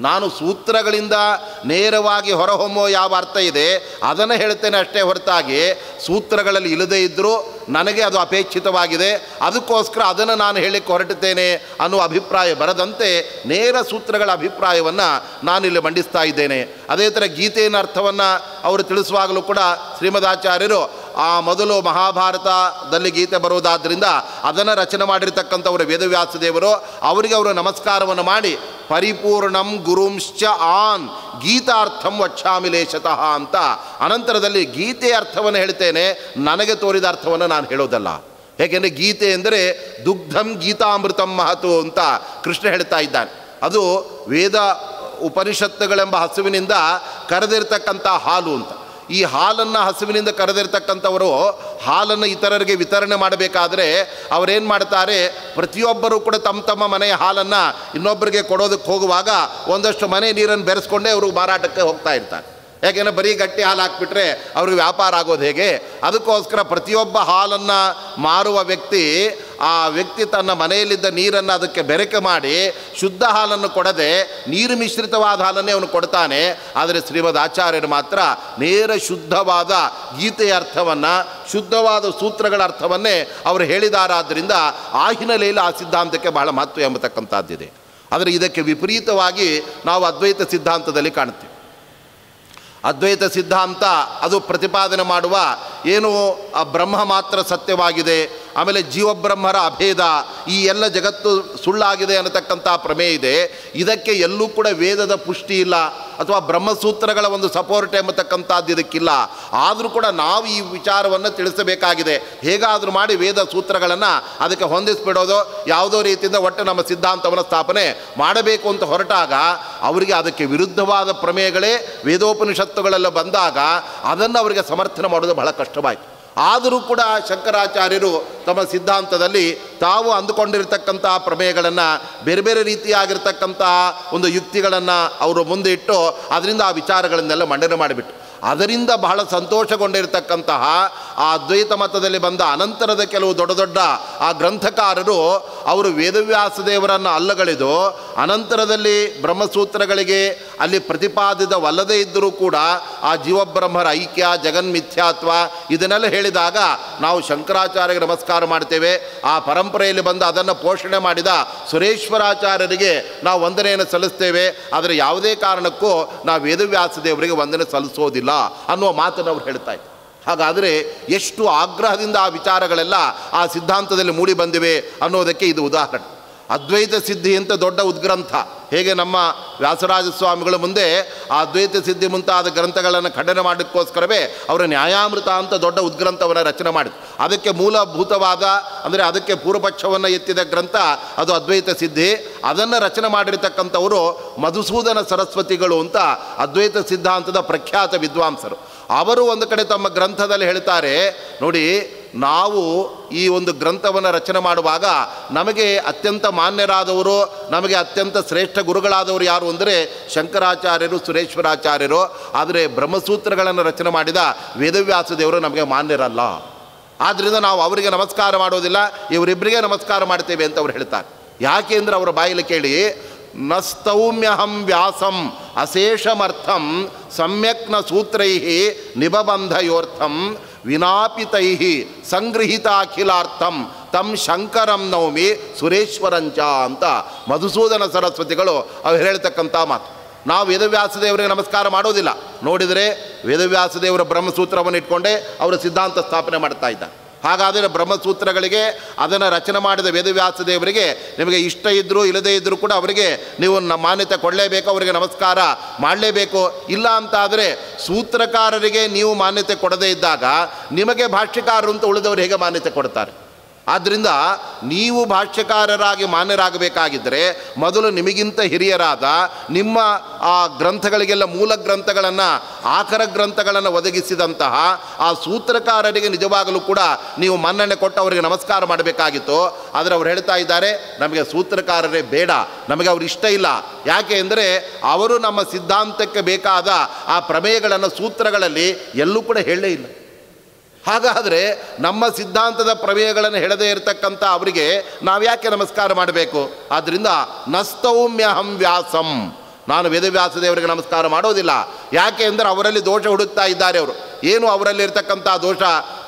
ನಾನು ಸೂತ್ರಗಳಿಂದ ನೇರವಾಗಿ ಹೊರಹೊಮ್ಮೋ ಯಾವ ಅರ್ಥ ಇದೆ? ಅದನ್ನು ಹೇಳ್ತೇನೆ ಅಷ್ಟೇ ಹೊರತಾಗಿ, ಸೂತ್ರಗಳಲ್ಲಿ ಇಲ್ಲದೇ ಇದ್ದರೂ ನನಗೆ ಅದು ಅಪೇಕ್ಷಿತವಾಗಿದೆ. ಅದಕ್ಕೋಸ್ಕರ ಅದನ್ನು ನಾನು ಹೇಳಿಕ್ಕೆ ಹೊರಟುತ್ತೇನೆ ಅನ್ನುವ ಅಭಿಪ್ರಾಯ ಬರದಂತೆ ನೇರ ಸೂತ್ರಗಳ ಅಭಿಪ್ರಾಯವನ್ನು ನಾನಿಲ್ಲಿ ಮಂಡಿಸ್ತಾ ಇದ್ದೇನೆ. ಅದೇ ಥರ ಗೀತೆಯ ಅರ್ಥವನ್ನು ಅವರು ತಿಳಿಸುವಾಗಲೂ ಕೂಡ ಶ್ರೀಮದಾಚಾರ್ಯರು ಆ ಮೊದಲು ಮಹಾಭಾರತದಲ್ಲಿ ಗೀತೆ ಬರುವುದಾದ್ದರಿಂದ ಅದನ್ನು ರಚನೆ ಮಾಡಿರ್ತಕ್ಕಂಥವರು ವೇದವ್ಯಾಸ ದೇವರು. ಅವರಿಗೆ ಅವರು ನಮಸ್ಕಾರವನ್ನು ಮಾಡಿ, ಪರಿಪೂರ್ಣಂ ಗುರುಂಶ್ಚ ಆನ್ ಗೀತಾರ್ಥಂ ವಕ್ಷಾಮಿಲೇಶತಃ ಅಂತ. ಅನಂತರದಲ್ಲಿ ಗೀತೆಯ ಅರ್ಥವನ್ನು ಹೇಳ್ತೇನೆ, ನನಗೆ ತೋರಿದ ಅರ್ಥವನ್ನು ನಾನು ಹೇಳೋದಲ್ಲ. ಏಕೆಂದರೆ ಗೀತೆ ಎಂದರೆ ದುಗ್ಧಂ ಗೀತಾಮೃತಂ ಮಹತು ಅಂತ ಕೃಷ್ಣ ಹೇಳ್ತಾ ಇದ್ದಾನೆ. ಅದು ವೇದ ಉಪನಿಷತ್ತುಗಳೆಂಬ ಹಸುವಿನಿಂದ ಕರೆದಿರ್ತಕ್ಕಂಥ ಹಾಲು ಅಂತ. ಈ ಹಾಲನ್ನು ಹಸುವಿನಿಂದ ಕರೆದಿರ್ತಕ್ಕಂಥವರು ಹಾಲನ್ನು ಇತರರಿಗೆ ವಿತರಣೆ ಮಾಡಬೇಕಾದ್ರೆ ಅವರೇನು ಮಾಡ್ತಾರೆ? ಪ್ರತಿಯೊಬ್ಬರೂ ಕೂಡ ತಮ್ಮ ತಮ್ಮ ಮನೆಯ ಹಾಲನ್ನು ಇನ್ನೊಬ್ಬರಿಗೆ ಕೊಡೋದಕ್ಕೆ ಹೋಗುವಾಗ ಒಂದಷ್ಟು ಮನೆ ನೀರನ್ನು ಬೆರೆಸ್ಕೊಂಡೇ ಅವರು ಮಾರಾಟಕ್ಕೆ ಹೋಗ್ತಾ ಇರ್ತಾರೆ. ಯಾಕೆಂದರೆ ಬರೀ ಗಟ್ಟಿ ಹಾಲು ಹಾಕ್ಬಿಟ್ರೆ ಅವ್ರಿಗೆ ವ್ಯಾಪಾರ ಆಗೋದು ಹೇಗೆ? ಅದಕ್ಕೋಸ್ಕರ ಪ್ರತಿಯೊಬ್ಬ ಹಾಲನ್ನು ಮಾರುವ ವ್ಯಕ್ತಿ ಆ ವ್ಯಕ್ತಿ ತನ್ನ ಮನೆಯಲ್ಲಿದ್ದ ನೀರನ್ನು ಅದಕ್ಕೆ ಬೆರಕೆ ಮಾಡಿ ಶುದ್ಧ ಹಾಲನ್ನು ಕೊಡದೆ ನೀರು ಮಿಶ್ರಿತವಾದ ಹಾಲನ್ನೇ ಅವನು ಕೊಡ್ತಾನೆ. ಆದರೆ ಶ್ರೀಮದ್ ಆಚಾರ್ಯರು ಮಾತ್ರ ನೇರ ಶುದ್ಧವಾದ ಗೀತೆಯ ಅರ್ಥವನ್ನು, ಶುದ್ಧವಾದ ಸೂತ್ರಗಳ ಅರ್ಥವನ್ನೇ ಅವರು ಹೇಳಿದಾರಾದ್ದರಿಂದ ಆ ಹಿನ್ನೆಲೆಯಲ್ಲಿ ಆ ಸಿದ್ಧಾಂತಕ್ಕೆ ಬಹಳ ಮಹತ್ವ ಎಂಬತಕ್ಕಂಥದ್ದಿದೆ. ಆದರೆ ಇದಕ್ಕೆ ವಿಪರೀತವಾಗಿ ನಾವು ಅದ್ವೈತ ಸಿದ್ಧಾಂತದಲ್ಲಿ ಕಾಣ್ತೀವಿ ಅದ್ವೈತ ಸಿದ್ಧಾಂತ ಅದು ಪ್ರತಿಪಾದನೆ ಮಾಡುವ ಏನು ಆ ಬ್ರಹ್ಮ ಮಾತ್ರ ಸತ್ಯವಾಗಿದೆ, ಆಮೇಲೆ ಜೀವಬ್ರಹ್ಮರ ಅಭೇದ, ಈ ಎಲ್ಲ ಜಗತ್ತು ಸುಳ್ಳಾಗಿದೆ ಅನ್ನತಕ್ಕಂಥ ಪ್ರಮೇಯ ಇದೆ. ಇದಕ್ಕೆ ಎಲ್ಲೂ ಕೂಡ ವೇದದ ಪುಷ್ಟಿ ಇಲ್ಲ. ಅಥವಾ ಬ್ರಹ್ಮಸೂತ್ರಗಳ ಒಂದು ಸಪೋರ್ಟ್ ಎಂಬತಕ್ಕಂಥದ್ದು ಇದಕ್ಕಿಲ್ಲ. ಆದರೂ ಕೂಡ ನಾವು ಈ ವಿಚಾರವನ್ನು ತಿಳಿಸಬೇಕಾಗಿದೆ. ಹೇಗಾದರೂ ಮಾಡಿ ವೇದ ಸೂತ್ರಗಳನ್ನು ಅದಕ್ಕೆ ಹೊಂದಿಸ್ಬಿಡೋದು. ಯಾವುದೋ ರೀತಿಯಿಂದ ಒಟ್ಟು ನಮ್ಮ ಸಿದ್ಧಾಂತವನ್ನು ಸ್ಥಾಪನೆ ಮಾಡಬೇಕು ಅಂತ ಹೊರಟಾಗ ಅವರಿಗೆ ಅದಕ್ಕೆ ವಿರುದ್ಧವಾದ ಪ್ರಮೇಯಗಳೇ ವೇದೋಪನಿಷತ್ತುಗಳೆಲ್ಲ ಬಂದಾಗ ಅದನ್ನು ಅವರಿಗೆ ಸಮರ್ಥನೆ ಮಾಡೋದು ಬಹಳ ಕಷ್ಟವಾಯಿತು. ಆದರೂ ಕೂಡ ಶಂಕರಾಚಾರ್ಯರು ತಮ್ಮ ಸಿದ್ಧಾಂತದಲ್ಲಿ ತಾವು ಅಂದುಕೊಂಡಿರ್ತಕ್ಕಂಥ ಪ್ರಮೇಯಗಳನ್ನು ಬೇರೆ ಬೇರೆ ರೀತಿಯಾಗಿರ್ತಕ್ಕಂಥ ಒಂದು ಯುಕ್ತಿಗಳನ್ನು ಅವರು ಮುಂದೆ ಇಟ್ಟು ಅದರಿಂದ ಆ ವಿಚಾರಗಳನ್ನೆಲ್ಲ ಮಂಡನೆ ಮಾಡಿಬಿಟ್ಟು ಅದರಿಂದ ಬಹಳ ಸಂತೋಷಗೊಂಡಿರತಕ್ಕಂತಹ ಆ ಅದ್ವೈತ ಮತದಲ್ಲಿ ಬಂದ ಅನಂತರದ ಕೆಲವು ದೊಡ್ಡ ದೊಡ್ಡ ಆ ಗ್ರಂಥಕಾರರು ಅವರು ವೇದವ್ಯಾಸ ದೇವರನ್ನು ಅಲ್ಲಗಳಿದು ಅನಂತರದಲ್ಲಿ ಬ್ರಹ್ಮಸೂತ್ರಗಳಿಗೆ ಅಲ್ಲಿ ಪ್ರತಿಪಾದಿತವಲ್ಲದೇ ಇದ್ದರೂ ಕೂಡ ಆ ಜೀವಬ್ರಹ್ಮರ ಐಕ್ಯ ಜಗನ್ಮಿಥ್ಯಾತ್ವ ಇದನ್ನೆಲ್ಲ ಹೇಳಿದಾಗ ನಾವು ಶಂಕರಾಚಾರ್ಯಗೆ ನಮಸ್ಕಾರ ಮಾಡ್ತೇವೆ. ಆ ಪರಂಪರೆಯಲ್ಲಿ ಬಂದು ಅದನ್ನು ಪೋಷಣೆ ಮಾಡಿದ ಸುರೇಶ್ವರಾಚಾರ್ಯರಿಗೆ ನಾವು ವಂದನೆಯನ್ನು ಸಲ್ಲಿಸ್ತೇವೆ. ಆದರೆ ಯಾವುದೇ ಕಾರಣಕ್ಕೂ ನಾವು ವೇದವ್ಯಾಸ ದೇವರಿಗೆ ವಂದನೆ ಸಲ್ಲಿಸೋದಿಲ್ಲ. ಅನ್ನುವ ಮಾತನ್ನು ಅವ್ರು ಹೇಳ್ತಾ ಇದ್ದಾರೆ ಹಾಗಾದರೆ ಎಷ್ಟು ಆಗ್ರಹದಿಂದ ಆ ವಿಚಾರಗಳೆಲ್ಲ ಆ ಸಿದ್ಧಾಂತದಲ್ಲಿ ಮೂಡಿ ಬಂದಿವೆ ಅನ್ನೋದಕ್ಕೆ ಇದು ಉದಾಹರಣೆ. ಅದ್ವೈತ ಸಿದ್ಧಿ ಅಂತ ದೊಡ್ಡ ಉದ್ಗ್ರಂಥ. ಹೇಗೆ ನಮ್ಮ ವ್ಯಾಸರಾಜ ಸ್ವಾಮಿಗಳ ಮುಂದೆ ಆ ಅದ್ವೈತ ಸಿದ್ಧಿ ಮುಂತಾದ ಗ್ರಂಥಗಳನ್ನು ಖಂಡನೆ ಮಾಡೋಕ್ಕೋಸ್ಕರವೇ ಅವರ ನ್ಯಾಯಾಮೃತ ಅಂತ ದೊಡ್ಡ ಉದ್ಗ್ರಂಥವನ್ನು ರಚನೆ ಮಾಡಿದ್ರು. ಅದಕ್ಕೆ ಮೂಲಭೂತವಾದ, ಅಂದರೆ ಅದಕ್ಕೆ ಪೂರ್ವಪಕ್ಷವನ್ನು ಎತ್ತಿದ ಗ್ರಂಥ ಅದು ಅದ್ವೈತ ಸಿದ್ಧಿ. ಅದನ್ನು ರಚನೆ ಮಾಡಿರ್ತಕ್ಕಂಥವರು ಮಧುಸೂದನ ಸರಸ್ವತಿಗಳು ಅಂತ ಅದ್ವೈತ ಸಿದ್ಧಾಂತದ ಪ್ರಖ್ಯಾತ ವಿದ್ವಾಂಸರು. ಅವರು ಒಂದು ಕಡೆ ತಮ್ಮ ಗ್ರಂಥದಲ್ಲಿ ಹೇಳ್ತಾರೆ, ನೋಡಿ ನಾವು ಈ ಒಂದು ಗ್ರಂಥವನ್ನು ರಚನೆ ಮಾಡುವಾಗ ನಮಗೆ ಅತ್ಯಂತ ಮಾನ್ಯರಾದವರು, ನಮಗೆ ಅತ್ಯಂತ ಶ್ರೇಷ್ಠ ಗುರುಗಳಾದವರು ಯಾರು ಅಂದರೆ ಶಂಕರಾಚಾರ್ಯರು, ಸುರೇಶ್ವರಾಚಾರ್ಯರು. ಆದರೆ ಬ್ರಹ್ಮಸೂತ್ರಗಳನ್ನು ರಚನೆ ಮಾಡಿದ ವೇದವ್ಯಾಸ ದೇವರು ನಮಗೆ ಮಾನ್ಯರಲ್ಲ. ಆದ್ದರಿಂದ ನಾವು ಅವರಿಗೆ ನಮಸ್ಕಾರ ಮಾಡೋದಿಲ್ಲ ಇವರಿಬ್ಬರಿಗೆ ನಮಸ್ಕಾರ ಮಾಡ್ತೇವೆ ಅಂತ ಅವ್ರು ಹೇಳ್ತಾರೆ. ಯಾಕೆ ಅಂದರೆ ಅವರ ಬಾಯಲ್ಲಿ ಕೇಳಿ, ನಸ್ತೌಮ್ಯಹಂ ವ್ಯಾಸಂ ಅಶೇಷಮರ್ಥಂ ಸಮ್ಯಕ್ನ ಸೂತ್ರೈ ನಿಬಬಂಧಯೋರ್ಥಂ ವಿನಾಪಿತೈ ಸಂಗೃಹೀತಾಖಿಲಾರ್ಥಂ ತಂ ಶಂಕರಂ ನವಮಿ ಸುರೇಶ್ವರಂಚ ಅಂತ ಮಧುಸೂದನ ಸರಸ್ವತಿಗಳು ಅವ್ರು ಹೇಳ್ತಕ್ಕಂಥ ಮಾತು. ನಾವು ವೇದವ್ಯಾಸ ದೇವರಿಗೆ ನಮಸ್ಕಾರ ಮಾಡೋದಿಲ್ಲ. ನೋಡಿದರೆ ವೇದವ್ಯಾಸ ದೇವರ ಬ್ರಹ್ಮಸೂತ್ರವನ್ನು ಇಟ್ಕೊಂಡೇ ಅವರು ಸಿದ್ಧಾಂತ ಸ್ಥಾಪನೆ ಮಾಡ್ತಾ ಇದ್ದಾರೆ. ಹಾಗಾದರೆ ಬ್ರಹ್ಮಸೂತ್ರಗಳಿಗೆ ಅದನ್ನು ರಚನೆ ಮಾಡಿದ ವೇದವ್ಯಾಸ ದೇವರಿಗೆ ನಿಮಗೆ ಇಷ್ಟ ಇದ್ದರೂ ಇಲ್ಲದೇ ಇದ್ದರೂ ಕೂಡ ಅವರಿಗೆ ನೀವು ನಮ್ಮ ಮಾನ್ಯತೆ ಕೊಡಲೇಬೇಕು, ಅವರಿಗೆ ನಮಸ್ಕಾರ ಮಾಡಲೇಬೇಕು. ಇಲ್ಲ ಅಂತಾದರೆ ಸೂತ್ರಕಾರರಿಗೆ ನೀವು ಮಾನ್ಯತೆ ಕೊಡದೇ ಇದ್ದಾಗ ನಿಮಗೆ ಭಾಷ್ಯಕಾರರು ಅಂತ ಉಳಿದವರು ಹೇಗೆ ಮಾನ್ಯತೆ ಕೊಡ್ತಾರೆ? ಆದ್ದರಿಂದ ನೀವು ಭಾಷ್ಯಕಾರರಾಗಿ ಮಾನ್ಯರಾಗಬೇಕಾಗಿದ್ದರೆ ಮೊದಲು ನಿಮಗಿಂತ ಹಿರಿಯರಾದ ನಿಮ್ಮ ಆ ಗ್ರಂಥಗಳಿಗೆಲ್ಲ ಮೂಲ ಗ್ರಂಥಗಳನ್ನು, ಆಕರ ಗ್ರಂಥಗಳನ್ನು ಒದಗಿಸಿದಂತಹ ಆ ಸೂತ್ರಕಾರರಿಗೆ ನಿಜವಾಗಲೂ ಕೂಡ ನೀವು ಮನ್ನಣೆ ಕೊಟ್ಟು ಅವರಿಗೆ ನಮಸ್ಕಾರ ಮಾಡಬೇಕಾಗಿತ್ತು. ಆದರೆ ಅವ್ರು ಹೇಳ್ತಾ ಇದ್ದಾರೆ, ನಮಗೆ ಸೂತ್ರಕಾರರೇ ಬೇಡ, ನಮಗೆ ಅವ್ರು ಇಷ್ಟ ಇಲ್ಲ. ಯಾಕೆ ಅಂದರೆ ಅವರು ನಮ್ಮ ಸಿದ್ಧಾಂತಕ್ಕೆ ಬೇಕಾದ ಆ ಪ್ರಮೇಯಗಳನ್ನು ಸೂತ್ರಗಳಲ್ಲಿ ಎಲ್ಲೂ ಕೂಡ ಹೇಳೇ ಇಲ್ಲ. ಹಾಗಾದರೆ ನಮ್ಮ ಸಿದ್ಧಾಂತದ ಪ್ರಮೇಯಗಳನ್ನು ಹೇಳದೇ ಇರತಕ್ಕಂಥ ಅವರಿಗೆ ನಾವು ಯಾಕೆ ನಮಸ್ಕಾರ ಮಾಡಬೇಕು? ಆದ್ದರಿಂದ ನಸ್ತೌಮ್ಯಹಂ ವ್ಯಾಸಂ. ನಾನು ವೇದವ್ಯಾಸ ದೇವರಿಗೆ ನಮಸ್ಕಾರ ಮಾಡೋದಿಲ್ಲ. ಯಾಕೆ ಅಂದರೆ ಅವರಲ್ಲಿ ದೋಷ ಹುಡುಕ್ತಾ ಇದ್ದಾರೆ ಅವರು. ಏನು ಅವರಲ್ಲಿ ಇರತಕ್ಕಂಥ ದೋಷ?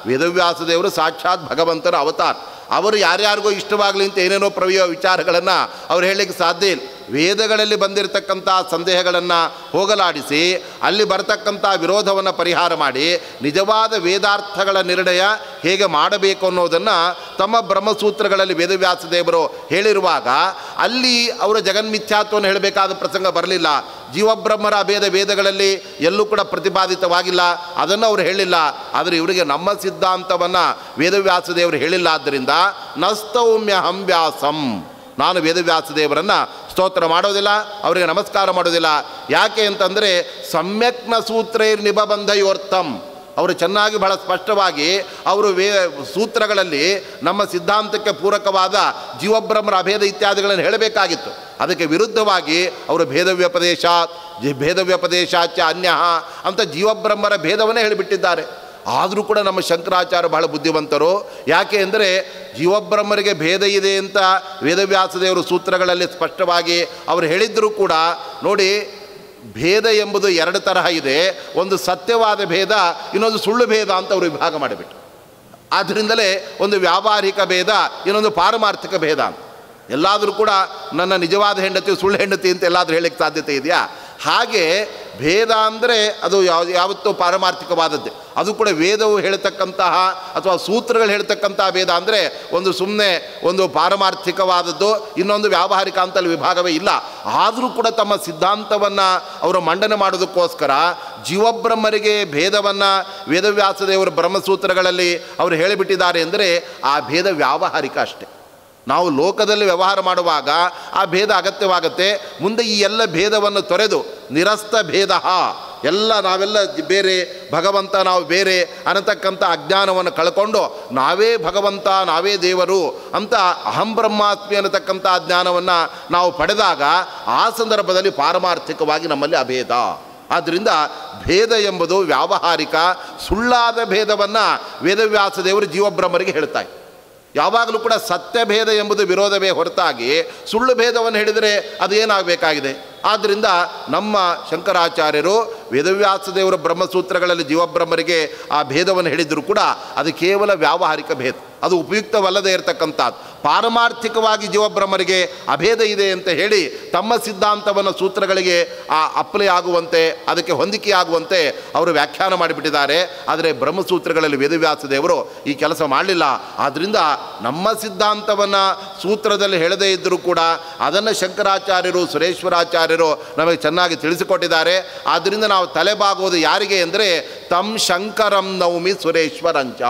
ವೇದವ್ಯಾಸ ದೇವರು ಸಾಕ್ಷಾತ್ ಭಗವಂತನ ಅವತಾರ. ಅವರು ಯಾರ್ಯಾರಿಗೂ ಇಷ್ಟವಾಗಲಿ ಅಂತ ಏನೇನೋ ಪ್ರವಿಯೋ ವಿಚಾರಗಳನ್ನು ಅವ್ರು ಹೇಳಲಿಕ್ಕೆ ಸಾಧ್ಯ ಇಲ್ಲ. ವೇದಗಳಲ್ಲಿ ಬಂದಿರತಕ್ಕಂಥ ಸಂದೇಹಗಳನ್ನು ಹೋಗಲಾಡಿಸಿ, ಅಲ್ಲಿ ಬರತಕ್ಕಂಥ ವಿರೋಧವನ್ನು ಪರಿಹಾರ ಮಾಡಿ, ನಿಜವಾದ ವೇದಾರ್ಥಗಳ ನಿರ್ಣಯ ಹೇಗೆ ಮಾಡಬೇಕು ಅನ್ನೋದನ್ನು ತಮ್ಮ ಬ್ರಹ್ಮಸೂತ್ರಗಳಲ್ಲಿ ವೇದವ್ಯಾಸ ದೇವರು ಹೇಳಿರುವಾಗ, ಅಲ್ಲಿ ಅವರ ಜಗನ್ಮಿಥ್ಯಾತ್ವವನ್ನು ಹೇಳಬೇಕಾದ ಪ್ರಸಂಗ ಬರಲಿಲ್ಲ. ಜೀವಬ್ರಹ್ಮರ ಅಭೇದ ವೇದಗಳಲ್ಲಿ ಎಲ್ಲೂ ಕೂಡ ಪ್ರತಿಪಾದಿತವಾಗಿಲ್ಲ. ಅದನ್ನು ಅವರು ಹೇಳಿಲ್ಲ. ಆದರೆ ಇವರಿಗೆ ನಮ್ಮ ಸಿದ್ಧಾಂತವನ್ನು ವೇದವ್ಯಾಸ ದೇವರು ಹೇಳಿಲ್ಲ. ಆದ್ದರಿಂದ ನಸ್ತೌಮ್ಯ ಹಂವ್ಯಾಸಂ ನಾನು ವೇದವ್ಯಾಸ ದೇವರನ್ನು ಸ್ತೋತ್ರ ಮಾಡೋದಿಲ್ಲ, ಅವರಿಗೆ ನಮಸ್ಕಾರ ಮಾಡೋದಿಲ್ಲ. ಯಾಕೆ ಅಂತಂದರೆ, ಸಮ್ಯಕ್ನ ಸೂತ್ರೈರ್ ನಿಬಬಂಧಯೋರ್ಥಂ ಅವರು ಚೆನ್ನಾಗಿ ಬಹಳ ಸ್ಪಷ್ಟವಾಗಿ ಅವರು ವೇ, ಸೂತ್ರಗಳಲ್ಲಿ ನಮ್ಮ ಸಿದ್ಧಾಂತಕ್ಕೆ ಪೂರಕವಾದ ಜೀವಬ್ರಹ್ಮರ ಅಭೇದ ಇತ್ಯಾದಿಗಳನ್ನು ಹೇಳಬೇಕಾಗಿತ್ತು. ಅದಕ್ಕೆ ವಿರುದ್ಧವಾಗಿ ಅವರು ಭೇದವ್ಯಪದೇಶ ಭೇದವ್ಯಪದೇಶ ಜಿ- ಭೇದ ವ್ಯಪದೇಶಾಚ ಅನ್ಯ ಅಂತ ಜೀವಬ್ರಹ್ಮರ ಭೇದವನ್ನೇ ಹೇಳಿಬಿಟ್ಟಿದ್ದಾರೆ. ಆದರೂ ಕೂಡ ನಮ್ಮ ಶಂಕರಾಚಾರ್ಯ ಬಹಳ ಬುದ್ಧಿವಂತರು. ಯಾಕೆ ಅಂದರೆ ಜೀವಬ್ರಹ್ಮರಿಗೆ ಭೇದ ಇದೆ ಅಂತ ವೇದವ್ಯಾಸ ದೇವರು ಸೂತ್ರಗಳಲ್ಲಿ ಸ್ಪಷ್ಟವಾಗಿ ಅವರು ಹೇಳಿದ್ದರೂ ಕೂಡ, ನೋಡಿ, ಭೇದ ಎಂಬುದು ಎರಡು ತರಹ ಇದೆ. ಒಂದು ಸತ್ಯವಾದ ಭೇದ, ಇನ್ನೊಂದು ಸುಳ್ಳು ಭೇದ ಅಂತ ಅವರು ವಿಭಾಗ ಮಾಡಿಬಿಟ್ಟು ಆದ್ದರಿಂದಲೇ ಒಂದು ವ್ಯಾವಹಾರಿಕ ಭೇದ, ಇನ್ನೊಂದು ಪಾರಮಾರ್ಥಿಕ ಭೇದ ಅಂತ. ಎಲ್ಲಾದರೂ ಕೂಡ ನನ್ನ ನಿಜವಾದ ಹೆಂಡತಿ, ಸುಳ್ಳು ಹೆಂಡತಿ ಅಂತ ಎಲ್ಲಾದರೂ ಹೇಳಕ್ಕೆ ಸಾಧ್ಯತೆ ಇದೆಯಾ? ಹಾಗೆ ಭೇದ ಅಂದರೆ ಅದು ಯಾವ ಯಾವತ್ತೂ ಪಾರಮಾರ್ಥಿಕವಾದದ್ದೇ. ಅದು ಕೂಡ ವೇದವು ಹೇಳ್ತಕ್ಕಂತಹ ಅಥವಾ ಸೂತ್ರಗಳು ಹೇಳ್ತಕ್ಕಂತಹ ವೇದ ಅಂದರೆ ಒಂದು ಸುಮ್ಮನೆ ಒಂದು ಪಾರಮಾರ್ಥಿಕವಾದದ್ದು, ಇನ್ನೊಂದು ವ್ಯಾವಹಾರಿಕ ಅಂತಲ್ಲಿ ವಿಭಾಗವೇ ಇಲ್ಲ. ಆದರೂ ಕೂಡ ತಮ್ಮ ಸಿದ್ಧಾಂತವನ್ನು ಅವರು ಮಂಡನೆ ಮಾಡೋದಕ್ಕೋಸ್ಕರ ಜೀವಬ್ರಹ್ಮರಿಗೆ ಭೇದವನ್ನು ವೇದವ್ಯಾಸ ದೇವರ ಬ್ರಹ್ಮಸೂತ್ರಗಳಲ್ಲಿ ಅವರು ಹೇಳಿಬಿಟ್ಟಿದ್ದಾರೆ ಅಂದರೆ ಆ ಭೇದ ವ್ಯಾವಹಾರಿಕ ಅಷ್ಟೆ. ನಾವು ಲೋಕದಲ್ಲಿ ವ್ಯವಹಾರ ಮಾಡುವಾಗ ಆ ಭೇದ ಅಗತ್ಯವಾಗುತ್ತೆ, ಮುಂದೆ ಈ ಎಲ್ಲ ಭೇದವನ್ನು ತೊರೆದು ನಿರಸ್ತ ಭೇದ ಎಲ್ಲ ನಾವೆಲ್ಲ ಬೇರೆ ಭಗವಂತ ನಾವು ಬೇರೆ ಅನ್ನತಕ್ಕಂಥ ಅಜ್ಞಾನವನ್ನು ಕಳ್ಕೊಂಡು ನಾವೇ ಭಗವಂತ, ನಾವೇ ದೇವರು ಅಂತ ಅಹಂ ಬ್ರಹ್ಮಾತ್ಮಿ ಅನ್ನತಕ್ಕಂಥ ಜ್ಞಾನವನ್ನು ನಾವು ಪಡೆದಾಗ ಆ ಸಂದರ್ಭದಲ್ಲಿ ಪಾರಮಾರ್ಥಿಕವಾಗಿ ನಮ್ಮಲ್ಲಿ ಅಭೇದ. ಆದ್ದರಿಂದ ಭೇದ ಎಂಬುದು ವ್ಯಾವಹಾರಿಕ ಸುಳ್ಳಾದ ಭೇದವನ್ನು ವೇದವ್ಯಾಸ ದೇವರು ಜೀವಬ್ರಹ್ಮರಿಗೆ ಹೇಳ್ತಾರೆ ಯಾವಾಗಲೂ ಕೂಡ ಸತ್ಯಭೇದ ಎಂಬುದು ವಿರೋಧವೇ ಹೊರತಾಗಿ ಸುಳ್ಳು ಭೇದವನ್ನು ಹೇಳಿದರೆ ಅದು ಏನಾಗಬೇಕಾಗಿದೆ? ಆದ್ದರಿಂದ ನಮ್ಮ ಶಂಕರಾಚಾರ್ಯರು ವೇದವ್ಯಾಸದೇವರ ಬ್ರಹ್ಮಸೂತ್ರಗಳಲ್ಲಿ ಜೀವಬ್ರಹ್ಮರಿಗೆ ಆ ಭೇದವನ್ನು ಹೇಳಿದರೂ ಕೂಡ ಅದು ಕೇವಲ ವ್ಯಾವಹಾರಿಕ ಭೇದ. ಅದು ಉಪಯುಕ್ತವಲ್ಲದೆ ಇರತಕ್ಕಂಥದ್ದು. ಪಾರಮಾರ್ಥಿಕವಾಗಿ ಜೀವಬ್ರಹ್ಮರಿಗೆ ಅಭೇದ ಇದೆ ಅಂತ ಹೇಳಿ ತಮ್ಮ ಸಿದ್ಧಾಂತವನ್ನು ಸೂತ್ರಗಳಿಗೆ ಆ ಅಪ್ಲೈ ಆಗುವಂತೆ, ಅದಕ್ಕೆ ಹೊಂದಿಕೆ ಆಗುವಂತೆ ಅವರು ವ್ಯಾಖ್ಯಾನ ಮಾಡಿಬಿಟ್ಟಿದ್ದಾರೆ. ಆದರೆ ಬ್ರಹ್ಮಸೂತ್ರಗಳಲ್ಲಿ ವೇದವ್ಯಾಸ ದೇವರು ಈ ಕೆಲಸ ಮಾಡಲಿಲ್ಲ. ಆದ್ದರಿಂದ ನಮ್ಮ ಸಿದ್ಧಾಂತವನ್ನು ಸೂತ್ರದಲ್ಲಿ ಹೇಳದೇ ಇದ್ದರೂ ಕೂಡ ಅದನ್ನು ಶಂಕರಾಚಾರ್ಯರು, ಸುರೇಶ್ವರಾಚಾರ್ಯರು ನಮಗೆ ಚೆನ್ನಾಗಿ ತಿಳಿಸಿಕೊಟ್ಟಿದ್ದಾರೆ ಆದ್ದರಿಂದ ನಾವು ತಲೆಬಾಗುವುದು ಯಾರಿಗೆ ಅಂದರೆ ತಮ್ ಶಂಕರಂ ನವಮಿ ಸುರೇಶ್ವರಂಚ.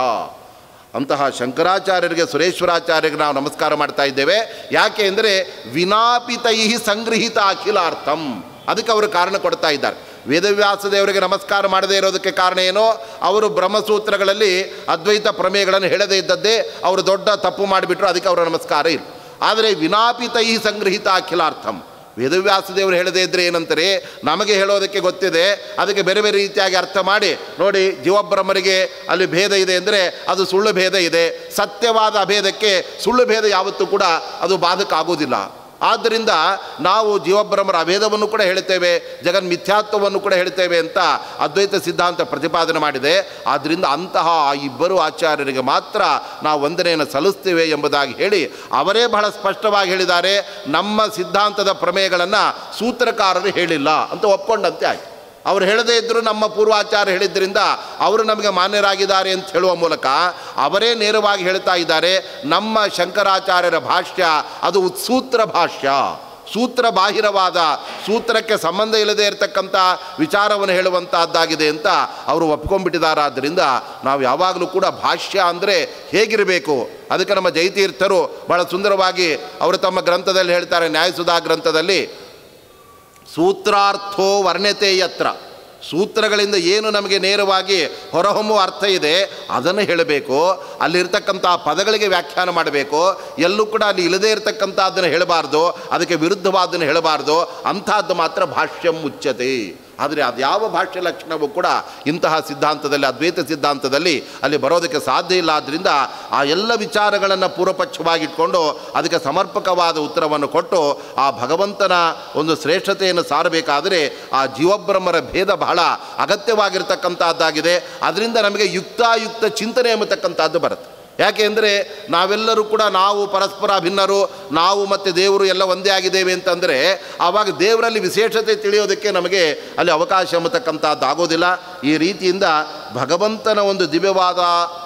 ಅಂತಹ ಶಂಕರಾಚಾರ್ಯರಿಗೆ, ಸುರೇಶ್ವರಾಚಾರ್ಯರಿಗೆ ನಾವು ನಮಸ್ಕಾರ ಮಾಡ್ತಾ ಇದ್ದೇವೆ. ಯಾಕೆ ಅಂದರೆ ವಿನಾಪಿತೈ ಸಂಗೃಹಿತ ಅಖಿಲಾರ್ಥಂ. ಅದಕ್ಕೆ ಅವರು ಕಾರಣ ಕೊಡ್ತಾ ಇದ್ದಾರೆ. ವೇದವ್ಯಾಸ ದೇವರಿಗೆ ನಮಸ್ಕಾರ ಮಾಡದೇ ಇರೋದಕ್ಕೆ ಕಾರಣ ಏನೋ? ಅವರು ಬ್ರಹ್ಮಸೂತ್ರಗಳಲ್ಲಿ ಅದ್ವೈತ ಪ್ರಮೇಯಗಳನ್ನು ಹೇಳದೇ ಇದ್ದದ್ದೇ, ಅವರು ದೊಡ್ಡ ತಪ್ಪು ಮಾಡಿಬಿಟ್ರು, ಅದಕ್ಕೆ ಅವರ ನಮಸ್ಕಾರ ಇಲ್ಲ. ಆದರೆ ವಿನಾಪಿತೈ ಸಂಗೃಹಿತ ಅಖಿಲಾರ್ಥಂ. ವೇದವ್ಯಾಸ ದೇವರು ಹೇಳದೇ ಇದ್ದರೆ ಏನಂತಾರೆ? ನಮಗೆ ಹೇಳೋದಕ್ಕೆ ಗೊತ್ತಿದೆ. ಅದಕ್ಕೆ ಬೇರೆ ಬೇರೆ ರೀತಿಯಾಗಿ ಅರ್ಥ ಮಾಡಿ. ನೋಡಿ, ಜೀವಬ್ರಹ್ಮರಿಗೆ ಅಲ್ಲಿ ಭೇದ ಇದೆ ಅಂದರೆ ಅದು ಸುಳ್ಳು ಭೇದ ಇದೆ. ಸತ್ಯವಾದ ಅಭೇದಕ್ಕೆ ಸುಳ್ಳು ಭೇದ ಯಾವತ್ತೂ ಕೂಡ ಅದು ಬಾಧಕ ಆಗೋದಿಲ್ಲ ಆದ್ದರಿಂದ ನಾವು ಜೀವಬ್ರಹ್ಮರ ಅಭೇದವನ್ನು ಕೂಡ ಹೇಳ್ತೇವೆ ಜಗನ್ ಮಿಥ್ಯಾತ್ವವನ್ನು ಕೂಡ ಹೇಳ್ತೇವೆ ಅಂತ ಅದ್ವೈತ ಸಿದ್ಧಾಂತ ಪ್ರತಿಪಾದನೆ ಮಾಡಿದೆ. ಆದ್ದರಿಂದ ಅಂತಹ ಇಬ್ಬರು ಆಚಾರ್ಯರಿಗೆ ಮಾತ್ರ ನಾವು ವಂದನೆಯನ್ನು ಸಲ್ಲಿಸ್ತೇವೆ ಎಂಬುದಾಗಿ ಹೇಳಿ ಅವರೇ ಬಹಳ ಸ್ಪಷ್ಟವಾಗಿ ಹೇಳಿದ್ದಾರೆ. ನಮ್ಮ ಸಿದ್ಧಾಂತದ ಪ್ರಮೇಯಗಳನ್ನು ಸೂತ್ರಕಾರರು ಹೇಳಿಲ್ಲ ಅಂತ ಒಪ್ಕೊಂಡಂತೆ ಆಯ್ತು. ಅವ್ರು ಹೇಳದೇ ಇದ್ದರೂ ನಮ್ಮ ಪೂರ್ವಾಚಾರ್ಯ ಹೇಳಿದ್ದರಿಂದ ಅವರು ನಮಗೆ ಮಾನ್ಯರಾಗಿದ್ದಾರೆ ಅಂತ ಹೇಳುವ ಮೂಲಕ ಅವರೇ ನೇರವಾಗಿ ಹೇಳ್ತಾ ಇದ್ದಾರೆ, ನಮ್ಮ ಶಂಕರಾಚಾರ್ಯರ ಭಾಷ್ಯ ಅದು ಉತ್ಸೂತ್ರ ಭಾಷ್ಯ. ಸೂತ್ರ ಬಾಹಿರವಾದ, ಸೂತ್ರಕ್ಕೆ ಸಂಬಂಧ ಇಲ್ಲದೆ ಇರತಕ್ಕಂಥ ವಿಚಾರವನ್ನು ಹೇಳುವಂತಹದ್ದಾಗಿದೆ ಅಂತ ಅವರು ಒಪ್ಕೊಂಡ್ಬಿಟ್ಟಿದ್ದಾರಾದ್ದರಿಂದ ನಾವು ಯಾವಾಗಲೂ ಕೂಡ ಭಾಷ್ಯ ಅಂದರೆ ಹೇಗಿರಬೇಕು? ಅದಕ್ಕೆ ನಮ್ಮ ಜೈತೀರ್ಥರು ಬಹಳ ಸುಂದರವಾಗಿ ಅವರು ತಮ್ಮ ಗ್ರಂಥದಲ್ಲಿ ಹೇಳ್ತಾರೆ, ನ್ಯಾಯಸುಧಾ ಗ್ರಂಥದಲ್ಲಿ ಸೂತ್ರಾರ್ಥೋ ವರ್ಣ್ಯತೆ ಯತ್ರ. ಸೂತ್ರಗಳಿಂದ ಏನು ನಮಗೆ ನೇರವಾಗಿ ಹೊರಹೊಮ್ಮುವ ಅರ್ಥ ಇದೆ, ಅದನ್ನು ಹೇಳಬೇಕು. ಅಲ್ಲಿರ್ತಕ್ಕಂಥ ಪದಗಳಿಗೆ ವ್ಯಾಖ್ಯಾನ ಮಾಡಬೇಕು. ಎಲ್ಲೂ ಕೂಡ ಅಲ್ಲಿ ಇಲ್ಲದೇ ಇರತಕ್ಕಂಥದ್ದನ್ನು ಹೇಳಬಾರ್ದು, ಅದಕ್ಕೆ ವಿರುದ್ಧವಾದನ್ನು ಹೇಳಬಾರ್ದು. ಅಂಥದ್ದು ಮಾತ್ರ ಭಾಷ್ಯಂ ಮುಚ್ಚತೆ. ಆದರೆ ಅದ್ಯಾವ ಭಾಷ್ಯ ಲಕ್ಷಣವೂ ಕೂಡ ಇಂತಹ ಸಿದ್ಧಾಂತದಲ್ಲಿ, ಅದ್ವೈತ ಸಿದ್ಧಾಂತದಲ್ಲಿ ಅಲ್ಲಿ ಬರೋದಕ್ಕೆ ಸಾಧ್ಯ ಇಲ್ಲ. ಆದ್ದರಿಂದ ಆ ಎಲ್ಲ ವಿಚಾರಗಳನ್ನು ಪೂರ್ವಪಕ್ಷವಾಗಿಟ್ಕೊಂಡು ಅದಕ್ಕೆ ಸಮರ್ಪಕವಾದ ಉತ್ತರವನ್ನು ಕೊಟ್ಟು ಆ ಭಗವಂತನ ಒಂದು ಶ್ರೇಷ್ಠತೆಯನ್ನು ಸಾರಬೇಕಾದರೆ ಆ ಜೀವಬ್ರಹ್ಮರ ಭೇದ ಬಹಳ ಅಗತ್ಯವಾಗಿರ್ತಕ್ಕಂಥದ್ದಾಗಿದೆ ಅದರಿಂದ ನಮಗೆ ಯುಕ್ತಾಯುಕ್ತ ಚಿಂತನೆ ಎಂಬತಕ್ಕಂಥದ್ದು ಬರುತ್ತೆ. ಯಾಕೆ ಅಂದರೆ ನಾವೆಲ್ಲರೂ ಕೂಡ ನಾವು ಪರಸ್ಪರ ಭಿನ್ನರು, ನಾವು ಮತ್ತು ದೇವರು ಎಲ್ಲ ಒಂದೇ ಆಗಿದ್ದೇವೆ ಅಂತಂದರೆ ಆವಾಗ ದೇವರಲ್ಲಿ ವಿಶೇಷತೆ ತಿಳಿಯೋದಕ್ಕೆ ನಮಗೆ ಅಲ್ಲಿ ಅವಕಾಶ ಎಂಬತಕ್ಕಂಥದ್ದು ಆಗೋದಿಲ್ಲ. ಈ ರೀತಿಯಿಂದ ಭಗವಂತನ ಒಂದು ದಿವ್ಯವಾದ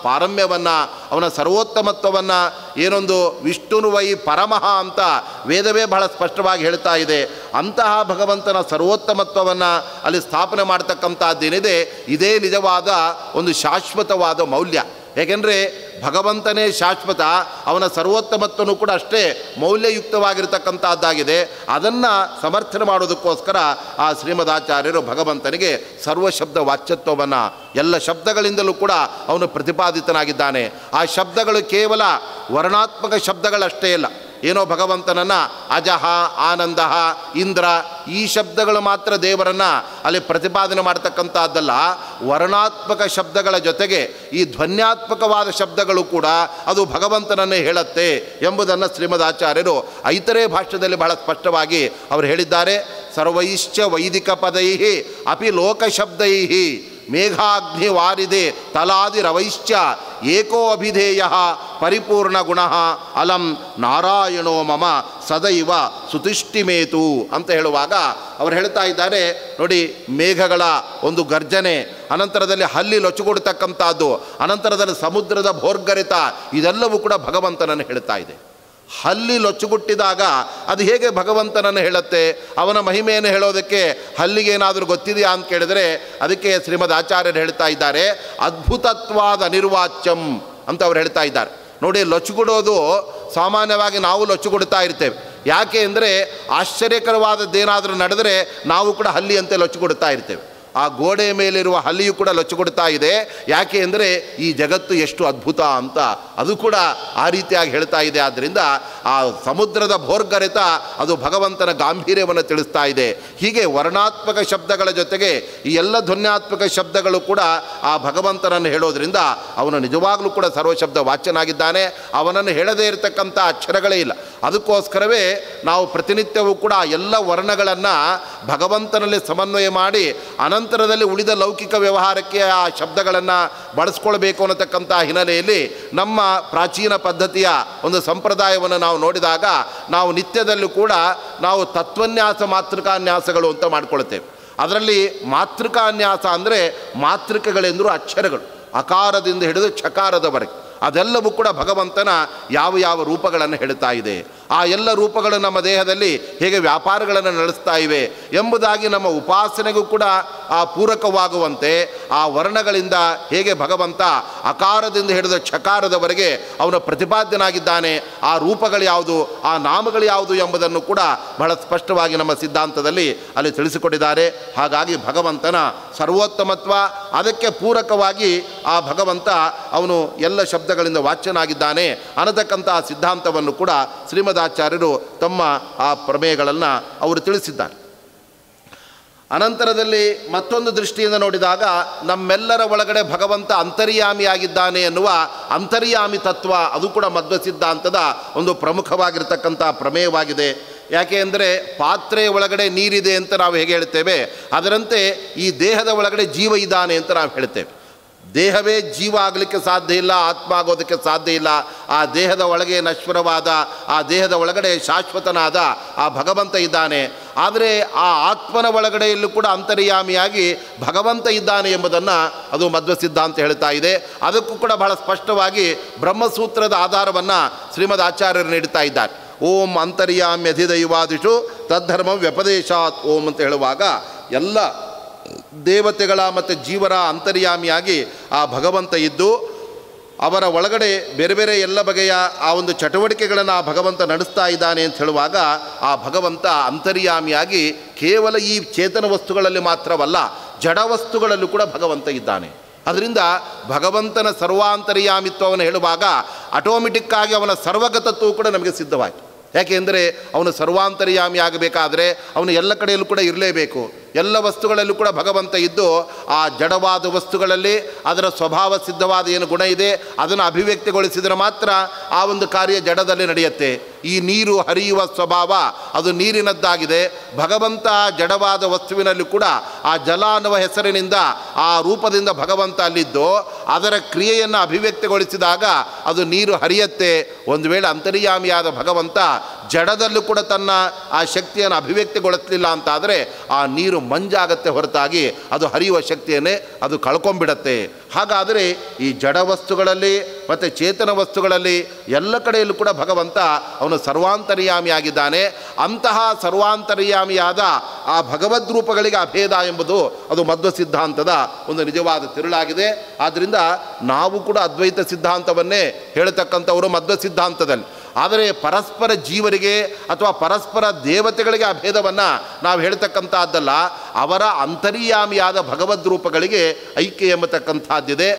ಪಾರಮ್ಯವನ್ನು, ಅವನ ಸರ್ವೋತ್ತಮತ್ವವನ್ನು, ಏನೊಂದು ವಿಷ್ಣುನು ವೈ ಪರಮಃ ಅಂತ ವೇದವೇ ಬಹಳ ಸ್ಪಷ್ಟವಾಗಿ ಹೇಳ್ತಾ ಇದೆ. ಅಂತಹ ಭಗವಂತನ ಸರ್ವೋತ್ತಮತ್ವವನ್ನು ಅಲ್ಲಿ ಸ್ಥಾಪನೆ ಮಾಡ್ತಕ್ಕಂಥದ್ದೇನಿದೆ, ಇದೇ ನಿಜವಾದ ಒಂದು ಶಾಶ್ವತವಾದ ಮೌಲ್ಯ. ಏಕೆಂದರೆ ಭಗವಂತನೇ ಶಾಶ್ವತ, ಅವನ ಸರ್ವೋತ್ತಮತ್ವನು ಕೂಡ ಅಷ್ಟೇ ಮೌಲ್ಯಯುಕ್ತವಾಗಿರ್ತಕ್ಕಂಥದ್ದಾಗಿದೆ ಅದನ್ನು ಸಮರ್ಥನೆ ಮಾಡೋದಕ್ಕೋಸ್ಕರ ಆ ಶ್ರೀಮದಾಚಾರ್ಯರು ಭಗವಂತನಿಗೆ ಸರ್ವಶಬ್ದ ವಾಚ್ಯತ್ವವನ್ನು, ಎಲ್ಲ ಶಬ್ದಗಳಿಂದಲೂ ಕೂಡ ಅವನು ಪ್ರತಿಪಾದಿತನಾಗಿದ್ದಾನೆ. ಆ ಶಬ್ದಗಳು ಕೇವಲ ವರ್ಣಾತ್ಮಕ ಶಬ್ದಗಳಷ್ಟೇ ಇಲ್ಲ ಏನೋ ಭಗವಂತನನ್ನು ಅಜಹ ಆನಂದ ಇಂದ್ರ ಈ ಶಬ್ದಗಳು ಮಾತ್ರ ದೇವರನ್ನು ಅಲ್ಲಿ ಪ್ರತಿಪಾದನೆ ಮಾಡ್ತಕ್ಕಂಥದ್ದಲ್ಲ ವರ್ಣಾತ್ಮಕ ಶಬ್ದಗಳ ಜೊತೆಗೆ ಈ ಧ್ವನ್ಯಾತ್ಮಕವಾದ ಶಬ್ದಗಳು ಕೂಡ ಅದು ಭಗವಂತನನ್ನೇ ಹೇಳುತ್ತೆ ಎಂಬುದನ್ನು ಶ್ರೀಮದಾಚಾರ್ಯರು ಐತರೇ ಭಾಷ್ಯದಲ್ಲಿ ಬಹಳ ಸ್ಪಷ್ಟವಾಗಿ ಅವರು ಹೇಳಿದ್ದಾರೆ. ಸರ್ವೈಶ್ಚ ವೈದಿಕ ಪದೈ ಅಪಿ ಲೋಕಶಬ್ದೈ ಮೇಘಾಗ್ನಿ ವಾರಿದೆ ತಲಾದಿರವೈಶ್ಚ ಏಕೋ ಅಭಿಧೇಯ ಪರಿಪೂರ್ಣ ಗುಣ ಅಲಂ ನಾರಾಯಣೋ ಮಮ ಸದೈವ ಸುತಿಷ್ಠಿಮೇತು ಅಂತ ಹೇಳುವಾಗ ಅವರು ಹೇಳ್ತಾ ಇದ್ದಾರೆ, ನೋಡಿ, ಮೇಘಗಳ ಒಂದು ಗರ್ಜನೆ, ಅನಂತರದಲ್ಲಿ ಹಲ್ಲಿ ಲೊಚ್ಚುಕೊಡ್ತಕ್ಕಂಥದ್ದು, ಅನಂತರದಲ್ಲಿ ಸಮುದ್ರದ ಭೋರ್ಗರಿತ, ಇದೆಲ್ಲವೂ ಕೂಡ ಭಗವಂತನನ್ನು ಹೇಳ್ತಾ ಇದೆ. ಹಲ್ಲಿ ಲೊಚ್ಚುಗುಟ್ಟಿದಾಗ ಅದು ಹೇಗೆ ಭಗವಂತನನ್ನು ಹೇಳುತ್ತೆ? ಅವನ ಮಹಿಮೆಯನ್ನು ಹೇಳೋದಕ್ಕೆ ಹಲ್ಲಿಗೆ ಏನಾದರೂ ಗೊತ್ತಿದೆಯಾ ಅಂತ ಕೇಳಿದರೆ ಅದಕ್ಕೆ ಶ್ರೀಮದ್ ಆಚಾರ್ಯರು ಹೇಳ್ತಾ ಇದ್ದಾರೆ, ಅದ್ಭುತತ್ವಾದ ಅನಿರ್ವಾಚ್ಯಂ ಅಂತ ಅವ್ರು ಹೇಳ್ತಾ ಇದ್ದಾರೆ. ನೋಡಿ, ಲೊಚ್ಚುಗುಡೋದು ಸಾಮಾನ್ಯವಾಗಿ ನಾವು ಲೊಚ್ಚುಗುಡ್ತಾ ಇರ್ತೇವೆ. ಯಾಕೆ ಅಂದರೆ ಆಶ್ಚರ್ಯಕರವಾದದ್ದೇನಾದರೂ ನಡೆದರೆ ನಾವು ಕೂಡ ಹಲ್ಲಿಯಂತೆ ಲೊಚ್ಚುಗುಡ್ತಾ ಇರ್ತೇವೆ. ಆ ಗೋಡೆ ಮೇಲಿರುವ ಹಲ್ಲಿಯು ಕೂಡ ಲೊಚ್ಚುಗುಡ್ತಾ ಇದೆ. ಯಾಕೆ ಅಂದರೆ ಈ ಜಗತ್ತು ಎಷ್ಟು ಅದ್ಭುತ ಅಂತ ಅದು ಕೂಡ ಆ ರೀತಿಯಾಗಿ ಹೇಳ್ತಾ ಇದೆ. ಆದ್ದರಿಂದ ಆ ಸಮುದ್ರದ ಭೋರ್ಗರೆತ ಅದು ಭಗವಂತನ ಗಾಂಭೀರ್ಯವನ್ನು ತಿಳಿಸ್ತಾ ಇದೆ. ಹೀಗೆ ವರ್ಣಾತ್ಮಕ ಶಬ್ದಗಳ ಜೊತೆಗೆ ಈ ಎಲ್ಲ ಧ್ವನ್ಯಾತ್ಮಕ ಶಬ್ದಗಳು ಕೂಡ ಆ ಭಗವಂತನನ್ನು ಹೇಳೋದ್ರಿಂದ ಅವನು ನಿಜವಾಗಲೂ ಕೂಡ ಸರ್ವಶಬ್ದ ವಾಚ್ಯನಾಗಿದ್ದಾನೆ. ಅವನನ್ನು ಹೇಳದೇ ಇರತಕ್ಕಂಥ ಅಕ್ಷರಗಳೇ ಇಲ್ಲ. ಅದಕ್ಕೋಸ್ಕರವೇ ನಾವು ಪ್ರತಿನಿತ್ಯವೂ ಕೂಡ ಎಲ್ಲ ವರ್ಣಗಳನ್ನು ಭಗವಂತನಲ್ಲಿ ಸಮನ್ವಯ ಮಾಡಿ ಅನಂತರದಲ್ಲಿ ಉಳಿದ ಲೌಕಿಕ ವ್ಯವಹಾರಕ್ಕೆ ಆ ಶಬ್ದಗಳನ್ನು ಬಳಸ್ಕೊಳ್ಬೇಕು ಅನ್ನತಕ್ಕಂಥ ಹಿನ್ನೆಲೆಯಲ್ಲಿ ನಮ್ಮ ಪ್ರಾಚೀನ ಪದ್ಧತಿಯ ಒಂದು ಸಂಪ್ರದಾಯವನ್ನು ನಾವು ನೋಡಿದಾಗ ನಾವು ನಿತ್ಯದಲ್ಲೂ ಕೂಡ ನಾವು ತತ್ವನ್ಯಾಸ, ಮಾತೃಕಾನ್ಯಾಸಗಳು ಅಂತ ಮಾಡ್ಕೊಳ್ತೇವೆ. ಅದರಲ್ಲಿ ಮಾತೃಕಾನ್ಯಾಸ ಅಂದರೆ ಮಾತೃಕಗಳೆಂದರೂ ಅಕ್ಷರಗಳು. ಅಕಾರದಿಂದ ಹಿಡಿದು ಚಕಾರದವರೆಗೆ ಅದೆಲ್ಲವೂ ಕೂಡ ಭಗವಂತನ ಯಾವ ಯಾವ ರೂಪಗಳನ್ನು ಹೇಳ್ತಾ ಇದೆ. ಆ ಎಲ್ಲ ರೂಪಗಳು ನಮ್ಮ ದೇಹದಲ್ಲಿ ಹೇಗೆ ವ್ಯಾಪಾರಗಳನ್ನು ನಡೆಸ್ತಾ ಇವೆ ಎಂಬುದಾಗಿ ನಮ್ಮ ಉಪಾಸನೆಗೂ ಕೂಡ ಆ ಪೂರಕವಾಗುವಂತೆ, ಆ ವರ್ಣಗಳಿಂದ ಹೇಗೆ ಭಗವಂತ ಅಕಾರದಿಂದ ಹಿಡಿದ ಚಕಾರದವರೆಗೆ ಅವನು ಪ್ರತಿಪಾದ್ಯನಾಗಿದ್ದಾನೆ, ಆ ರೂಪಗಳು ಯಾವುದು, ಆ ನಾಮಗಳು ಯಾವುದು ಎಂಬುದನ್ನು ಕೂಡ ಬಹಳ ಸ್ಪಷ್ಟವಾಗಿ ನಮ್ಮ ಸಿದ್ಧಾಂತದಲ್ಲಿ ಅಲ್ಲಿ ತಿಳಿಸಿಕೊಟ್ಟಿದ್ದಾರೆ. ಹಾಗಾಗಿ ಭಗವಂತನ ಸರ್ವೋತ್ತಮತ್ವ, ಅದಕ್ಕೆ ಪೂರಕವಾಗಿ ಆ ಭಗವಂತ ಅವನು ಎಲ್ಲ ಶಬ್ದಗಳಿಂದ ವಾಚ್ಯನಾಗಿದ್ದಾನೆ ಅನ್ನತಕ್ಕಂಥ ಸಿದ್ಧಾಂತವನ್ನು ಕೂಡ ಶ್ರೀಮದಾಚಾರ್ಯರು ತಮ್ಮ ಆ ಪ್ರಮೇಯಗಳನ್ನು ಅವರು ತಿಳಿಸಿದ್ದಾರೆ. ಅನಂತರದಲ್ಲಿ ಮತ್ತೊಂದು ದೃಷ್ಟಿಯಿಂದ ನೋಡಿದಾಗ ನಮ್ಮೆಲ್ಲರ ಒಳಗಡೆ ಭಗವಂತ ಅಂತರ್ಯಾಮಿಯಾಗಿದ್ದಾನೆ ಎನ್ನುವ ಅಂತರ್ಯಾಮಿ ತತ್ವ ಅದು ಕೂಡ ಮಧ್ವ ಸಿದ್ಧಾಂತದ ಒಂದು ಪ್ರಮುಖವಾಗಿರ್ತಕ್ಕಂಥ ಪ್ರಮೇಯವಾಗಿದೆ. ಯಾಕೆ ಅಂದರೆ ಪಾತ್ರೆ ಒಳಗಡೆ ನೀರಿದೆ ಅಂತ ನಾವು ಹೇಗೆ ಹೇಳ್ತೇವೆ, ಅದರಂತೆ ಈ ದೇಹದ ಒಳಗಡೆ ಜೀವ ಇದ್ದಾನೆ ಅಂತ ನಾವು ಹೇಳ್ತೇವೆ. ದೇಹವೇ ಜೀವ ಆಗಲಿಕ್ಕೆ ಸಾಧ್ಯ ಇಲ್ಲ, ಆತ್ಮ ಆಗೋದಕ್ಕೆ ಸಾಧ್ಯ ಇಲ್ಲ. ಆ ದೇಹದ ಒಳಗೆ ನಶ್ವರವಾದ, ಆ ದೇಹದ ಒಳಗಡೆ ಶಾಶ್ವತನಾದ ಆ ಭಗವಂತ ಇದ್ದಾನೆ. ಆದರೆ ಆ ಆತ್ಮನ ಒಳಗಡೆಯಲ್ಲೂ ಕೂಡ ಅಂತರ್ಯಾಮಿಯಾಗಿ ಭಗವಂತ ಇದ್ದಾನೆ ಎಂಬುದನ್ನು ಅದು ಮಧ್ವ ಸಿದ್ಧಾಂತ ಹೇಳ್ತಾ ಇದೆ. ಅದಕ್ಕೂ ಕೂಡ ಬಹಳ ಸ್ಪಷ್ಟವಾಗಿ ಬ್ರಹ್ಮಸೂತ್ರದ ಆಧಾರವನ್ನು ಶ್ರೀಮದ್ ಆಚಾರ್ಯರು ನೀಡ್ತಾ ಇದ್ದಾರೆ. ಓಂ ಅಂತರ್ಯಾಮ್ಯಧಿದೈವಾದಿಷು ತದ್ಧರ್ಮ ವ್ಯಪದೇಶಾತ್ ಓಂ ಅಂತ ಹೇಳುವಾಗ ಎಲ್ಲ ದೇವತೆಗಳ ಮತ್ತು ಜೀವರ ಅಂತರ್ಯಾಮಿಯಾಗಿ ಆ ಭಗವಂತ ಇದ್ದು, ಅವರ ಒಳಗಡೆ ಬೇರೆ ಬೇರೆ ಎಲ್ಲ ಬಗೆಯ ಆ ಒಂದು ಚಟುವಟಿಕೆಗಳನ್ನು ಆ ಭಗವಂತ ನಡೆಸ್ತಾ ಇದ್ದಾನೆ ಅಂತ ಹೇಳುವಾಗ ಆ ಭಗವಂತ ಅಂತರ್ಯಾಮಿಯಾಗಿ ಕೇವಲ ಈ ಚೇತನ ವಸ್ತುಗಳಲ್ಲಿ ಮಾತ್ರವಲ್ಲ, ಜಡ ವಸ್ತುಗಳಲ್ಲೂ ಕೂಡ ಭಗವಂತ ಇದ್ದಾನೆ. ಅದರಿಂದ ಭಗವಂತನ ಸರ್ವಾಂತರ್ಯಾಮಿತ್ವವನ್ನು ಹೇಳುವಾಗ ಆಟೋಮೆಟಿಕ್ಕಾಗಿ ಅವನ ಸರ್ವಗತತ್ವವು ಕೂಡ ನಮಗೆ ಸಿದ್ಧವಾಯಿತು. ಯಾಕೆಂದರೆ ಅವನು ಸರ್ವಾಂತರ್ಯಾಮಿ ಆಗಬೇಕಾದರೆ ಅವನು ಎಲ್ಲ ಕಡೆಯಲ್ಲೂ ಕೂಡ ಇರಲೇಬೇಕು. ಎಲ್ಲ ವಸ್ತುಗಳಲ್ಲೂ ಕೂಡ ಭಗವಂತ ಇದ್ದು ಆ ಜಡವಾದ ವಸ್ತುಗಳಲ್ಲಿ ಅದರ ಸ್ವಭಾವ ಸಿದ್ಧವಾದ ಏನು ಗುಣ ಇದೆ, ಅದನ್ನು ಅಭಿವ್ಯಕ್ತಿಗೊಳಿಸಿದರೆ ಮಾತ್ರ ಆ ಒಂದು ಕಾರ್ಯ ಜಡದಲ್ಲಿ ನಡೆಯುತ್ತೆ. ಈ ನೀರು ಹರಿಯುವ ಸ್ವಭಾವ ಅದು ನೀರಿನದ್ದಾಗಿದೆ. ಭಗವಂತ ಜಡವಾದ ವಸ್ತುವಿನಲ್ಲಿ ಕೂಡ ಆ ಜಲ ಅನ್ನುವ ಹೆಸರಿನಿಂದ ಆ ರೂಪದಿಂದ ಭಗವಂತ ಅಲ್ಲಿದ್ದು, ಅದರ ಕ್ರಿಯೆಯನ್ನು ಅಭಿವ್ಯಕ್ತಿಗೊಳಿಸಿದಾಗ ಅದು ನೀರು ಹರಿಯತ್ತೆ. ಒಂದು ವೇಳೆ ಅಂತರ್ಯಾಮಿಯಾದ ಭಗವಂತ ಜಡದಲ್ಲೂ ಕೂಡ ತನ್ನ ಆ ಶಕ್ತಿಯನ್ನು ಅಭಿವ್ಯಕ್ತಿಗೊಳಿಸಲಿಲ್ಲ ಅಂತಾದರೆ ಆ ನೀರು ಮಂಜಾಗತ್ತೆ ಹೊರತಾಗಿ ಅದು ಹರಿಯುವ ಶಕ್ತಿಯನ್ನೇ ಅದು ಕಳ್ಕೊಂಬಿಡತ್ತೆ. ಹಾಗಾದರೆ ಈ ಜಡ ವಸ್ತುಗಳಲ್ಲಿ ಮತ್ತು ಚೇತನ ವಸ್ತುಗಳಲ್ಲಿ ಎಲ್ಲ ಕಡೆಯಲ್ಲೂ ಕೂಡ ಭಗವಂತ ಅವನು ಸರ್ವಾಂತರ್ಯಾಮಿಯಾಗಿದ್ದಾನೆ ಅಂತಹ ಸರ್ವಾಂತರ್ಯಾಮಿಯಾದ ಆ ಭಗವದ್ ರೂಪಗಳಿಗೆ ಅಭೇದ ಎಂಬುದು ಅದು ಮಧ್ವ ಸಿದ್ಧಾಂತದ ಒಂದು ನಿಜವಾದ ತಿರುಳಾಗಿದೆ. ಆದ್ದರಿಂದ ನಾವು ಕೂಡ ಅದ್ವೈತ ಸಿದ್ಧಾಂತವನ್ನೇ ಹೇಳ್ತಕ್ಕಂಥವರು ಮಧ್ವ ಸಿದ್ಧಾಂತದಲ್ಲಿ. ಆದರೆ ಪರಸ್ಪರ ಜೀವರಿಗೆ ಅಥವಾ ಪರಸ್ಪರ ದೇವತೆಗಳಿಗೆ ಅಭೇದವನ್ನು ನಾವು ಹೇಳ್ತಕ್ಕಂಥದ್ದಲ್ಲ ಅವರ ಅಂತರ್ಯಾಮಿಯಾದ ಭಗವದ್ ರೂಪಗಳಿಗೆ ಐಕ್ಯ ಎಂಬತಕ್ಕಂಥದ್ದಿದೆ